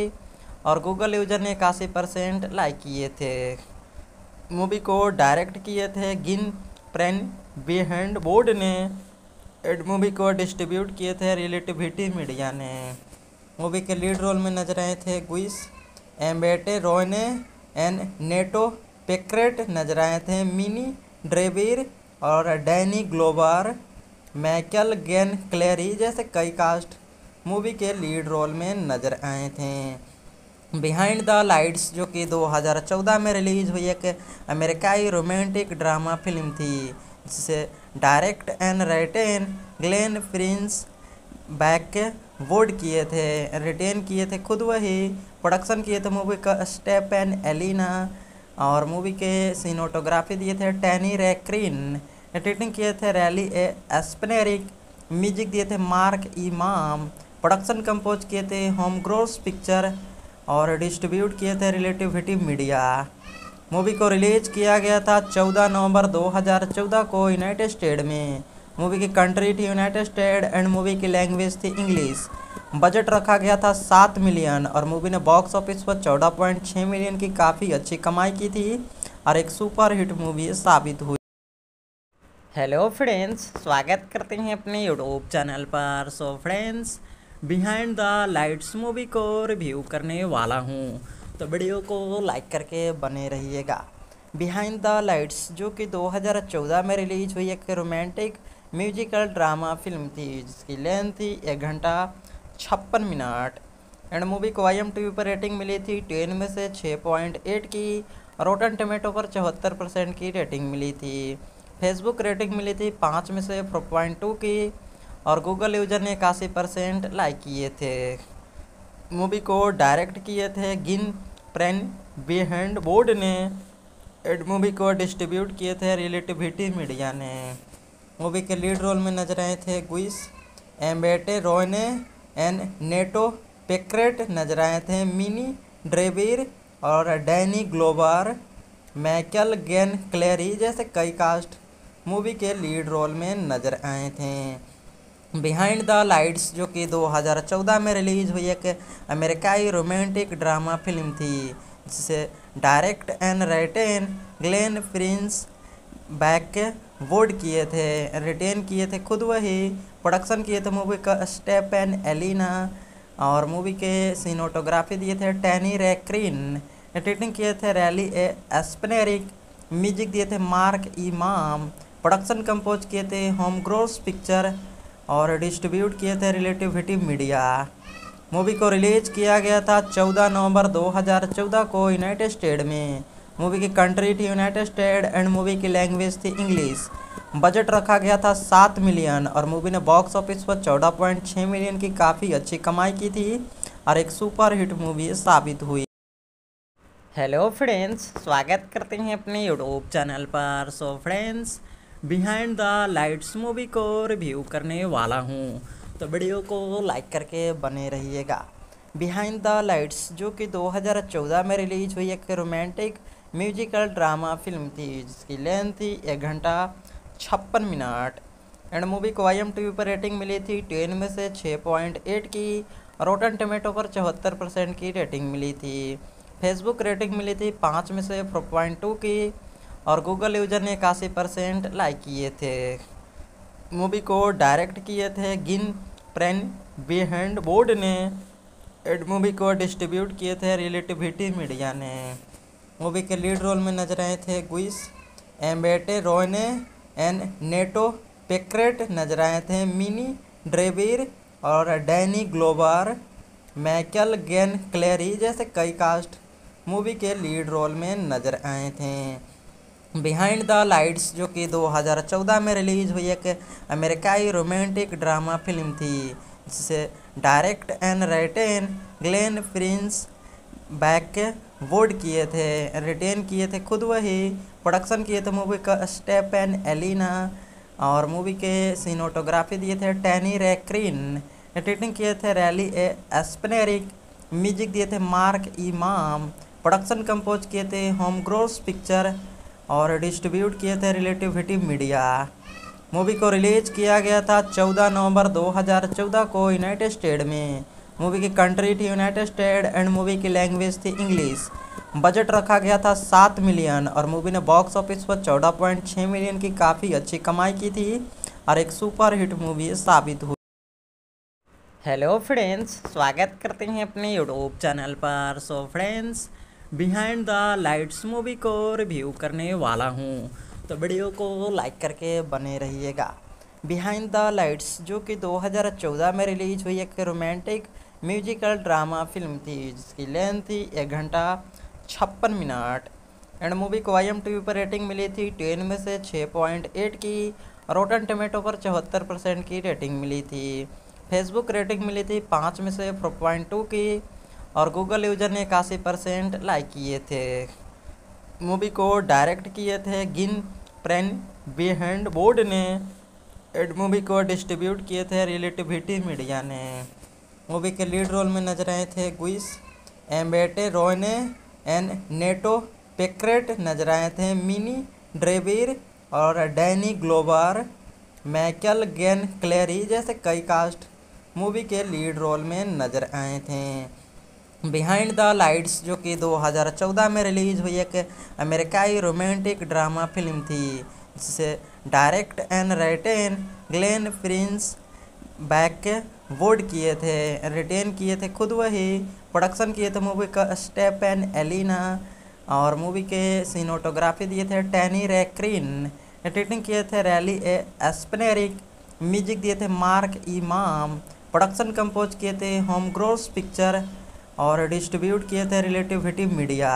[SPEAKER 1] और गूगल यूज़र ने इक्यासी परसेंट लाइक किए थे। मूवी को डायरेक्ट किए थे। गिन प्रेन बिहेंड बोर्ड ने एड मूवी को डिस्ट्रीब्यूट किए थे रिलेटिविटी मीडिया ने। मूवी के लीड रोल में नज़र आए थे गुइस एम्बेटे रोयने एंड नेटो पेक्रेट नज़र आए थे। मिनी ड्रेविर और डैनी ग्लोबर मैकल गेन क्लेरी जैसे कई कास्ट मूवी के लीड रोल में नज़र आए थे। बिहाइंड द लाइट्स जो कि 2014 में रिलीज़ हुई एक अमेरिकाई रोमांटिक ड्रामा फ़िल्म थी, जिसे direct and written Glenn Prince back वोड किए थे, रिटेन किए थे खुद वही, प्रोडक्शन किए थे मूवी का स्टेप एंड एलिना और मूवी के सीनोटोग्राफी दिए थे टैनी रेक्रीन, एडिटिंग किए थे रैली ए एस्पनेरिक म्यूज़िक दिए थे मार्क इमाम, प्रोडक्शन कंपोज किए थे होम ग्रोस पिक्चर और डिस्ट्रीब्यूट किए थे रिलेटिविटी मीडिया। मूवी को रिलीज़ किया गया था 14 नवंबर 2014 को यूनाइटेड स्टेट में। मूवी की कंट्री थी यूनाइटेड स्टेट एंड मूवी की लैंग्वेज थी इंग्लिश। बजट रखा गया था सात मिलियन और मूवी ने बॉक्स ऑफ़िस पर चौदह पॉइंट छः मिलियन की काफ़ी अच्छी कमाई की थी और एक सुपर हिट मूवी साबित हुई। हेलो फ्रेंड्स, स्वागत करते हैं अपने यूट्यूब चैनल पर। So friends Behind the Lights movie को रिव्यू करने वाला हूँ। तो वीडियो को लाइक करके बने रहिएगा। बिहाइंड द लाइट्स जो कि 2014 में रिलीज़ हुई एक रोमांटिक म्यूजिकल ड्रामा फ़िल्म थी, जिसकी लेंथ थी एक घंटा छप्पन मिनट। एंड मूवी को आई पर रेटिंग मिली थी टेन में से 6.8 की। रोटन टमेटो पर चौहत्तर परसेंट की रेटिंग मिली थी। फेसबुक रेटिंग मिली थी पाँच में से फोर पॉइंट टू की। और गूगल यूज़र ने इक्यासी परसेंट लाइक किए थे। मूवी को डायरेक्ट किए थे। गिन प्रेन बिहेंड बोर्ड ने एड मूवी को डिस्ट्रीब्यूट किए थे रिलेटिविटी मीडिया ने। मूवी के लीड रोल में नज़र आए थे गुइस एम्बेटे रोयने एंड नेटो पेक्रेट नज़र आए थे। मिनी ड्रेविर और डैनी ग्लोबर मैकल गेन क्लेरी जैसे कई कास्ट मूवी के लीड रोल में नज़र आए थे। बिहाइंड द लाइट्स जो कि 2014 में रिलीज़ हुई एक अमेरिकाई रोमांटिक ड्रामा फ़िल्म थी, जिसे direct and written Glenn Prince back वोड किए थे, रिटेन किए थे खुद वही, प्रोडक्शन किए थे मूवी का स्टेप एंड एलिना और मूवी के सीनोटोग्राफी दिए थे टैनी रैक्रीन, एडिटिंग किए थे रैली ए एस्पनेरिक म्यूज़िक दिए थे मार्क इमाम, प्रोडक्शन कंपोज किए थे होम ग्रोस पिक्चर और डिस्ट्रीब्यूट किए थे रिलेटिविटी मीडिया। मूवी को रिलीज़ किया गया था 14 नवंबर 2014 को यूनाइटेड स्टेट में। मूवी की कंट्री थी यूनाइटेड स्टेट एंड मूवी की लैंग्वेज थी इंग्लिश। बजट रखा गया था सात मिलियन और मूवी ने बॉक्स ऑफ़िस पर चौदह पॉइंट छः मिलियन की काफ़ी अच्छी कमाई की थी और एक सुपर हिट मूवी साबित हुई। हेलो फ्रेंड्स, स्वागत करते हैं अपने यूट्यूब चैनल पर। So friends Behind the Lights movie को रिव्यू करने वाला हूँ। तो वीडियो को लाइक करके बने रहिएगा। बिहाइंड द लाइट्स जो कि 2014 में रिलीज़ हुई एक रोमांटिक म्यूजिकल ड्रामा फ़िल्म थी, जिसकी लेंथ थी एक घंटा छप्पन मिनट। एंड मूवी को आई टी वी पर रेटिंग मिली थी टेन में से छः पॉइंट एट की। रोटन टमेटो पर चौहत्तर परसेंट की रेटिंग मिली थी। फेसबुक रेटिंग मिली थी पाँच में से फोर पॉइंट टू की। और गूगल यूज़र ने इक्यासी परसेंट लाइक किए थे। मूवी को डायरेक्ट किए थे। गिन प्रेन बिहाइंड बोर्ड ने एड मूवी को डिस्ट्रीब्यूट किए थे रिलेटिविटी मीडिया ने। मूवी के लीड रोल में नज़र आए थे गुइस एम्बेटे रोयने एंड नेटो पेक्रेट नज़र आए थे। मिनी ड्रेविर और डैनी ग्लोबर मैकल गेन क्लेरी जैसे कई कास्ट मूवी के लीड रोल में नज़र आए थे। बिहाइंड द लाइट्स जो कि 2014 में रिलीज़ हुई एक अमेरिकाई रोमांटिक ड्रामा फ़िल्म थी। जिसे direct and written Glenn Prince back वोड किए थे, रिटेन किए थे खुद वही, प्रोडक्शन किए थे मूवी का स्टेप एंड एलिना और मूवी के सीनोटोग्राफी दिए थे टैनी रैक्रीन, एडिटिंग किए थे रैली ए एस्पनेरिक म्यूज़िक दिए थे मार्क इमाम, प्रोडक्शन कंपोज किए थे होम ग्रोस पिक्चर और डिस्ट्रीब्यूट किए थे रिलेटिविटी मीडिया मूवी को रिलीज़ किया गया था 14 नवंबर 2014 को यूनाइटेड स्टेट में। मूवी की कंट्री थी यूनाइटेड स्टेट एंड मूवी की लैंग्वेज थी इंग्लिश बजट रखा गया था सात मिलियन और मूवी ने बॉक्स ऑफ़िस पर चौदह पॉइंट छः मिलियन की काफ़ी अच्छी कमाई की थी और एक सुपर हिट मूवी साबित हुई। हेलो फ्रेंड्स स्वागत करते हैं अपने यूट्यूब चैनल पर। So friends Behind the Lights movie को रिव्यू करने वाला हूँ। तो वीडियो को लाइक करके बने रहिएगा। बिहाइंड द लाइट्स जो कि 2014 में रिलीज़ हुई एक रोमांटिक म्यूजिकल ड्रामा फ़िल्म थी, जिसकी लेंथ थी एक घंटा छप्पन मिनट। एंड मूवी को आई एम टी पर रेटिंग मिली थी टेन में से छः पॉइंट एट की। रोटन टमेटो पर चौहत्तर परसेंट की रेटिंग मिली थी। फेसबुक रेटिंग मिली थी पाँच में से फोर पॉइंट टू की। और गूगल यूज़र ने इक्यासी परसेंट लाइक किए थे। मूवी को डायरेक्ट किए थे। गिन प्रेन बिहेंड बोर्ड ने एड मूवी को डिस्ट्रीब्यूट किए थे रिलेटिविटी मीडिया ने। मूवी के लीड रोल में नज़र आए थे गुइस एम्बेटे रोयने एंड नेटो पेक्रेट नज़र आए थे। मिनी ड्रेविर और डैनी ग्लोबर मैकल गेन क्लेरी जैसे कई कास्ट मूवी के लीड रोल में नज़र आए थे। बिहाइंड द लाइट्स जो कि 2014 में रिलीज़ हुई एक अमेरिकाई रोमांटिक ड्रामा फ़िल्म थी। जिसे direct and written Glenn Prince back वोड किए थे, रिटेन किए थे खुद वही, प्रोडक्शन किए थे मूवी का स्टेप एंड एलिना और मूवी के सीनोटोग्राफी दिए थे टैनी रैक्रीन, एडिटिंग किए थे रैली ए एस्पनेरिक म्यूज़िक दिए थे मार्क इमाम, प्रोडक्शन कंपोज किए थे होम ग्रोस पिक्चर और डिस्ट्रीब्यूट किए थे रिलेटिविटी मीडिया।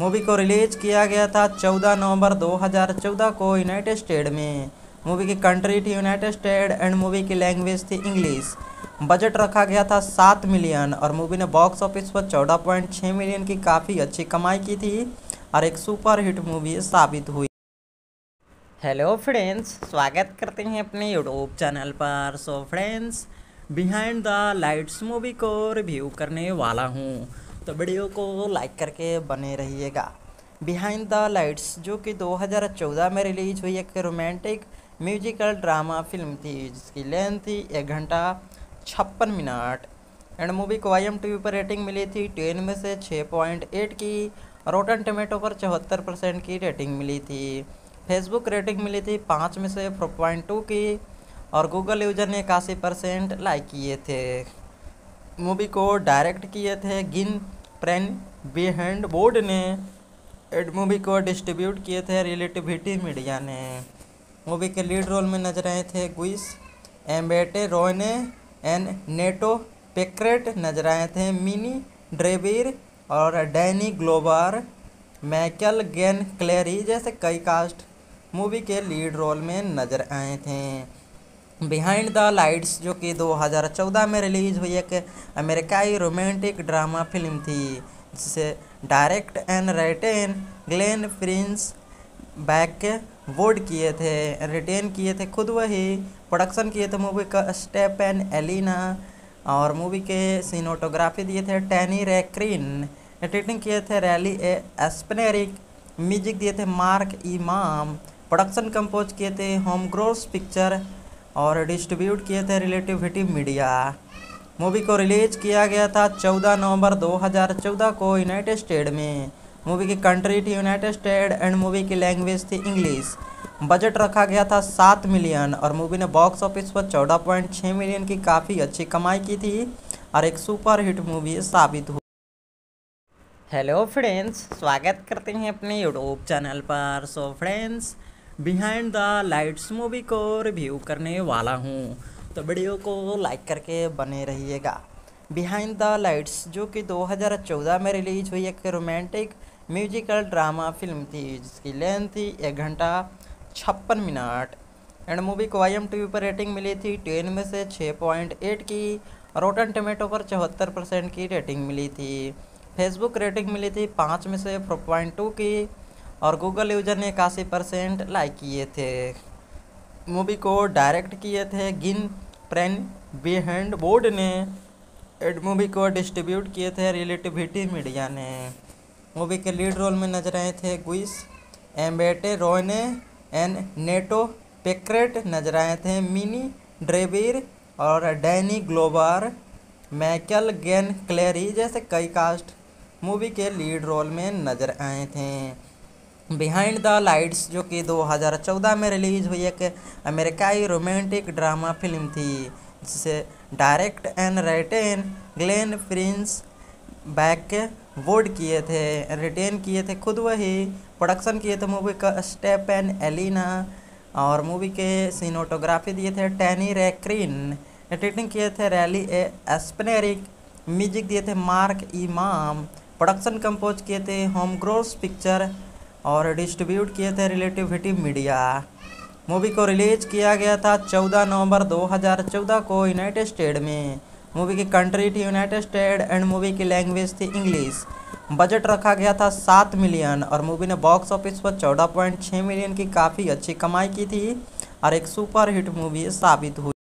[SPEAKER 1] मूवी को रिलीज़ किया गया था 14 नवंबर 2014 को यूनाइटेड स्टेट में। मूवी की कंट्री थी यूनाइटेड स्टेट एंड मूवी की लैंग्वेज थी इंग्लिश। बजट रखा गया था सात मिलियन और मूवी ने बॉक्स ऑफ़िस पर चौदह पॉइंट छः मिलियन की काफ़ी अच्छी कमाई की थी और एक सुपर हिट मूवी साबित हुई। हेलो फ्रेंड्स, स्वागत करते हैं अपने यूट्यूब चैनल पर। So friends Behind the Lights movie को रिव्यू करने वाला हूँ। तो वीडियो को लाइक करके बने रहिएगा। बिहाइंड द लाइट्स जो कि 2014 में रिलीज़ हुई एक रोमांटिक म्यूजिकल ड्रामा फ़िल्म थी, जिसकी लेंथ थी एक घंटा छप्पन मिनट। एंड मूवी को आई एम टी पर रेटिंग मिली थी टेन में से छः पॉइंट एट की। रोटन टमेटो पर चौहत्तर परसेंट की रेटिंग मिली थी। फेसबुक रेटिंग मिली थी पाँच में से फोर पॉइंट टू की। और गूगल यूज़र ने इक्यासी परसेंट लाइक किए थे। मूवी को डायरेक्ट किए थे। गिन प्रेन बिहेंड बोर्ड ने एड मूवी को डिस्ट्रीब्यूट किए थे रिलेटिविटी मीडिया ने। मूवी के लीड रोल में नज़र आए थे Gugu Mbatha Raw and Nate Parker नज़र आए थे। मिनी ड्रेविर और डैनी ग्लोबर मैकल गेन क्लेरी जैसे कई कास्ट मूवी के लीड रोल में नज़र आए थे। बिहाइंड द लाइट्स जो कि 2014 में रिलीज़ हुई एक अमेरिकाई रोमांटिक ड्रामा फ़िल्म थी, जिसे direct and written Glenn Prince back वोड किए थे, रिटेन किए थे खुद वही, प्रोडक्शन किए थे मूवी का स्टेप एंड एलिना और मूवी के सीनोटोग्राफी दिए थे टैनी रैक्रीन, एडिटिंग किए थे रैली ए एस्पनेरिक म्यूज़िक दिए थे मार्क इमाम, प्रोडक्शन कंपोज किए थे होम ग्रोस पिक्चर और डिस्ट्रीब्यूट किए थे रिलेटिविटी मीडिया। मूवी को रिलीज़ किया गया था 14 नवंबर 2014 को यूनाइटेड स्टेट में। मूवी की कंट्री थी यूनाइटेड स्टेट एंड मूवी की लैंग्वेज थी इंग्लिश। बजट रखा गया था सात मिलियन और मूवी ने बॉक्स ऑफ़िस पर चौदह पॉइंट छः मिलियन की काफ़ी अच्छी कमाई की थी और एक सुपर हिट मूवी साबित हुई। हेलो फ्रेंड्स, स्वागत करते हैं अपने यूट्यूब चैनल पर। So friends Behind the Lights movie को रिव्यू करने वाला हूँ। तो वीडियो को लाइक करके बने रहिएगा। बिहाइंड द लाइट्स जो कि 2014 में रिलीज़ हुई एक रोमांटिक म्यूजिकल ड्रामा फ़िल्म थी, जिसकी लेंथ थी एक घंटा छप्पन मिनट। एंड मूवी को आई एम टी पर रेटिंग मिली थी टेन में से छः पॉइंट एट की। रोटन टमेटो पर चौहत्तर परसेंट की रेटिंग मिली थी। फेसबुक रेटिंग मिली थी पाँच में से फोर पॉइंट टू की। और गूगल यूज़र ने इक्यासी परसेंट लाइक किए थे। मूवी को डायरेक्ट किए थे। गिन प्रेन बिहेंड बोर्ड ने एड मूवी को डिस्ट्रीब्यूट किए थे रिलेटिविटी मीडिया ने। मूवी के लीड रोल में नज़र आए थे Gugu Mbatha Raw and Nate Parker नज़र आए थे। मिनी ड्रेविर और डैनी ग्लोबर मैकल गेन क्लेरी जैसे कई कास्ट मूवी के लीड रोल में नज़र आए थे। बिहाइंड द लाइट्स जो कि 2014 में रिलीज़ हुई एक अमेरिकाई रोमांटिक ड्रामा फ़िल्म थी, जिसे direct and written Glenn Prince back वोड किए थे, रिटेन किए थे, खुद वही प्रोडक्शन किए थे, मूवी का स्टेप एंड एलिना और मूवी के सीनोटोग्राफी दिए थे टैनी रैक्रीन, एडिटिंग किए थे रैली ए एस्पनेरिक म्यूज़िक दिए थे मार्क इमाम, प्रोडक्शन कंपोज किए थे होम ग्रोस पिक्चर और डिस्ट्रीब्यूट किए थे रिलेटिविटी मीडिया। मूवी को रिलीज़ किया गया था 14 नवंबर 2014 को यूनाइटेड स्टेट में। मूवी की कंट्री थी यूनाइटेड स्टेट एंड मूवी की लैंग्वेज थी इंग्लिश। बजट रखा गया था सात मिलियन और मूवी ने बॉक्स ऑफ़िस पर चौदह पॉइंट छः मिलियन की काफ़ी अच्छी कमाई की थी और एक सुपर हिट मूवी साबित हुई।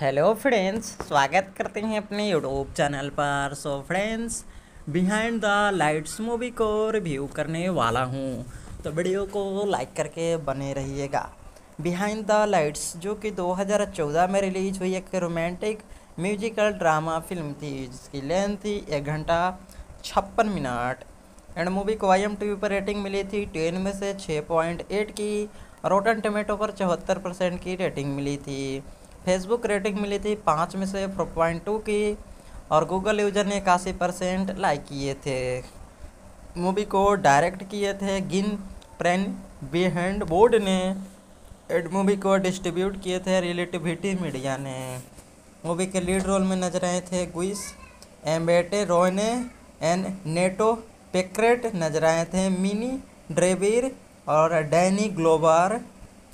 [SPEAKER 1] हेलो फ्रेंड्स, स्वागत करते हैं अपने यूट्यूब चैनल पर। So friends behind the lights movie को रिव्यू करने वाला हूँ। तो वीडियो को लाइक करके बने रहिएगा। बिहाइंड द लाइट्स जो कि 2014 में रिलीज़ हुई एक रोमांटिक म्यूजिकल ड्रामा फ़िल्म थी, जिसकी लेंथ थी एक घंटा छप्पन मिनट। एंड मूवी को आई एम टी पर रेटिंग मिली थी टेन में से छः पॉइंट एट की। रोटन टमेटो पर चौहत्तर परसेंट की रेटिंग मिली थी। फेसबुक रेटिंग मिली थी पाँच में से फोर पॉइंट टू की। और गूगल यूज़र ने इक्यासी परसेंट लाइक किए थे। मूवी को डायरेक्ट किए थे। गिन प्रेन बिहेंड बोर्ड ने। एड मूवी को डिस्ट्रीब्यूट किए थे रिलेटिविटी मीडिया ने। मूवी के लीड रोल में नज़र आए थे Gugu Mbatha Raw and Nate Parker नज़र आए थे। मिनी ड्रेविर और डैनी ग्लोबर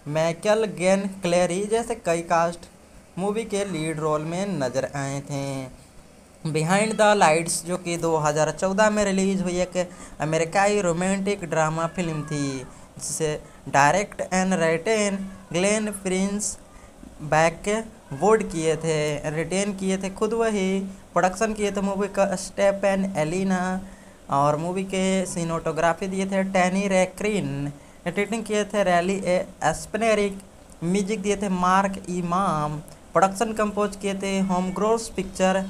[SPEAKER 1] मैकल गेन क्लेरी जैसे कई कास्ट मूवी के लीड रोल में नज़र आए थे। बिहाइंड द लाइट्स जो कि 2014 में रिलीज़ हुई एक अमेरिकाई रोमांटिक ड्रामा फ़िल्म थी, जिसे direct and written Glenn Prince back वोड किए थे, रिटेन किए थे खुद वही, प्रोडक्शन किए थे मूवी का स्टेप एंड एलिना और मूवी के सीनोटोग्राफी दिए थे टैनी रैक्रीन, एडिटिंग किए थे रैली ए एस्पनेरिक म्यूज़िक दिए थे मार्क इमाम, प्रोडक्शन कंपोज किए थे होम ग्रोस पिक्चर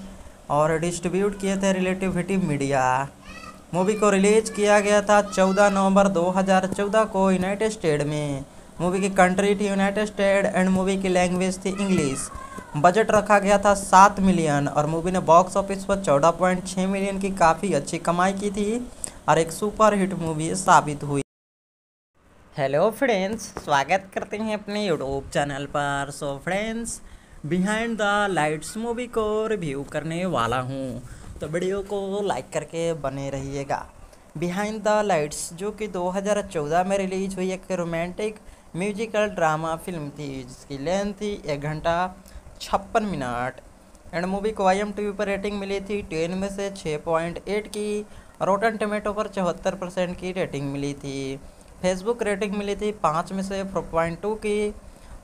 [SPEAKER 1] और डिस्ट्रीब्यूट किए थे रिलेटिविटी मीडिया। मूवी को रिलीज़ किया गया था 14 नवंबर 2014 को यूनाइटेड स्टेट में। मूवी की कंट्री थी यूनाइटेड स्टेट एंड मूवी की लैंग्वेज थी इंग्लिश। बजट रखा गया था सात मिलियन और मूवी ने बॉक्स ऑफ़िस पर चौदह पॉइंट छः मिलियन की काफ़ी अच्छी कमाई की थी और एक सुपर हिट मूवी साबित हुई। हेलो फ्रेंड्स, स्वागत करते हैं अपने यूट्यूब चैनल पर। So friends behind the lights movie को रिव्यू करने वाला हूँ। तो वीडियो को लाइक करके बने रहिएगा। बिहाइंड द लाइट्स जो कि 2014 में रिलीज़ हुई एक रोमांटिक म्यूजिकल ड्रामा फ़िल्म थी, जिसकी लेंथ थी एक घंटा छप्पन मिनट। एंड मूवी को आई एम टी वी पर रेटिंग मिली थी टेन में से छः पॉइंट एट की। रोटन टमेटो पर चौहत्तर परसेंट की रेटिंग मिली थी। फेसबुक रेटिंग मिली थी पाँच में से फोर पॉइंट टू की।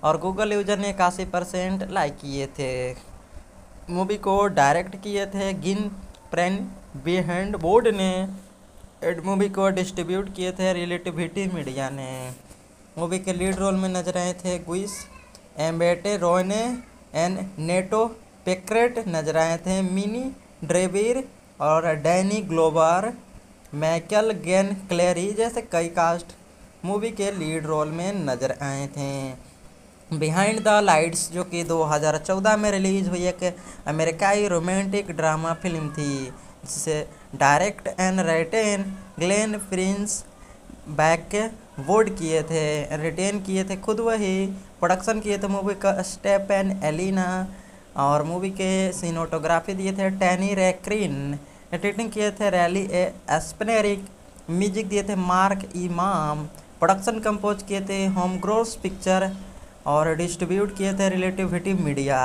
[SPEAKER 1] और गूगल यूज़र ने इक्यासी परसेंट लाइक किए थे। मूवी को डायरेक्ट किए थे। गिन प्रेन बिहेंड बोर्ड ने एड मूवी को डिस्ट्रीब्यूट किए थे रिलेटिविटी मीडिया ने। मूवी के लीड रोल में नज़र आए थे Gugu Mbatha Raw and Nate Parker नज़र आए थे। मिनी ड्रेविर और डैनी ग्लोबर मैकल गेन क्लेरी जैसे कई कास्ट मूवी के लीड रोल में नज़र आए थे। बिहाइंड द लाइट्स जो कि 2014 में रिलीज़ हुई एक अमेरिकाई रोमांटिक ड्रामा फ़िल्म थी, जिसे direct and written Glenn Prince back वोड किए थे, रिटेन किए थे खुद वही, प्रोडक्शन किए थे मूवी का स्टेप एंड एलिना, और मूवी के सीनोटोग्राफी दिए थे टैनी रैक्रीन, एडिटिंग किए थे रैली ए एस्पनेरिक म्यूज़िक दिए थे मार्क इमाम, प्रोडक्शन कंपोज किए थे होम ग्रोस पिक्चर और डिस्ट्रीब्यूट किए थे रिलेटिविटी मीडिया।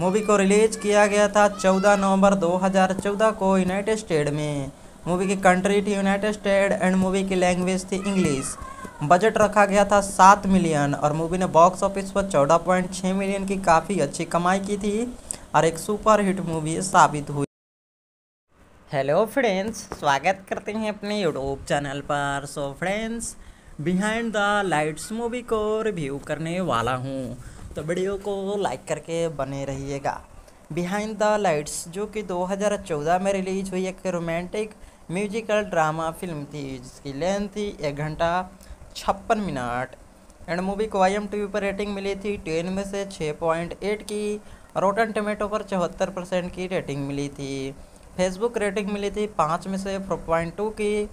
[SPEAKER 1] मूवी को रिलीज़ किया गया था 14 नवंबर 2014 को यूनाइटेड स्टेट में। मूवी की कंट्री थी यूनाइटेड स्टेट एंड मूवी की लैंग्वेज थी इंग्लिश। बजट रखा गया था सात मिलियन और मूवी ने बॉक्स ऑफ़िस पर चौदह पॉइंट छः मिलियन की काफ़ी अच्छी कमाई की थी और एक सुपर हिट मूवी साबित हुई। हेलो फ्रेंड्स, स्वागत करते हैं अपने यूट्यूब चैनल पर। So friends behind the lights movie को रिव्यू करने वाला हूँ। तो वीडियो को लाइक करके बने रहिएगा। बिहाइंड द लाइट्स जो कि 2014 में रिलीज़ हुई एक रोमांटिक म्यूजिकल ड्रामा फ़िल्म थी, जिसकी लेंथ थी एक घंटा छप्पन मिनट। एंड मूवी को आई एम टी पर रेटिंग मिली थी टेन में से छः पॉइंट एट की। रोटन टमेटो पर चौहत्तर परसेंट की रेटिंग मिली थी। फेसबुक रेटिंग मिली थी पाँच में से फोर पॉइंट टू की।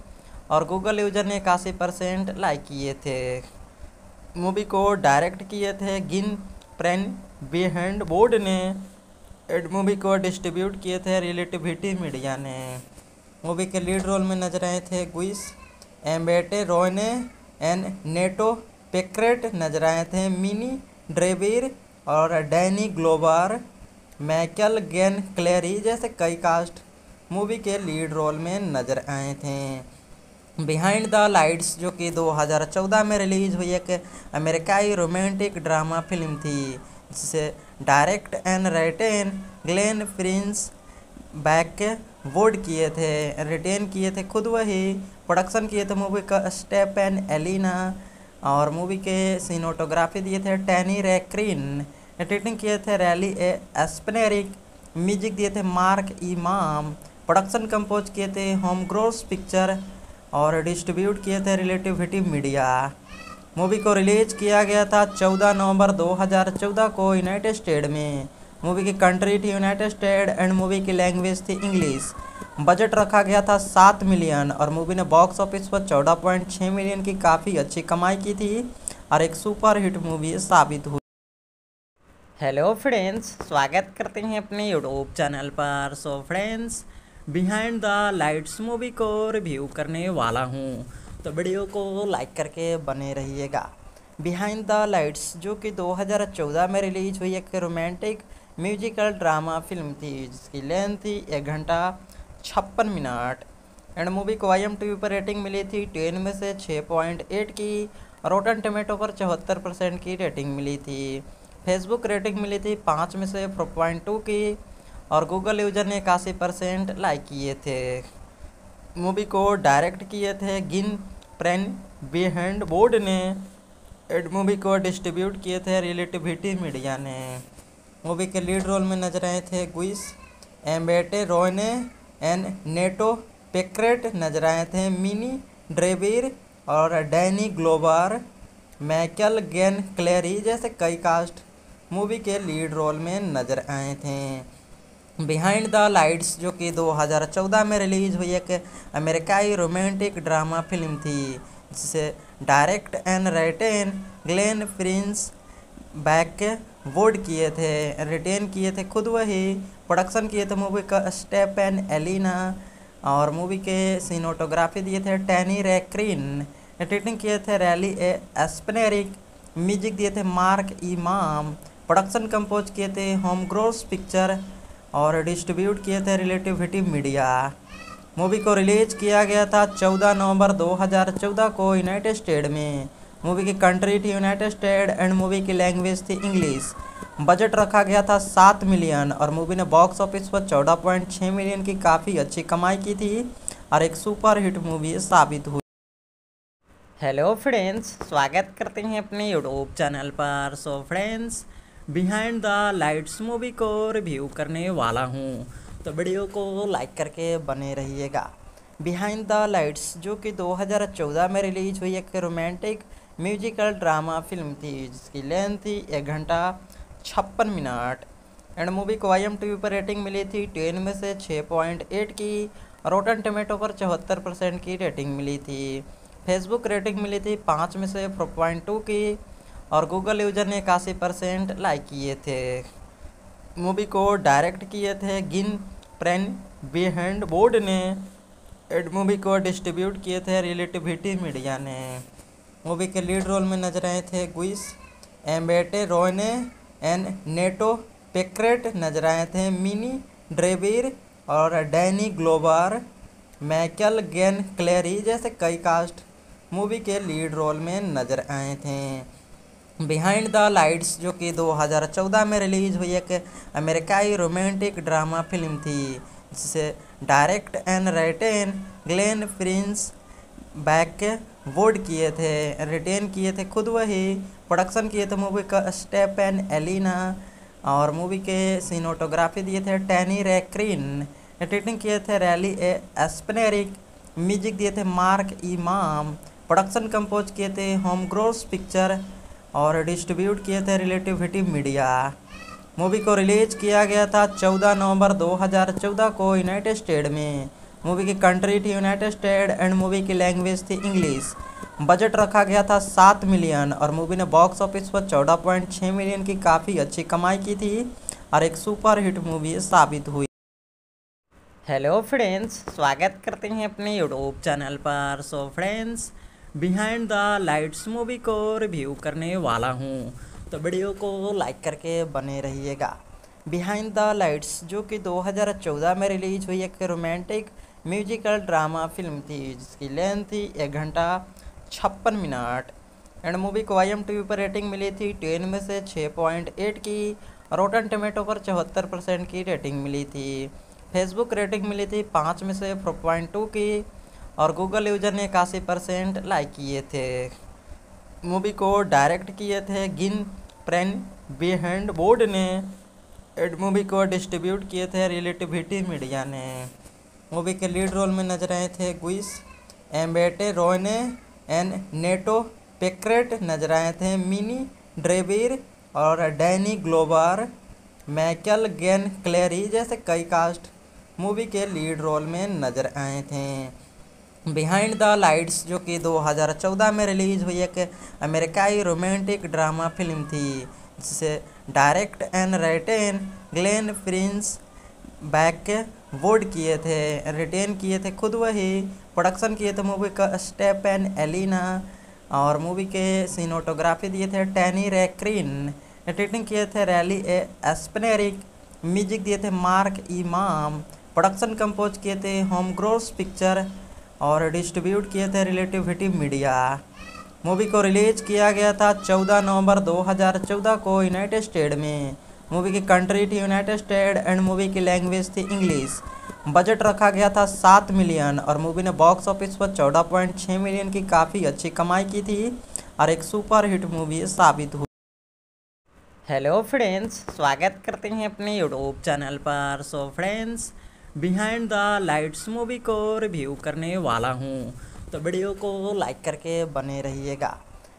[SPEAKER 1] और गूगल यूज़र ने इक्यासी परसेंट लाइक किए थे। मूवी को डायरेक्ट किए थे। गिन प्रेन बिहेंड बोर्ड ने एड मूवी को डिस्ट्रीब्यूट किए थे रिलेटिविटी मीडिया ने। मूवी के लीड रोल में नज़र आए थे Gugu Mbatha Raw and Nate Parker नज़र आए थे। मिनी ड्रेविर और डैनी ग्लोबर मैकल गेन क्लेरी जैसे कई कास्ट मूवी के लीड रोल में नज़र आए थे। बिहाइंड द लाइट्स जो कि 2014 में रिलीज़ हुई एक अमेरिकाई रोमांटिक ड्रामा फ़िल्म थी, जिसे direct and written Glenn Prince back वोड किए थे, रिटेन किए थे खुद वही, प्रोडक्शन किए थे मूवी का स्टेप एंड एलिना, और मूवी के सीनोटोग्राफी दिए थे टैनी रैक्रीन, एडिटिंग किए थे रैली ए एस्पनेरिक म्यूज़िक दिए थे मार्क इमाम, प्रोडक्शन कंपोज किए थे होम ग्रोस पिक्चर और डिस्ट्रीब्यूट किए थे रिलेटिविटी मीडिया। मूवी को रिलीज़ किया गया था 14 नवंबर 2014 को यूनाइटेड स्टेट में। मूवी की कंट्री थी यूनाइटेड स्टेट एंड मूवी की लैंग्वेज थी इंग्लिश। बजट रखा गया था सात मिलियन और मूवी ने बॉक्स ऑफ़िस पर चौदह पॉइंट छः मिलियन की काफ़ी अच्छी कमाई की थी और एक सुपर हिट मूवी साबित हुई। हेलो फ्रेंड्स, स्वागत करते हैं अपने यूट्यूब चैनल पर। So friends behind the lights movie को रिव्यू करने वाला हूँ। तो वीडियो को लाइक करके बने रहिएगा। बिहाइंड द लाइट्स जो कि 2014 में रिलीज़ हुई एक रोमांटिक म्यूजिकल ड्रामा फ़िल्म थी, जिसकी लेंथ थी एक घंटा छप्पन मिनट। एंड मूवी को आई एम टी पर रेटिंग मिली थी टेन में से छः पॉइंट एट की। रोटन टमेटो पर चौहत्तर परसेंट की रेटिंग मिली थी। फेसबुक रेटिंग मिली थी पाँच में से फोर पॉइंट टू की। और गूगल यूज़र ने इक्यासी परसेंट लाइक किए थे। मूवी को डायरेक्ट किए थे। गिन प्रेन बिहेंड बोर्ड ने एड मूवी को डिस्ट्रीब्यूट किए थे रिलेटिविटी मीडिया ने। मूवी के लीड रोल में नज़र आए थे Gugu Mbatha Raw and Nate Parker नज़र आए थे। मिनी ड्रेविर और डैनी ग्लोबर मैकल गेन क्लेरी जैसे कई कास्ट मूवी के लीड रोल में नज़र आए थे। बिहाइंड द लाइट्स जो कि 2014 में रिलीज़ हुई एक अमेरिकाई रोमांटिक ड्रामा फ़िल्म थी, जिसे direct and written Glenn Prince back वोड किए थे, रिटेन किए थे खुद वही, प्रोडक्शन किए थे मूवी का स्टेप एंड एलिना, और मूवी के सीनोटोग्राफी दिए थे टैनी रैक्रीन, एडिटिंग किए थे रैली ए एस्पनेरिक म्यूज़िक दिए थे मार्क इमाम, प्रोडक्शन कंपोज किए थे होम ग्रोस पिक्चर और डिस्ट्रीब्यूट किए थे रिलेटिविटी मीडिया। मूवी को रिलीज़ किया गया था 14 नवंबर 2014 को यूनाइटेड स्टेट में। मूवी की कंट्री थी यूनाइटेड स्टेट एंड मूवी की लैंग्वेज थी इंग्लिश। बजट रखा गया था सात मिलियन और मूवी ने बॉक्स ऑफ़िस पर चौदह पॉइंट छः मिलियन की काफ़ी अच्छी कमाई की थी और एक सुपर हिट मूवी साबित हुई। हेलो फ्रेंड्स, स्वागत करते हैं अपने यूट्यूब चैनल पर। So friends behind the lights movie को रिव्यू करने वाला हूँ। तो वीडियो को लाइक करके बने रहिएगा। बिहाइंड द लाइट्स जो कि 2014 में रिलीज़ हुई एक रोमांटिक म्यूजिकल ड्रामा फ़िल्म थी, जिसकी लेंथ थी एक घंटा छप्पन मिनट। एंड मूवी को आई टी वी पर रेटिंग मिली थी टेन में से छः पॉइंट एट की। रोटन टमेटो पर चौहत्तर परसेंट की रेटिंग मिली थी। फेसबुक रेटिंग मिली थी पाँच में से फोर पॉइंट टू की। और गूगल यूज़र ने इक्यासी परसेंट लाइक किए थे। मूवी को डायरेक्ट किए थे। गिन प्रेन बिहेंड बोर्ड ने एड मूवी को डिस्ट्रीब्यूट किए थे रिलेटिविटी मीडिया ने। मूवी के लीड रोल में नज़र आए थे Gugu Mbatha Raw and Nate Parker नज़र आए थे। मिनी ड्रेविर और डैनी ग्लोबर मैकल गेन क्लेरी जैसे कई कास्ट मूवी के लीड रोल में नज़र आए थे। बिहाइंड द लाइट्स जो कि 2014 में रिलीज़ हुई एक अमेरिकाई रोमांटिक ड्रामा फ़िल्म थी। जिसे direct and written Glenn Prince back वोड किए थे, रिटेन किए थे खुद वही, प्रोडक्शन किए थे मूवी का स्टेप एंड एलिना और मूवी के सीनोटोग्राफी दिए थे टैनी रैक्रीन, एडिटिंग किए थे रैली ए एस्पनेरिक म्यूज़िक दिए थे मार्क इमाम, प्रोडक्शन कंपोज किए थे होम ग्रोस पिक्चर और डिस्ट्रीब्यूट किए थे रिलेटिविटी मीडिया। मूवी को रिलीज़ किया गया था 14 नवंबर 2014 को यूनाइटेड स्टेट में। मूवी की कंट्री थी यूनाइटेड स्टेट एंड मूवी की लैंग्वेज थी इंग्लिश। बजट रखा गया था सात मिलियन और मूवी ने बॉक्स ऑफ़िस पर चौदह पॉइंट छः मिलियन की काफ़ी अच्छी कमाई की थी और एक सुपर हिट मूवी साबित हुई। हेलो फ्रेंड्स, स्वागत करते हैं अपने यूट्यूब चैनल पर। So friends behind the lights movie को रिव्यू करने वाला हूँ। तो वीडियो को लाइक करके बने रहिएगा। बिहाइंड द लाइट्स जो कि 2014 में रिलीज़ हुई एक रोमांटिक म्यूजिकल ड्रामा फ़िल्म थी, जिसकी लेंथ थी एक घंटा छप्पन मिनट। एंड मूवी को आई एम टी पर रेटिंग मिली थी टेन में से छः पॉइंट एट की रोटन टमेटो पर चौहत्तर परसेंट की रेटिंग मिली थी। फेसबुक रेटिंग मिली थी पाँच में से फोर पॉइंट टू की और गूगल यूज़र ने इक्यासी परसेंट लाइक किए थे। मूवी को डायरेक्ट किए थे। गिन प्रेन बिहेंड बोर्ड ने एड मूवी को डिस्ट्रीब्यूट किए थे रिलेटिविटी मीडिया ने। मूवी के लीड रोल में नज़र आए थे Gugu Mbatha Raw and Nate Parker नज़र आए थे। मिनी ड्रेविर और डैनी ग्लोबर मैकल गेन क्लेरी जैसे कई कास्ट मूवी के लीड रोल में नज़र आए थे। बिहाइंड द लाइट्स जो कि 2014 में रिलीज़ हुई एक अमेरिकाई रोमांटिक ड्रामा फ़िल्म थी, जिसे direct and written Glenn Prince back वोड किए थे, रिटेन किए थे खुद वही, प्रोडक्शन किए थे मूवी का स्टेप एंड एलिना, और मूवी के सीनोटोग्राफी दिए थे टैनी रैक्रीन, एडिटिंग किए थे रैली ए एस्पनेरिक, म्यूज़िक दिए थे मार्क इमाम, प्रोडक्शन कंपोज किए थे होम ग्रोस पिक्चर और डिस्ट्रीब्यूट किए थे रिलेटिविटी मीडिया। मूवी को रिलीज़ किया गया था 14 नवंबर 2014 को यूनाइटेड स्टेट में। मूवी की कंट्री थी यूनाइटेड स्टेट एंड मूवी की लैंग्वेज थी इंग्लिश। बजट रखा गया था सात मिलियन और मूवी ने बॉक्स ऑफ़िस पर चौदह पॉइंट छः मिलियन की काफ़ी अच्छी कमाई की थी और एक सुपर हिट मूवी साबित हुई। हेलो फ्रेंड्स, स्वागत करते हैं अपने यूट्यूब चैनल पर। So friends behind the lights movie को रिव्यू करने वाला हूँ। तो वीडियो को लाइक करके बने रहिएगा।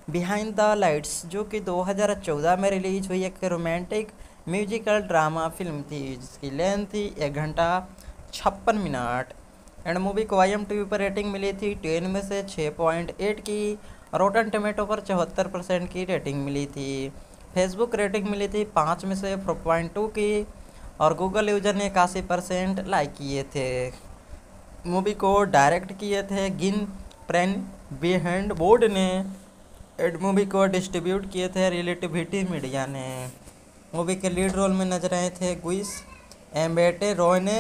[SPEAKER 1] बिहाइंड द लाइट्स जो कि 2014 में रिलीज़ हुई एक रोमांटिक म्यूजिकल ड्रामा फ़िल्म थी, जिसकी लेंथ थी एक घंटा छप्पन मिनट। एंड मूवी को आई एम पर रेटिंग मिली थी टेन में से छः पॉइंट एट की। रोटन टोमेटो पर चौहत्तर परसेंट की रेटिंग मिली थी। फेसबुक रेटिंग मिली थी पाँच में से फोर पॉइंट टू की। और गूगल यूज़र ने इक्यासी परसेंट लाइक किए थे। मूवी को डायरेक्ट किए थे। गिन प्रेन बिहेंड बोर्ड ने एड मूवी को डिस्ट्रीब्यूट किए थे रिलेटिविटी मीडिया ने। मूवी के लीड रोल में नज़र आए थे Gugu Mbatha Raw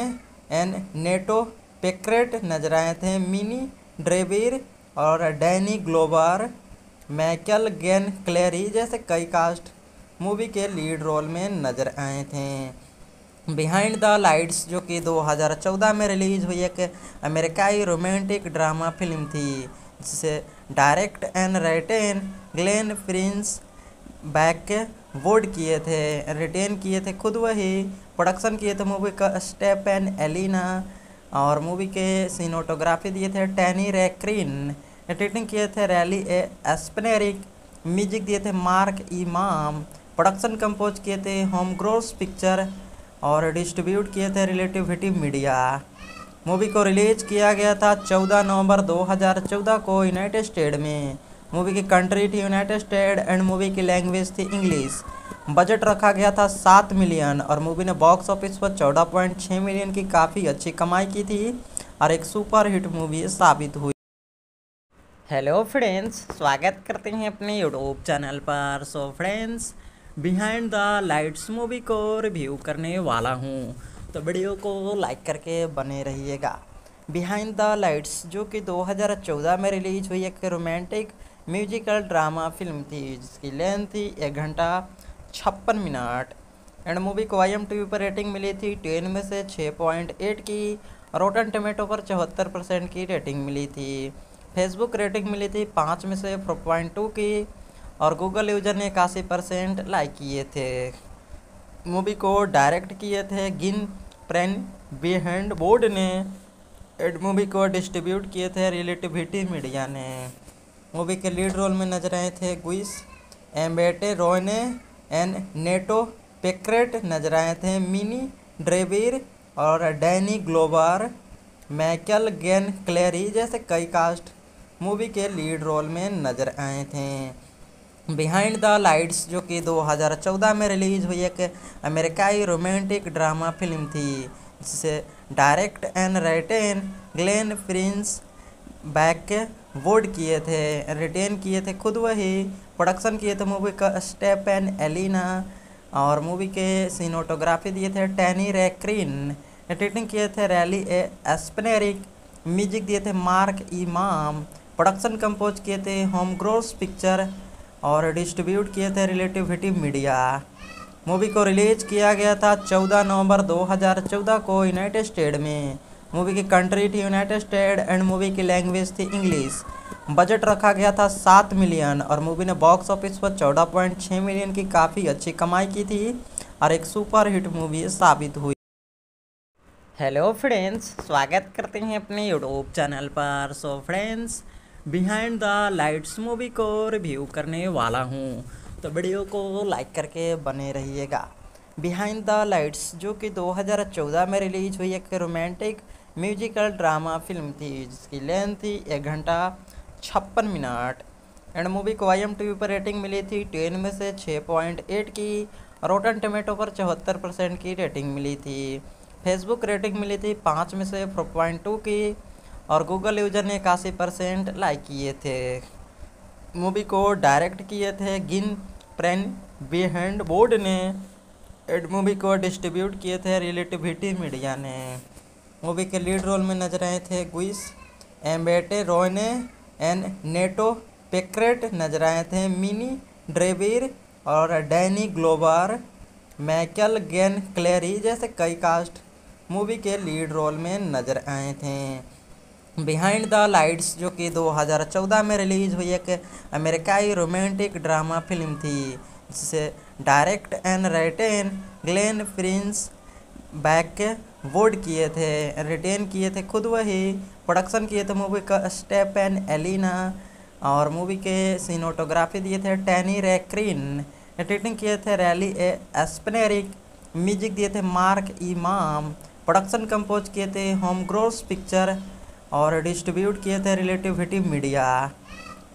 [SPEAKER 1] and Nate Parker नज़र आए थे। मिनी ड्रेबिर और डैनी ग्लोबर मैकल गेन क्लेरी जैसे कई कास्ट मूवी के लीड रोल में नज़र आए थे। बिहाइंड द लाइट्स जो कि 2014 में रिलीज़ हुई एक अमेरिकाई रोमांटिक ड्रामा फ़िल्म थी, जिसे direct and written Glenn Prince back वोड किए थे, रिटेन किए थे खुद वही, प्रोडक्शन किए थे मूवी का स्टेप एंड एलिना, और मूवी के सीनोटोग्राफी दिए थे टैनी रेक्रीन, एडिटिंग किए थे रैली ए एस्पनेरिक म्यूज़िक दिए थे मार्क इमाम, प्रोडक्शन कंपोज किए थे होम ग्रोस पिक्चर और डिस्ट्रीब्यूट किए थे रिलेटिविटी मीडिया। मूवी को रिलीज़ किया गया था 14 नवंबर 2014 को यूनाइटेड स्टेट में। मूवी की कंट्री थी यूनाइटेड स्टेट एंड मूवी की लैंग्वेज थी इंग्लिश। बजट रखा गया था सात मिलियन और मूवी ने बॉक्स ऑफ़िस पर चौदह पॉइंट छः मिलियन की काफ़ी अच्छी कमाई की थी और एक सुपर हिट मूवी साबित हुई। हेलो फ्रेंड्स, स्वागत करते हैं अपने यूट्यूब चैनल पर। So friends behind the lights movie को रिव्यू करने वाला हूँ। तो वीडियो को लाइक करके बने रहिएगा। बिहाइंड द लाइट्स जो कि 2014 में रिलीज़ हुई एक रोमांटिक म्यूजिकल ड्रामा फ़िल्म थी, जिसकी लेंथ थी एक घंटा छप्पन मिनट। एंड मूवी को आई एम टी पर रेटिंग मिली थी टेन में से छः पॉइंट एट की। रोटन टमेटो पर चौहत्तर परसेंट की रेटिंग मिली थी। फेसबुक रेटिंग मिली थी पाँच में से फोर पॉइंट टू की। और गूगल यूज़र ने इक्यासी परसेंट लाइक किए थे। मूवी को डायरेक्ट किए थे। गिन प्रेन बिहेंड बोर्ड ने एड मूवी को डिस्ट्रीब्यूट किए थे रिलेटिविटी मीडिया ने। मूवी के लीड रोल में नज़र आए थे Gugu Mbatha Raw and Nate Parker नज़र आए थे। मिनी ड्रेबिर और डैनी ग्लोबर मैकल गेन क्लेरी जैसे कई कास्ट मूवी के लीड रोल में नज़र आए थे। बिहाइंड द लाइट्स जो कि 2014 में रिलीज़ हुई एक अमेरिकाई रोमांटिक ड्रामा फ़िल्म थी, जिसे direct and written Glenn Prince back वोड किए थे, रिटेन किए थे, खुद वही प्रोडक्शन किए थे, मूवी का स्टेप एंड एलिना और मूवी के सीनोटोग्राफी दिए थे टैनी रेक्रीन, एडिटिंग किए थे रैली ए एस्पनेरिक, म्यूज़िक दिए थे मार्क इमाम, प्रोडक्शन कंपोज किए थे होम ग्रोस पिक्चर और डिस्ट्रीब्यूट किए थे रिलेटिविटी मीडिया। मूवी को रिलीज़ किया गया था 14 नवंबर 2014 को यूनाइटेड स्टेट में। मूवी की कंट्री थी यूनाइटेड स्टेट एंड मूवी की लैंग्वेज थी इंग्लिश। बजट रखा गया था सात मिलियन और मूवी ने बॉक्स ऑफ़िस पर चौदह पॉइंट छः मिलियन की काफ़ी अच्छी कमाई की थी और एक सुपर हिट मूवी साबित हुई। हेलो फ्रेंड्स, स्वागत करते हैं अपने यूट्यूब चैनल पर। So friends behind the lights movie को रिव्यू करने वाला हूँ। तो वीडियो को लाइक करके बने रहिएगा। बिहाइंड द लाइट्स जो कि 2014 में रिलीज़ हुई एक रोमांटिक म्यूजिकल ड्रामा फ़िल्म थी, जिसकी लेंथ थी एक घंटा छप्पन मिनट। एंड मूवी को आई एम टी पर रेटिंग मिली थी टेन में से छः पॉइंट एट की रोटन टमेटो पर चौहत्तर परसेंट की रेटिंग मिली थी। फेसबुक रेटिंग मिली थी पाँच में से फोर पॉइंट टू की और गूगल यूज़र ने इक्यासी परसेंट लाइक किए थे। मूवी को डायरेक्ट किए थे। गिन प्रेन बिहेंड बोर्ड ने एड मूवी को डिस्ट्रीब्यूट किए थे रिलेटिविटी मीडिया ने। मूवी के लीड रोल में नज़र आए थे Gugu Mbatha Raw and Nate Parker नज़र आए थे। मिनी ड्रेबिर और डैनी ग्लोबर मैकल गेन क्लेरी जैसे कई कास्ट मूवी के लीड रोल में नज़र आए थे। बिहाइंड द लाइट्स जो कि 2014 में रिलीज़ हुई एक अमेरिकाई रोमांटिक ड्रामा फ़िल्म थी, जिसे direct and written Glenn Prince back वोड किए थे, रिटेन किए थे खुद वही, प्रोडक्शन किए थे मूवी का स्टेप एंड एलिना, और मूवी के सीनोटोग्राफी दिए थे टैनी रैक्रीन, एडिटिंग किए थे रैली ए एस्पनेरिक, म्यूज़िक दिए थे मार्क इमाम, प्रोडक्शन कंपोज किए थे होम ग्रोस पिक्चर और डिस्ट्रीब्यूट किए थे रिलेटिविटी मीडिया।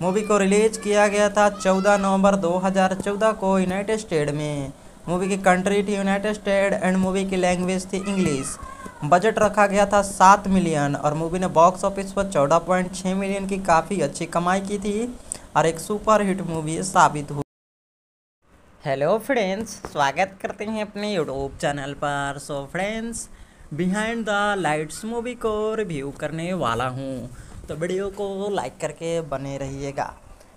[SPEAKER 1] मूवी को रिलीज़ किया गया था 14 नवंबर 2014 को यूनाइटेड स्टेट में। मूवी की कंट्री थी यूनाइटेड स्टेट एंड मूवी की लैंग्वेज थी इंग्लिश। बजट रखा गया था सात मिलियन और मूवी ने बॉक्स ऑफ़िस पर चौदह पॉइंट छः मिलियन की काफ़ी अच्छी कमाई की थी और एक सुपर हिट मूवी साबित हुई। हेलो फ्रेंड्स, स्वागत करते हैं अपने यूट्यूब चैनल पर। So friends behind the lights movie को रिव्यू करने वाला हूँ। तो वीडियो को लाइक करके बने रहिएगा।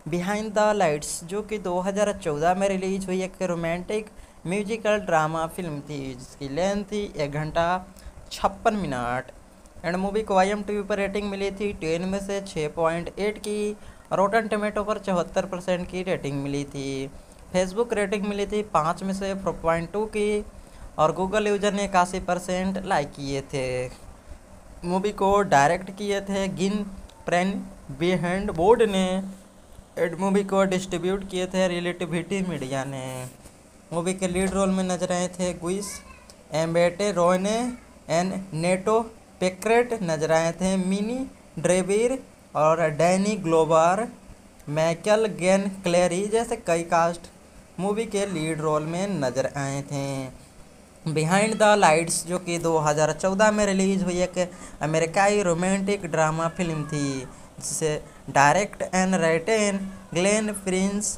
[SPEAKER 1] बिहाइंड द लाइट्स जो कि 2014 में रिलीज़ हुई एक रोमांटिक म्यूजिकल ड्रामा फ़िल्म थी, जिसकी लेंथ थी एक घंटा छप्पन मिनट। एंड मूवी को आई एम टी पर रेटिंग मिली थी टेन में से छः पॉइंट एट की। रोटन टमेटो पर चौहत्तर परसेंट की रेटिंग मिली थी। फेसबुक रेटिंग मिली थी पाँच में से फोर पॉइंट टू की। और गूगल यूज़र ने इक्यासी परसेंट लाइक किए थे। मूवी को डायरेक्ट किए थे। गिन प्रेन बिहेंड बोर्ड ने एड मूवी को डिस्ट्रीब्यूट किए थे रिलेटिविटी मीडिया ने। मूवी के लीड रोल में नज़र आए थे Gugu Mbatha Raw and Nate Parker नज़र आए थे। मिनी ड्रेबिर और डैनी ग्लोबर मैकल गेन क्लेरी जैसे कई कास्ट मूवी के लीड रोल में नज़र आए थे। बिहाइंड द लाइट्स जो कि 2014 में रिलीज़ हुई एक अमेरिकाई रोमांटिक ड्रामा फ़िल्म थी, जिसे direct and written Glenn Prince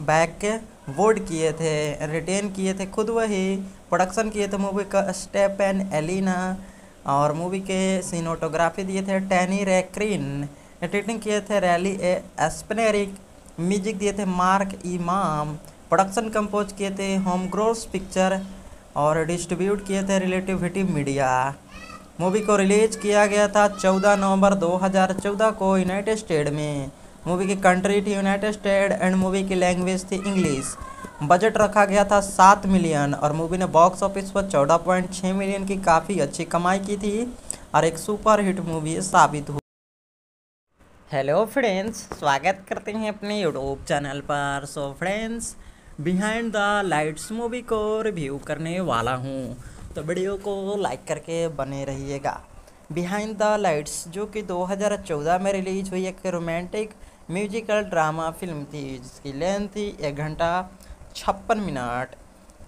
[SPEAKER 1] back वोड किए थे, रिटेन किए थे, खुद वही प्रोडक्शन किए थे, मूवी का स्टेप एंड एलिना और मूवी के सीनोटोग्राफी दिए थे टैनी रैक्रीन, एडिटिंग किए थे रैली ए एस्पनेरिक म्यूज़िक दिए थे मार्क इमाम, प्रोडक्शन कंपोज किए थे होम ग्रोस पिक्चर और डिस्ट्रीब्यूट किए थे रिलेटिविटी मीडिया। मूवी को रिलीज़ किया गया था 14 नवंबर 2014 को यूनाइटेड स्टेट में। मूवी की कंट्री थी यूनाइटेड स्टेट एंड मूवी की लैंग्वेज थी इंग्लिश। बजट रखा गया था सात मिलियन और मूवी ने बॉक्स ऑफ़िस पर चौदह पॉइंट छः मिलियन की काफ़ी अच्छी कमाई की थी और एक सुपर हिट मूवी साबित हुई। हेलो फ्रेंड्स, स्वागत करते हैं अपने यूट्यूब चैनल पर। So friends behind the lights movie को रिव्यू करने वाला हूँ। तो वीडियो को लाइक करके बने रहिएगा। बिहाइंड द लाइट्स जो कि 2014 में रिलीज़ हुई एक रोमांटिक म्यूजिकल ड्रामा फ़िल्म थी, जिसकी लेंथ थी एक घंटा छप्पन मिनट।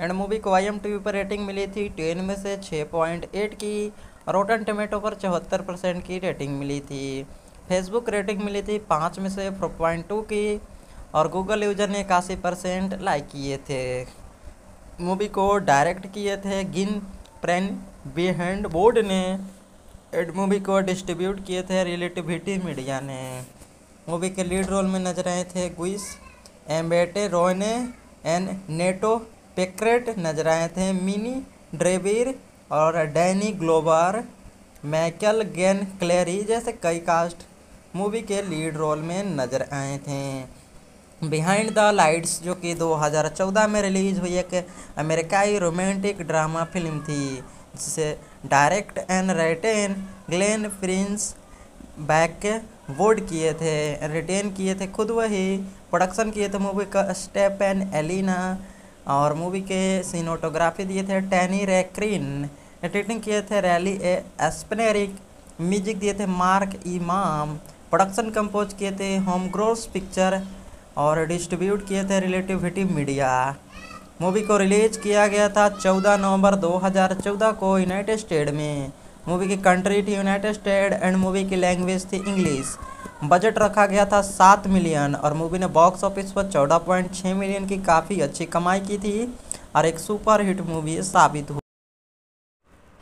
[SPEAKER 1] एंड मूवी को आई एम टी पर रेटिंग मिली थी टेन में से छः पॉइंट एट की रोटन टमेटो पर चौहत्तर परसेंट की रेटिंग मिली थी। फेसबुक रेटिंग मिली थी पाँच में से फोर पॉइंट टू की और गूगल यूज़र ने इक्यासी परसेंट लाइक किए थे। मूवी को डायरेक्ट किए थे। गिन प्रेन बिहेंड बोर्ड ने एड मूवी को डिस्ट्रीब्यूट किए थे रिलेटिविटी मीडिया ने। मूवी के लीड रोल में नज़र आए थे Gugu Mbatha Raw and Nate Parker नज़र आए थे। मिनी ड्रेबिर और डैनी ग्लोबर मैकल गेन क्लेरी जैसे कई कास्ट मूवी के लीड रोल में नज़र आए थे। बिहाइंड द लाइट्स जो कि 2014 में रिलीज़ हुई एक अमेरिकाई रोमांटिक ड्रामा फ़िल्म थी, जिसे direct and written Glenn Prince back वोड किए थे, रिटेन किए थे खुद वही, प्रोडक्शन किए थे मूवी का स्टेप एंड एलिना, और मूवी के सीनोटोग्राफी दिए थे टैनी रैक्रीन, एडिटिंग किए थे रैली ए एस्पनेरिक, म्यूज़िक दिए थे मार्क इमाम, प्रोडक्शन कंपोज किए थे होम ग्रोस पिक्चर और डिस्ट्रीब्यूट किए थे रिलेटिविटी मीडिया। मूवी को रिलीज़ किया गया था 14 नवंबर 2014 को यूनाइटेड स्टेट में। मूवी की कंट्री थी यूनाइटेड स्टेट एंड मूवी की लैंग्वेज थी इंग्लिश। बजट रखा गया था सात मिलियन और मूवी ने बॉक्स ऑफ़िस पर चौदह पॉइंट छः मिलियन की काफ़ी अच्छी कमाई की थी और एक सुपर हिट मूवी साबित हुई।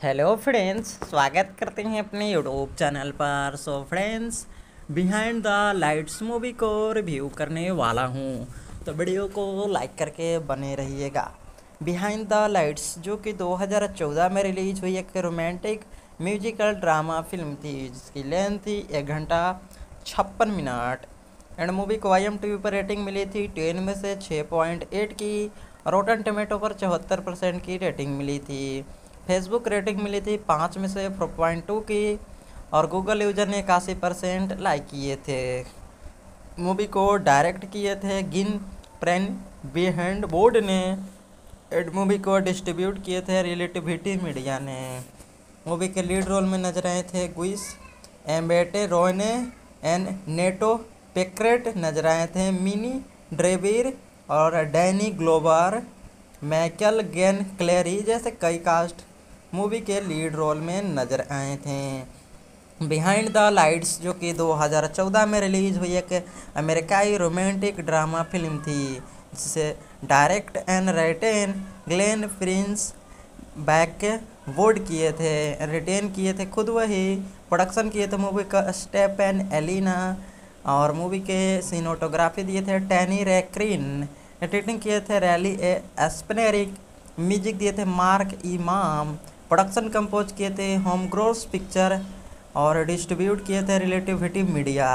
[SPEAKER 1] हेलो फ्रेंड्स, स्वागत करते हैं अपने यूट्यूब चैनल पर। So friends behind the lights movie को रिव्यू करने वाला हूँ। तो वीडियो को लाइक करके बने रहिएगा। बिहाइंड द लाइट्स जो कि 2014 में रिलीज़ हुई एक रोमांटिक म्यूजिकल ड्रामा फ़िल्म थी, जिसकी लेंथ थी एक घंटा छप्पन मिनट। एंड मूवी को आई एम टी पर रेटिंग मिली थी टेन में से छः पॉइंट एट की रोटन टमेटो पर चौहत्तर परसेंट की रेटिंग मिली थी। फेसबुक रेटिंग मिली थी पाँच में से फोर पॉइंट टू की और गूगल यूज़र ने इक्यासी परसेंट लाइक किए थे। मूवी को डायरेक्ट किए थे। गिन प्रेन बिहेंड बोर्ड ने एड मूवी को डिस्ट्रीब्यूट किए थे रिलेटिविटी मीडिया ने। मूवी के लीड रोल में नज़र आए थे Gugu Mbatha Raw and Nate Parker नज़र आए थे। मिनी ड्रेविर और डैनी ग्लोबर मैकल गेन क्लेरी जैसे कई कास्ट मूवी के लीड रोल में नज़र आए थे। बिहाइंड द लाइट्स जो कि 2014 में रिलीज़ हुई एक अमेरिकाई रोमांटिक ड्रामा फ़िल्म थी, जिसे direct and written Glenn Prince back वोड किए थे, रिटेन किए थे खुद वही, प्रोडक्शन किए थे मूवी का स्टेप एंड एलिना, और मूवी के सीनोटोग्राफी दिए थे टैनी रेक्रीन, एडिटिंग किए थे रैली ए एस्पनेरिक, म्यूज़िक दिए थे मार्क इमाम, प्रोडक्शन कंपोज किए थे होम ग्रोस पिक्चर और डिस्ट्रीब्यूट किए थे रिलेटिविटी मीडिया।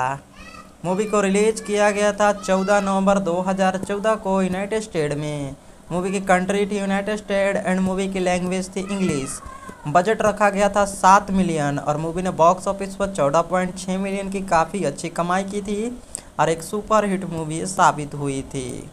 [SPEAKER 1] मूवी को रिलीज़ किया गया था 14 नवंबर 2014 को यूनाइटेड स्टेट में। मूवी की कंट्री थी यूनाइटेड स्टेट एंड मूवी की लैंग्वेज थी इंग्लिश। बजट रखा गया था सात मिलियन और मूवी ने बॉक्स ऑफ़िस पर चौदह पॉइंट छः मिलियन की काफ़ी अच्छी कमाई की थी और एक सुपर हिट मूवी साबित हुई थी।